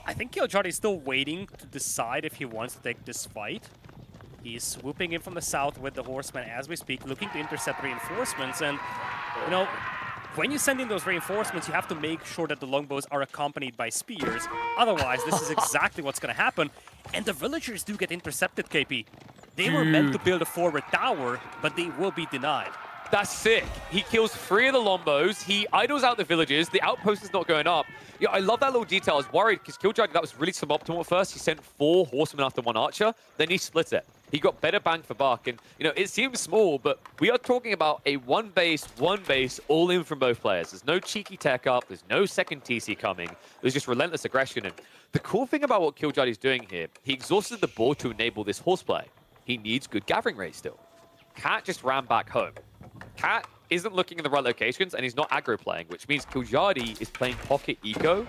I think Kiljardi is still waiting to decide if he wants to take this fight. He's swooping in from the south with the Horsemen as we speak, looking to intercept reinforcements, and, you know, when you send in those reinforcements, you have to make sure that the longbows are accompanied by spears. Otherwise, this is (laughs) exactly what's going to happen. And the villagers do get intercepted, KP. They were meant to build a forward tower, but they will be denied. That's sick. He kills three of the Lombos. He idles out the villages. The outpost is not going up. Yeah, I love that little detail. I was worried because Kiljardi, that was really suboptimal at first. He sent four horsemen after one archer. Then he split it. He got better bang for buck, and you know it seems small, but we are talking about a one base, one base, all in from both players. There's no cheeky tech up, there's no second TC coming. There's just relentless aggression. And the cool thing about what Kiljardi's doing here, he exhausted the board to enable this horseplay. He needs good gathering rate still. Cat just ran back home. Cat isn't looking in the right locations, and he's not aggro playing, which means Kiljardi is playing pocket eco,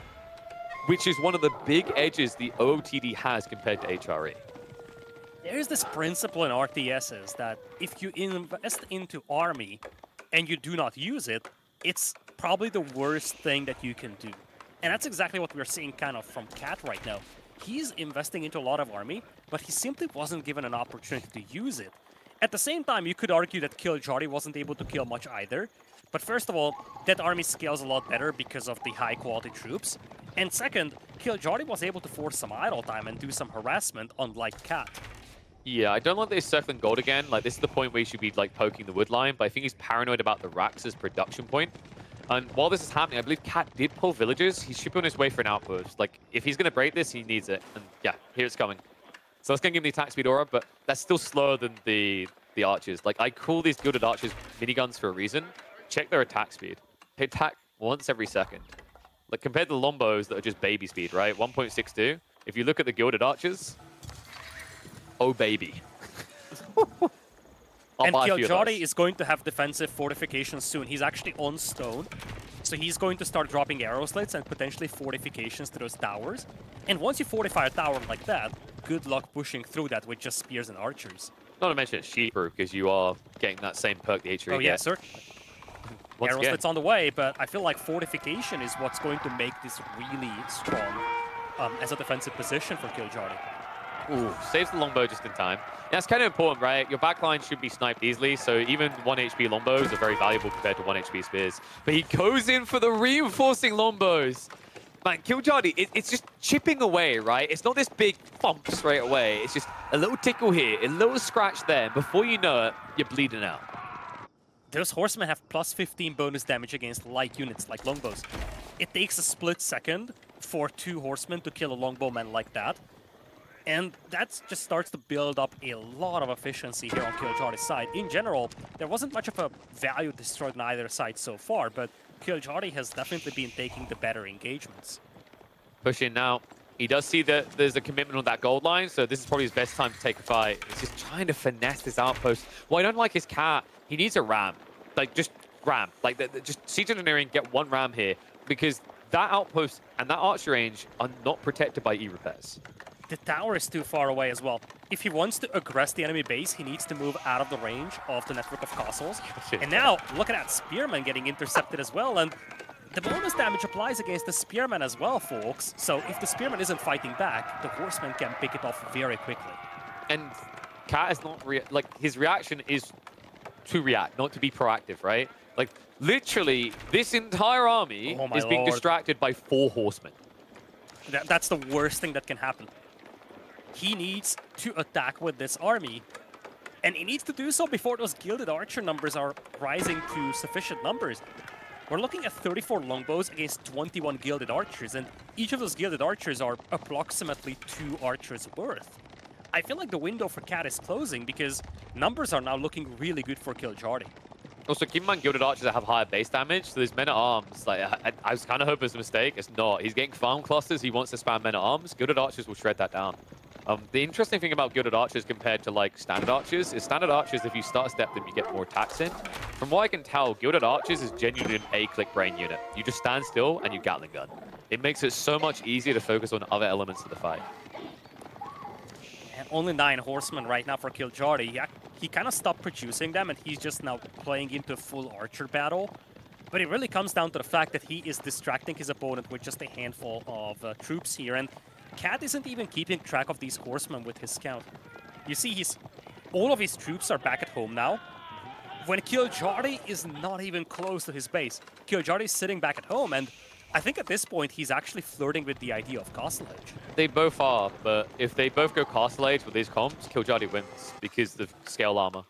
which is one of the big edges the OOTD has compared to HRE. There's this principle in RTSs that if you invest into army and you do not use it, it's probably the worst thing that you can do. And that's exactly what we're seeing kind of from Cat right now. He's investing into a lot of army, but he simply wasn't given an opportunity to use it. At the same time, you could argue that Kiljardi wasn't able to kill much either. But first of all, that army scales a lot better because of the high-quality troops. And second, Kiljardi was able to force some idle time and do some harassment, unlike Cat. Yeah, I don't like this circling gold again. Like, this is the point where you should be, like, poking the wood line, but I think he's paranoid about the Rax's production point. And while this is happening, I believe Cat did pull villages. He should be on his way for an outpost. Like, if he's going to break this, he needs it. And yeah, here it's coming. So that's going to give him the attack speed aura, but that's still slower than the the archers. Like, I call these gilded archers miniguns for a reason. Check their attack speed. They attack once every second. Like, compared to the Lombos that are just baby speed, right? 1.62. If you look at the gilded archers, oh, baby. (laughs) and Kiljardi is going to have defensive fortifications soon. He's actually on stone. So he's going to start dropping arrow slits and potentially fortifications to those towers. And once you fortify a tower like that, good luck pushing through that with just spears and archers. Not to mention it's cheaper because you are getting that same perk the HRE Oh yeah, sir. (laughs) Arrow slits on the way, but I feel like fortification is what's going to make this really strong um, as a defensive position for Kiljardi. Ooh, saves the longbow just in time. That's kind of important, right? Your backline should be sniped easily, so even 1 HP longbows are very valuable compared to 1 HP spears. But he goes in for the reinforcing longbows. Man, Kiljardi, it, it's just chipping away, right? It's not this big thump straight away. It's just a little tickle here, a little scratch there. Before you know it, you're bleeding out. Those horsemen have plus 15 bonus damage against light units like longbows. It takes a split second for two horsemen to kill a longbowman like that. And that just starts to build up a lot of efficiency here on Kiljardi's side. In general, there wasn't much of a value destroyed on either side so far, but Kiljardi has definitely been taking the better engagements. Pushing now. He does see that there's a commitment on that gold line, so this is probably his best time to take a fight. He's just trying to finesse this outpost. Well, I don't like his cat, he needs a ram. Like, just ram. Like, the, the, just siege engineering, get one ram here, because that outpost and that archer range are not protected by E-repairs. The tower is too far away as well. If he wants to aggress the enemy base, he needs to move out of the range of the network of castles. (laughs) Oh, and now, look at that Spearman getting intercepted as well, and the bonus damage applies against the Spearman as well, folks. So if the Spearman isn't fighting back, the Horseman can pick it off very quickly. And Cat is not, like, his reaction is to react, not to be proactive, right? Like, literally, this entire army oh is being Lord. distracted by four horsemen. That, that's the worst thing that can happen. He needs to attack with this army. And he needs to do so before those Gilded Archer numbers are rising to sufficient numbers. We're looking at 34 longbows against 21 Gilded Archers, and each of those Gilded Archers are approximately two archers worth. I feel like the window for Cat is closing because numbers are now looking really good for Kiljardi. Also, keep in mind Gilded Archers that have higher base damage, so there's Men-at-Arms. Like, I, I was kind of hoping it's a mistake. It's not. He's getting farm clusters. He wants to spam Men-at-Arms. Gilded Archers will shred that down. Um, the interesting thing about Gilded Archers compared to like Standard Archers is Standard Archers, if you start step them, you get more attacks in. From what I can tell, Gilded Archers is genuinely an A-click brain unit. You just stand still and you Gatling gun. It makes it so much easier to focus on other elements of the fight. And only nine horsemen right now for Kiljardi. He, he kind of stopped producing them and he's just now playing into a full archer battle. But it really comes down to the fact that he is distracting his opponent with just a handful of uh, troops here. And Cat isn't even keeping track of these horsemen with his scout. You see, he's all of his troops are back at home now. When Kiljardi is not even close to his base. Kiljardi is sitting back at home, and I think at this point he's actually flirting with the idea of Castle Age. They both are, but if they both go Castle Age with these comps, Kiljardi wins because of scale armor.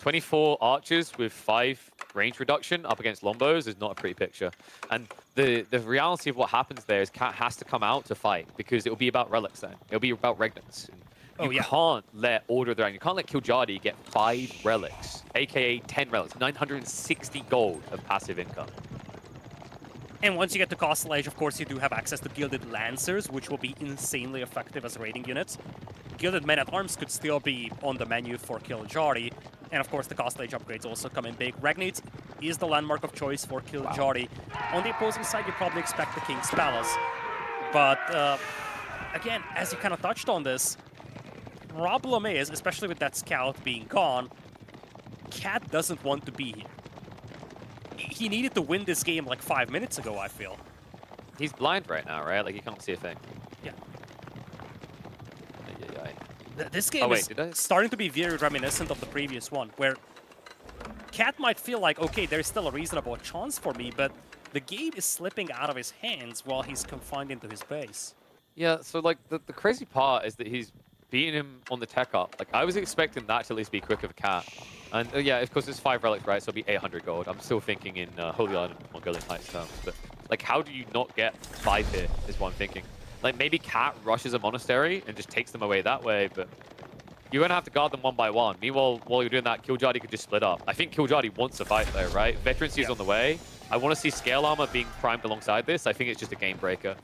24 archers with 5 range reduction up against Lombos is not a pretty picture. And the, the reality of what happens there is Cat has to come out to fight because it will be about relics then. It'll be about regnants. Oh, you yeah. can't let Order of the Dragon, you can't let Kiljardi get five relics, aka 10 relics, 960 gold of passive income. And once you get to Castle Age, of course, you do have access to Gilded Lancers, which will be insanely effective as raiding units. Gilded Men-at-Arms could still be on the menu for Kiljardi. And of course, the Castle Age upgrades also come in big. Regnitz is the landmark of choice for Kiljardi. On the opposing side, you probably expect the King's Palace. But uh, again, as you kind of touched on this, problem is, especially with that scout being gone, Cat doesn't want to be here. He needed to win this game like five minutes ago, I feel. He's blind right now, right? Like he can't see a thing. Yeah. This game Oh, wait, is starting to be very reminiscent of the previous one, where Cat might feel like, okay, there's still a reasonable chance for me, but the game is slipping out of his hands while he's confined into his base. Yeah, so like the, the crazy part is that he's beating him on the tech up. Like I was expecting that to at least be quick of cat. And uh, yeah, of course it's five relics, right? So it'll be 800 gold. I'm still thinking in uh, Holy Island Mongolian Heights terms. But like how do you not get five here is what I'm thinking. Like maybe Cat rushes a monastery and just takes them away that way, but you're gonna have to guard them one by one. Meanwhile, while you're doing that, Kiljardi could just split up. I think Kiljardi wants to fight though, right? Veterancy is Yeah. on the way. I want to see scale armor being primed alongside this. I think it's just a game breaker.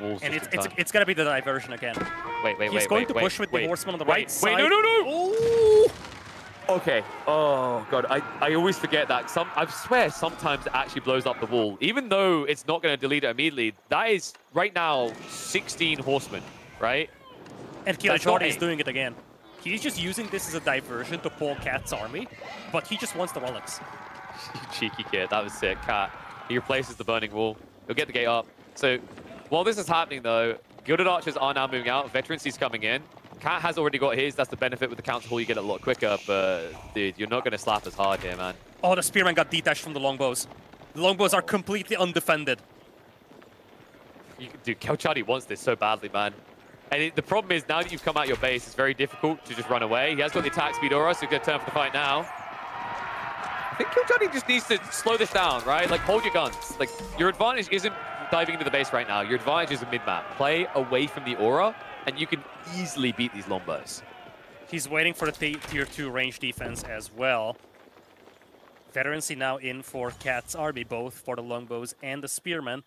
Wolves And it's it's, time. it's gonna be the diversion again. Wait, wait, He's wait, He's going wait, to wait, push with wait. the horseman on the Wait, right wait, side. no, no, no! Ooh! Okay. Oh god, I, I always forget that. Some I swear sometimes it actually blows up the wall. Even though it's not going to delete it immediately, that is right now 16 horsemen, right? And That's is doing it again. He's just using this as a diversion to pull Cat's army, but he just wants the relics. (laughs) You cheeky kid, that was sick. Cat. He replaces the burning wall. He'll get the gate up. So while this is happening though, Gilded Archers are now moving out. Veterancy's coming in. Cat has already got his. That's the benefit with the council hall. You get it a lot quicker, but dude, you're not going to slap as hard here, man. Oh, the spearman got detached from the longbows. The longbows are completely undefended. You, dude, Kiljardi wants this so badly, man. And it, the problem is, now that you've come out your base, it's very difficult to just run away. He has got the attack speed aura, so he's going to turn for the fight now. I think Kiljardi just needs to slow this down, right? Like, hold your guns. Like, your advantage isn't diving into the base right now. Your advantage is a mid-map. Play away from the aura, and you can easily beat these Lombos. He's waiting for the tier 2 range defense as well. Veterancy now in for Cat's army, both for the longbows and the spearmen.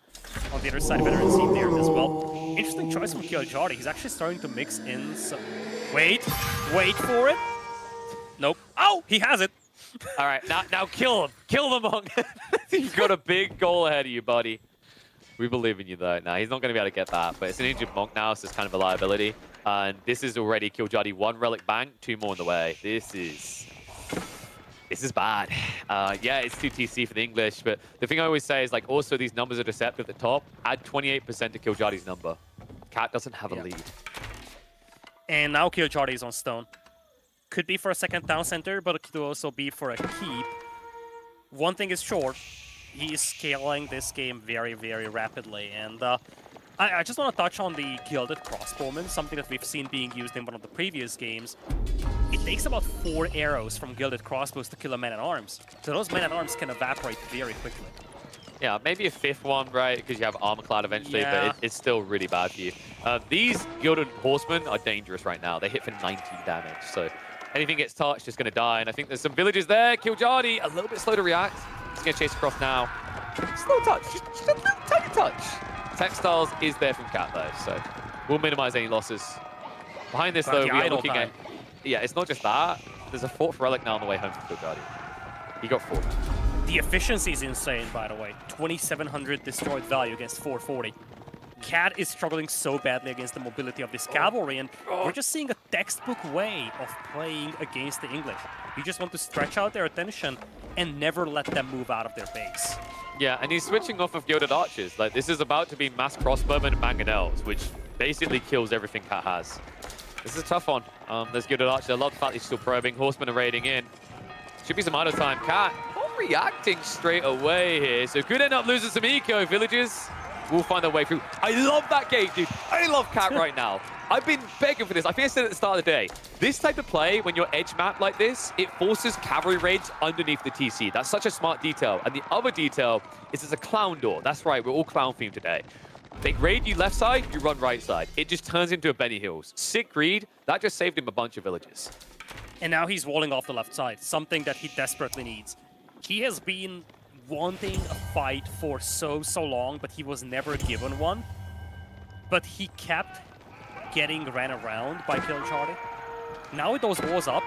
On the other side, Veterancy there as well. Interesting choice from Kiljardi. He's actually starting to mix in some... Wait, wait for it. Nope. Oh, he has it. All right, now now kill him. Kill the monk. You've got a big goal ahead of you, buddy. We believe in you, though. Now, he's not going to be able to get that, but it's an injured monk now, so it's kind of a liability. And this is already Kiljardi. One relic bank, two more on the way. This is... This is bad. Uh, yeah, it's 2 TC for the English, but the thing I always say is, like, also these numbers are deceptive at the top. Add 28% to Kiljardi's number. Cat doesn't have a Yeah. lead. And now Kiljardi is on stone. Could be for a second town center, but it could also be for a keep. One thing is sure, he is scaling this game very, very rapidly. And uh, I, I just want to touch on the Gilded Crossbowman, something that we've seen being used in one of the previous games. It takes about four arrows from Gilded Crossbows to kill a man-at-arms. So those men-at-arms can evaporate very quickly. Yeah, maybe a fifth one, right? Because you have armor clad eventually, Yeah. but it, it's still really bad for you. Uh, these Gilded Horsemen are dangerous right now. They hit for 19 damage, so anything gets touched is going to die. And I think there's some villagers there. Kiljardi, a little bit slow to react. He's going to chase across now. Slow touch, just, just a little tiny touch. Textiles is there from Cat, though, so we'll minimize any losses. Behind this, though, we are looking time. at... Yeah, it's not just that. There's a fourth relic now on the way home from Kiljardi. He got four. The efficiency is insane, by the way. 2,700 destroyed value against 440. Cat is struggling so badly against the mobility of this oh. cavalry, and we're oh. just seeing a textbook way of playing against the English. You just want to stretch out their attention and never let them move out of their base. Yeah, and he's switching off of Gilded Archers. Like, this is about to be mass crossbowmen and mangonels, which basically kills everything Cat has. This is a tough one. Um, there's Gilded Archers. I love the fact he's still probing. Horsemen are raiding in. Should be some idle time. Cat not reacting straight away here. So could end up losing some eco. Villagers will find their way through. I love that gate, dude. I love Cat (laughs) right now. I've been begging for this. I think I said at the start of the day. This type of play, when you're edge map like this, it forces cavalry raids underneath the TC. That's such a smart detail. And the other detail is it's a clown door. That's right, we're all clown themed today. They raid you left side, you run right side. It just turns into a Benny Hills. Sick read, that just saved him a bunch of villages. And now he's walling off the left side, something that he desperately needs. He has been wanting a fight for so, so long, but he was never given one. But he kept getting ran around by Killjoy. Now with those walls up,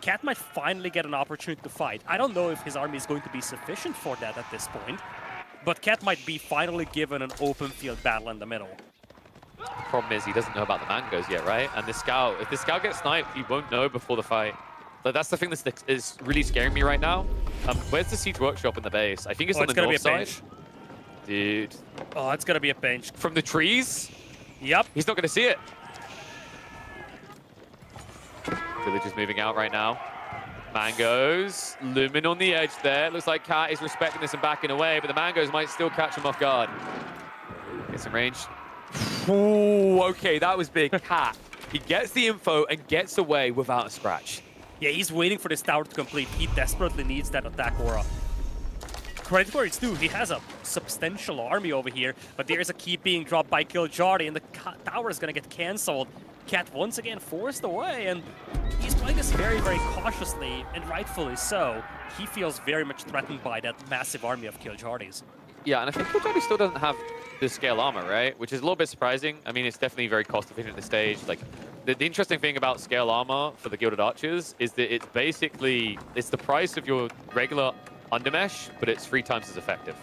Cat might finally get an opportunity to fight. I don't know if his army is going to be sufficient for that at this point, but Cat might be finally given an open field battle in the middle. Problem is he doesn't know about the mangoes yet, right? And the scout, if the scout gets sniped, he won't know before the fight. But that's the thing that is really scaring me right now. Um, where's the siege workshop in the base? I think it's oh, on it's the north be a side. bench. Dude, Oh, it's gonna be a bench. from the trees, Yep. he's not going to see it. Village is moving out right now. Mangoes, looming on the edge there. Looks like Cat is respecting this and backing away, but the Mangoes might still catch him off guard. Get some range. Ooh, okay, that was big. (laughs) Cat, he gets the info and gets away without a scratch. Yeah, he's waiting for this tower to complete. He desperately needs that attack aura. Credit where it's due, he has a substantial army over here, but there's a key being dropped by Kiljardi, and the tower is gonna get cancelled. Cat once again forced away, and he's playing this very, very cautiously, and rightfully so. He feels very much threatened by that massive army of Kiljardi's. Yeah, and I think Killjoy still doesn't have the scale armor, right? Which is a little bit surprising. I mean, it's definitely very cost efficient at this stage. Like, the, the interesting thing about scale armor for the Gilded Archers is that it's basically, it's the price of your regular undermesh, but it's three times as effective.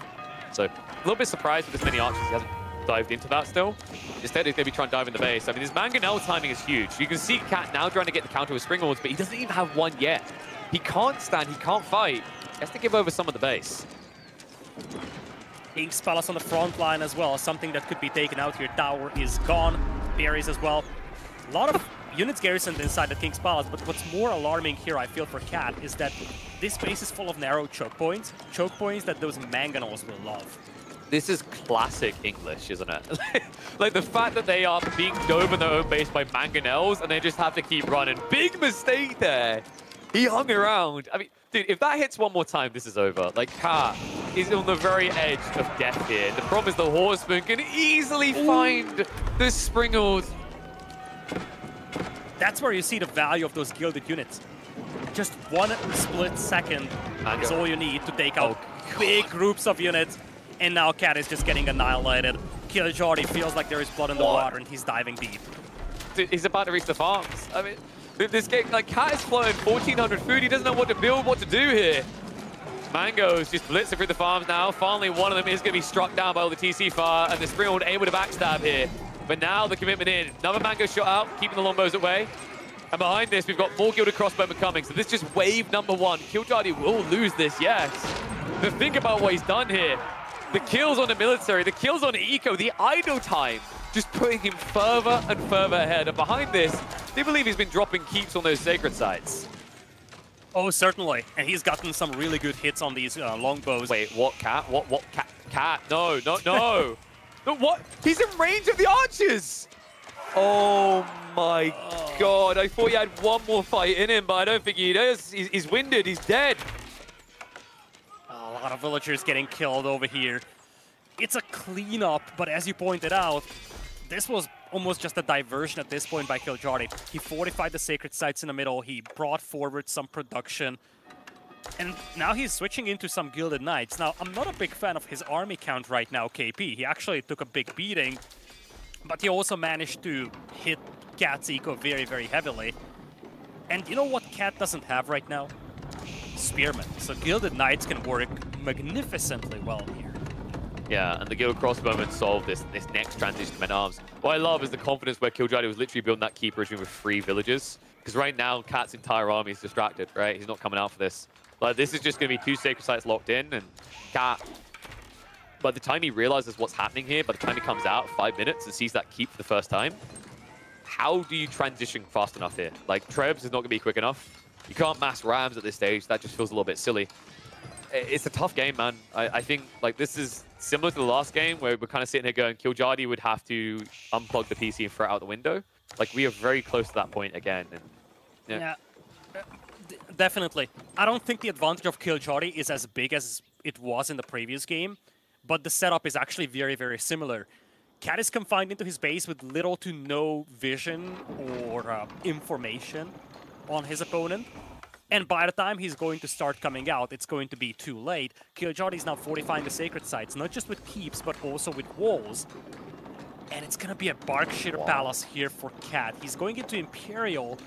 So, a little bit surprised with this many archers, he hasn't dived into that still. Instead, he's going to be trying to dive in the base. I mean, his Mangonel timing is huge. You can see Cat now trying to get the counter with Springalds, but he doesn't even have one yet. He can't stand, he can't fight. He has to give over some of the base. King's Palace on the front line as well, something that could be taken out here. Tower is gone, berries as well. A lot of units garrisoned inside the King's Palace, but what's more alarming here, I feel, for Cat, is that this base is full of narrow choke points, choke points that those mangonels will love. This is classic English, isn't it? (laughs) like the fact that they are being dove in their own base by mangonels and they just have to keep running. Big mistake there. He hung around. I mean, dude, if that hits one more time, this is over. Like, Cat is on the very edge of death here. The problem is the Horseman can easily find the Springles. That's where you see the value of those gilded units. Just one split second And is all you need to take out Oh, big groups of units. And now Cat is just getting annihilated. Kiljardi feels like there is blood in the What? water and he's diving deep. Dude, he's about to reach the farms. I mean, this game, like, Cat is flowing 1,400 food. He doesn't know what to build, what to do here. Mango's just blitzing through the farms now. Finally, one of them is going to be struck down by all the TC fire, and the Springald able to backstab here. But now the commitment in. Another Mango shot out, keeping the longbows away. And behind this, we've got more Gilded Crossbowmen coming. So this is just wave number one. Kiljardi will lose this, yes. But think about what he's done here. The kills on the military, the kills on Eco, the idle time, just putting him further and further ahead. And behind this, they believe he's been dropping keeps on those sacred sites. Oh, certainly. And he's gotten some really good hits on these uh, longbows. Wait, what cat? What what cat? Cat? No, no, no. (laughs) no, what? He's in range of the archers. Oh my god! I thought he had one more fight in him, but I don't think he does. He's, he's winded. He's dead. A lot of villagers getting killed over here. It's a cleanup, but as you pointed out, this was almost just a diversion at this point by Kiljardi. He fortified the sacred sites in the middle, he brought forward some production, and now he's switching into some Gilded Knights. Now, I'm not a big fan of his army count right now, KP. He actually took a big beating, but he also managed to hit Cat's eco very, very heavily. And you know what Cat doesn't have right now? Spearmen. So Gilded Knights can work magnificently well here. Yeah, and the Guild Crossbowmen solved this this next transition to men-arms. What I love is the confidence where Kiljardi was literally building that keeper regime with three villages. Because right now, Cat's entire army is distracted, right? He's not coming out for this. Like, this is just going to be two sacred sites locked in, and Cat, by the time he realizes what's happening here, by the time he comes out, five minutes, and sees that keep for the first time, how do you transition fast enough here? Like, Trebs is not going to be quick enough. You can't mass Rams at this stage. That just feels a little bit silly. It's a tough game, man. I, I think, like, this is similar to the last game where we're kind of sitting here going, Kiljardi would have to unplug the PC and throw it out the window. Like, we are very close to that point again. And Yeah. Yeah, uh, definitely. I don't think the advantage of Kiljardi is as big as it was in the previous game, but the setup is actually very, very similar. Cat is confined into his base with little to no vision or uh, information on his opponent. And by the time he's going to start coming out, it's going to be too late. Killjoy is now fortifying the sacred sites, not just with keeps, but also with walls. And it's gonna be a Berkshire wow. Palace here for Cat. He's going into Imperial.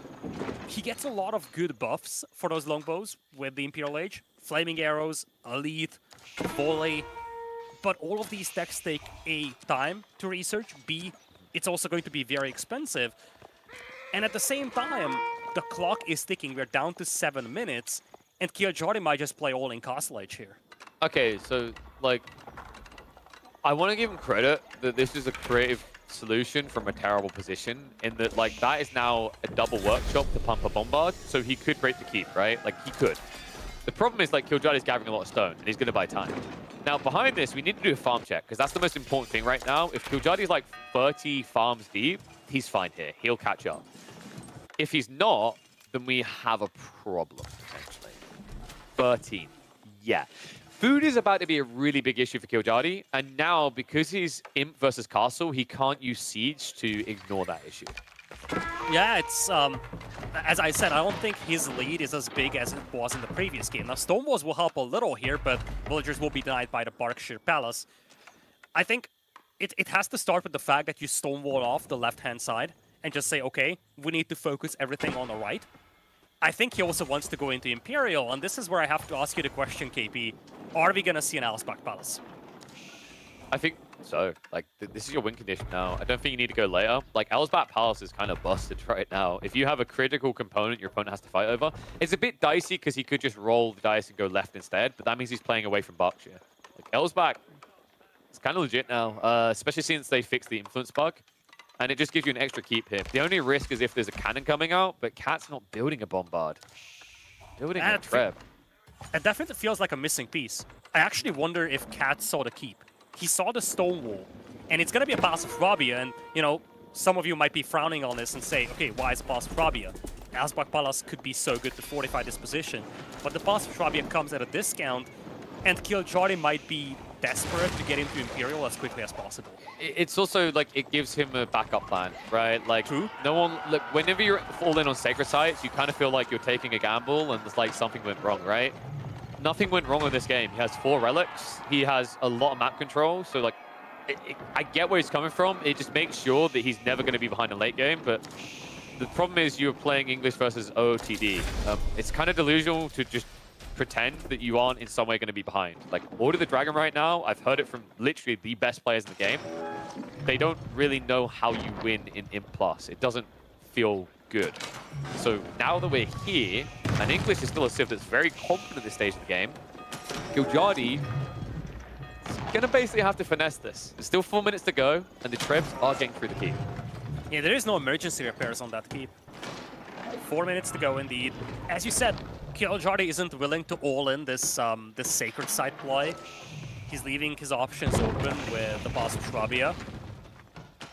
He gets a lot of good buffs for those longbows with the Imperial Age. Flaming arrows, elite, volley. But all of these decks take A, time to research, B, it's also going to be very expensive. And at the same time, the clock is ticking. We're down to seven minutes, and Killjoy might just play all in Castle here. Okay, so, like, I want to give him credit that this is a creative solution from a terrible position in that, like, that is now a double workshop to pump a Bombard, so he could break the keep, right? Like, he could. The problem is, like, Killjoy is gathering a lot of stone, and he's going to buy time. Now, behind this, we need to do a farm check, because that's the most important thing right now. If Killjoy is, like, 30 farms deep, he's fine here. He'll catch up. If he's not, then we have a problem, potentially. 13. Yeah. Food is about to be a really big issue for Killjoy, and now, because he's Imp versus Castle, he can't use Siege to ignore that issue. Yeah, it's, um, as I said, I don't think his lead is as big as it was in the previous game. Now, Stone Stonewalls will help a little here, but villagers will be denied by the Berkshire Palace. I think it, it has to start with the fact that you Stonewall off the left-hand side and just say, okay, we need to focus everything on the right. I think he also wants to go into Imperial, and this is where I have to ask you the question, KP. Are we going to see an Elzbach Palace? I think so. Like, th this is your win condition now. I don't think you need to go later. Like, Elzbach Palace is kind of busted (laughs) right now. If you have a critical component your opponent has to fight over, it's a bit dicey because he could just roll the dice and go left instead, but that means he's playing away from Berkshire. Like, Elzbach, it's kind of legit now, uh, especially since they fixed the influence bug and it just gives you an extra keep here. The only risk is if there's a cannon coming out, but Cat's not building a bombard. Building that a trap. It definitely feels like a missing piece. I actually wonder if Cat saw the keep. He saw the stone wall, and it's going to be a pass of Rabia, and, you know, some of you might be frowning on this and say, okay, why is a pass of Rabia? Elzbach Palace could be so good to fortify this position, but the pass of Rabia comes at a discount, and Killjoy might be desperate to get into Imperial as quickly as possible. It's also like it gives him a backup plan, right? Like True. no one look whenever you fall in on sacred sites, you kind of feel like you're taking a gamble and it's like something went wrong, right? Nothing went wrong in this game. He has four relics. He has a lot of map control, so like it, it, I get where he's coming from. It just makes sure that he's never going to be behind a late game, but the problem is you're playing English versus OOTD. Um, it's kind of delusional to just pretend that you aren't in some way going to be behind. Like, Order the Dragon right now, I've heard it from literally the best players in the game. They don't really know how you win in Imp Plus. It doesn't feel good. So now that we're here, and English is still a Civ that's very confident at this stage of the game, Kiljardi is going to basically have to finesse this. There's still four minutes to go, and the Trebs are getting through the keep. Yeah, there is no emergency repairs on that keep. Four minutes to go indeed. As you said, Killjoy isn't willing to all in this um, this Sacred Site play. He's leaving his options open with the boss of Shrabia.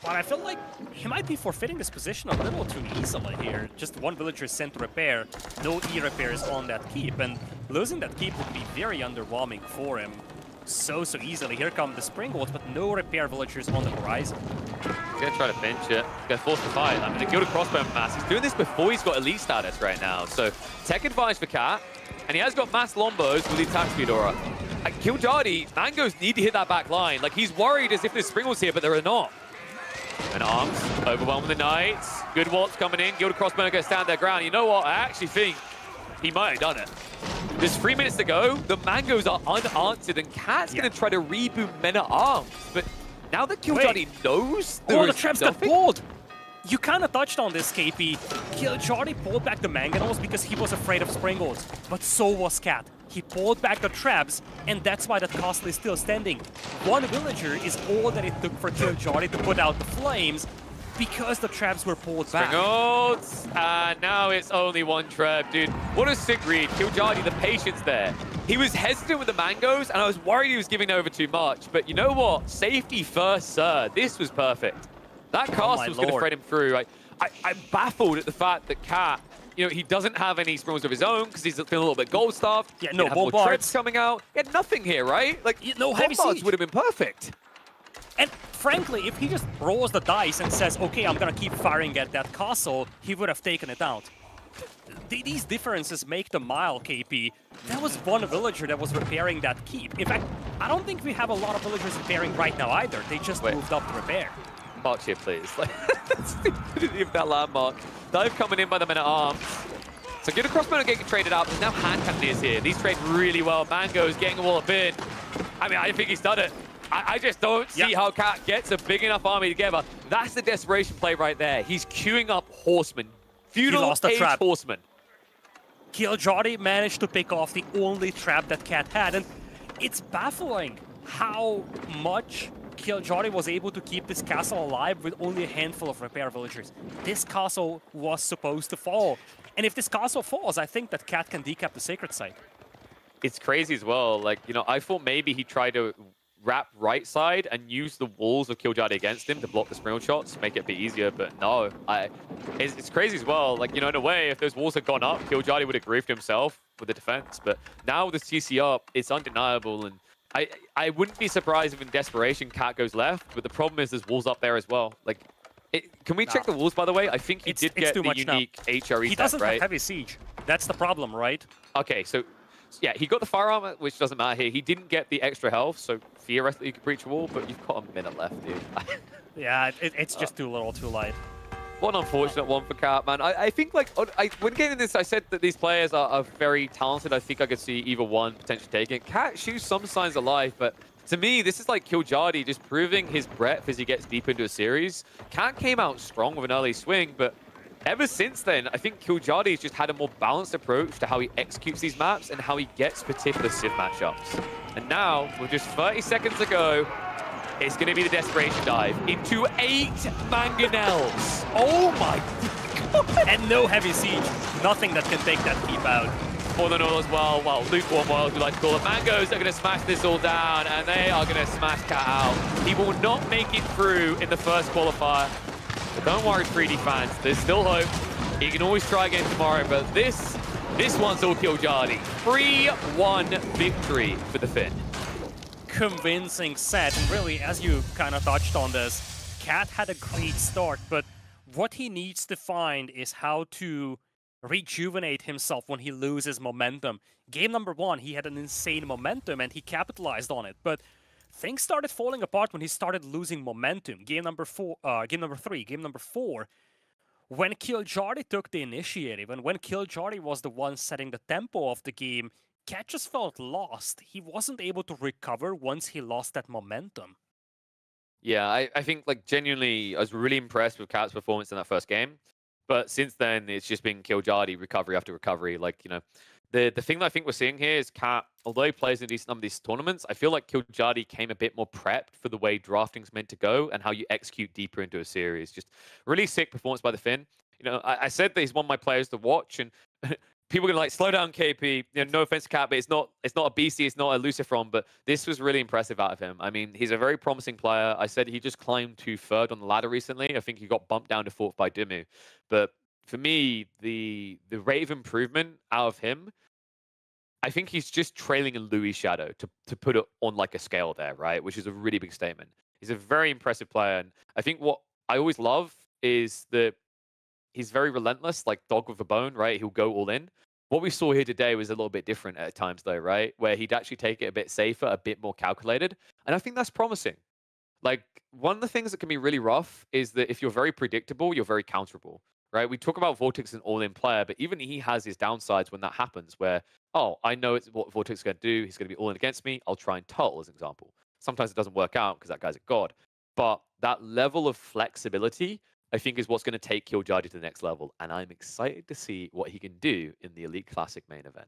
But I feel like he might be forfeiting this position a little too easily here. Just one villager sent to repair, no E-repairs on that keep, and losing that keep would be very underwhelming for him so, so easily. Here come the Springalds, but no repair villagers on the horizon. He's to try to pinch it. He's to force the fight. I mean, a Gilded Crossbow Mass. He's doing this before he's got elite status right now. So, tech advantage for Cat. And he has got mass lombos with the attack speed aura. Kiljardi, Mangoes need to hit that back line. Like, he's worried as if there's Springalds here, but there are not. And Arms overwhelming the Knights. Good Waltz coming in. Gilded Crossbow going to stand their ground. You know what? I actually think he might have done it. There's three minutes to go. The mangoes are unanswered, and Cat's yeah. going to try to reboot Men at Arms. But now that Killjoy knows, oh, the traps got pulled. You kind of touched on this, KP. Killjoy pulled back the mangonels because he was afraid of Springles, but so was Cat. He pulled back the traps, and that's why that castle is still standing. One villager is all that it took for Killjoy to put out the flames, because the traps were pulled back. Springles, and uh, now it's only one trap, dude. What a sick read. Kiljardi, the patience there. He was hesitant with the mangoes, and I was worried he was giving over too much. But you know what? Safety first, sir. This was perfect. That oh was going to thread him through. I, I, I'm baffled at the fact that Cat you know, he doesn't have any Springles of his own because he's feeling a little bit gold stuffed. Yeah, no bombards coming out. He had nothing here, right? Like, no heavy bombards would have been perfect. And frankly, if he just rolls the dice and says, okay, I'm gonna keep firing at that castle, he would have taken it out. Th these differences make the mile, KP. There was one villager that was repairing that keep. In fact, I don't think we have a lot of villagers repairing right now either. They just Wait. moved up to repair. March here, please. (laughs) Like, that's the stupidity of that landmark. Dive coming in by the men at arms. So get across Mango getting traded up. There's now hand cannoneers here. These trade really well. Mango's getting a all a bit. I mean, I think he's done it. I, I just don't see Yep. how Cat gets a big enough army together. That's the desperation play right there. He's queuing up horsemen. Feudal lost the trap. horsemen. Killjoy managed to pick off the only trap that Cat had, and it's baffling how much Killjoy was able to keep this castle alive with only a handful of repair villagers. This castle was supposed to fall, and if this castle falls, I think that Cat can decap the sacred site. it's crazy as well. Like, you know, I thought maybe he tried to wrap right side and use the walls of Killjoy against him to block the spring shots, make it a bit easier, but no. I it's, it's crazy as well. Like, you know, in a way, if those walls had gone up, Killjoy would have griefed himself with the defense. But now with the TC up, it's undeniable. And I I wouldn't be surprised if in desperation Cat goes left, but the problem is there's walls up there as well. Like, it, can we check the walls, by the way? I think he It's- did get the much now. unique HRE He set, doesn't right? have heavy siege. That's the problem, right? Okay, so yeah, he got the firearm, which doesn't matter here. He didn't get the extra health, so theoretically you could breach a wall, but you've got a minute left, dude. (laughs) Yeah, it, it's just too little, too late. What an unfortunate one for Cat, man. I, I think, like, I, when getting this, I said that these players are, are very talented. I think I could see either one potentially taking it. Cat shows some signs of life, but to me, this is like Kiljardi just proving his breadth as he gets deep into a series. Cat came out strong with an early swing, but ever since then, I think Kiljardi's just had a more balanced approach to how he executes these maps and how he gets particular Civ matchups. And now, with just 30 seconds to go, it's going to be the desperation dive into eight mangonels. Oh my And no heavy siege. Nothing that can take that keep out. more than all as well. Well, lukewarm world, we like to call it. Mangoes are going to smash this all down, and they are going to smash Cat out. He will not make it through in the first qualifier. But don't worry, 3D fans. There's still hope. He can always try again tomorrow, but this this one's all Kiljardi. 3-1 victory for the Finn. Convincing set. And really, as you kind of touched on this, Cat had a great start, but what he needs to find is how to rejuvenate himself when he loses momentum. Game number one, he had an insane momentum and he capitalized on it, but things started falling apart when he started losing momentum. Game number four, uh, game number three, game number four. When Kiljardi took the initiative and when Kiljardi was the one setting the tempo of the game, Cat just felt lost. He wasn't able to recover once he lost that momentum. Yeah, I, I think like genuinely, I was really impressed with Cat's performance in that first game. But since then, it's just been Kiljardi recovery after recovery. Like you know, the the thing that I think we're seeing here is Cat, although he plays in decent number of these tournaments, I feel like Kiljardi came a bit more prepped for the way drafting's meant to go and how you execute deeper into a series. Just really sick performance by the Finn. You know, I, I said that he's one of my players to watch, and (laughs) people are gonna like slow down KP. You know, no offense to Cat, but it's not it's not a BC, it's not a Lucifron, but this was really impressive out of him. I mean, he's a very promising player. I said he just climbed to third on the ladder recently. I think he got bumped down to fourth by Dimu. But for me, the the rate of improvement out of him, I think he's just trailing in Louis' shadow to to put it on like a scale there, right? Which is a really big statement. He's a very impressive player, and I think what I always love is that he's very relentless, like dog with a bone, right? He'll go all in. What we saw here today was a little bit different at times, though, right? Where he'd actually take it a bit safer, a bit more calculated, and I think that's promising. Like one of the things that can be really rough is that if you're very predictable, you're very counterable, right? We talk about Vortex an all-in player, but even he has his downsides when that happens. Where oh, I know it's what Vortex is going to do. He's going to be all in against me. I'll try and tuttle as an example. Sometimes it doesn't work out because that guy's a god. But that level of flexibility, I think, is what's going to take Kiljardi to the next level. And I'm excited to see what he can do in the Elite Classic main event.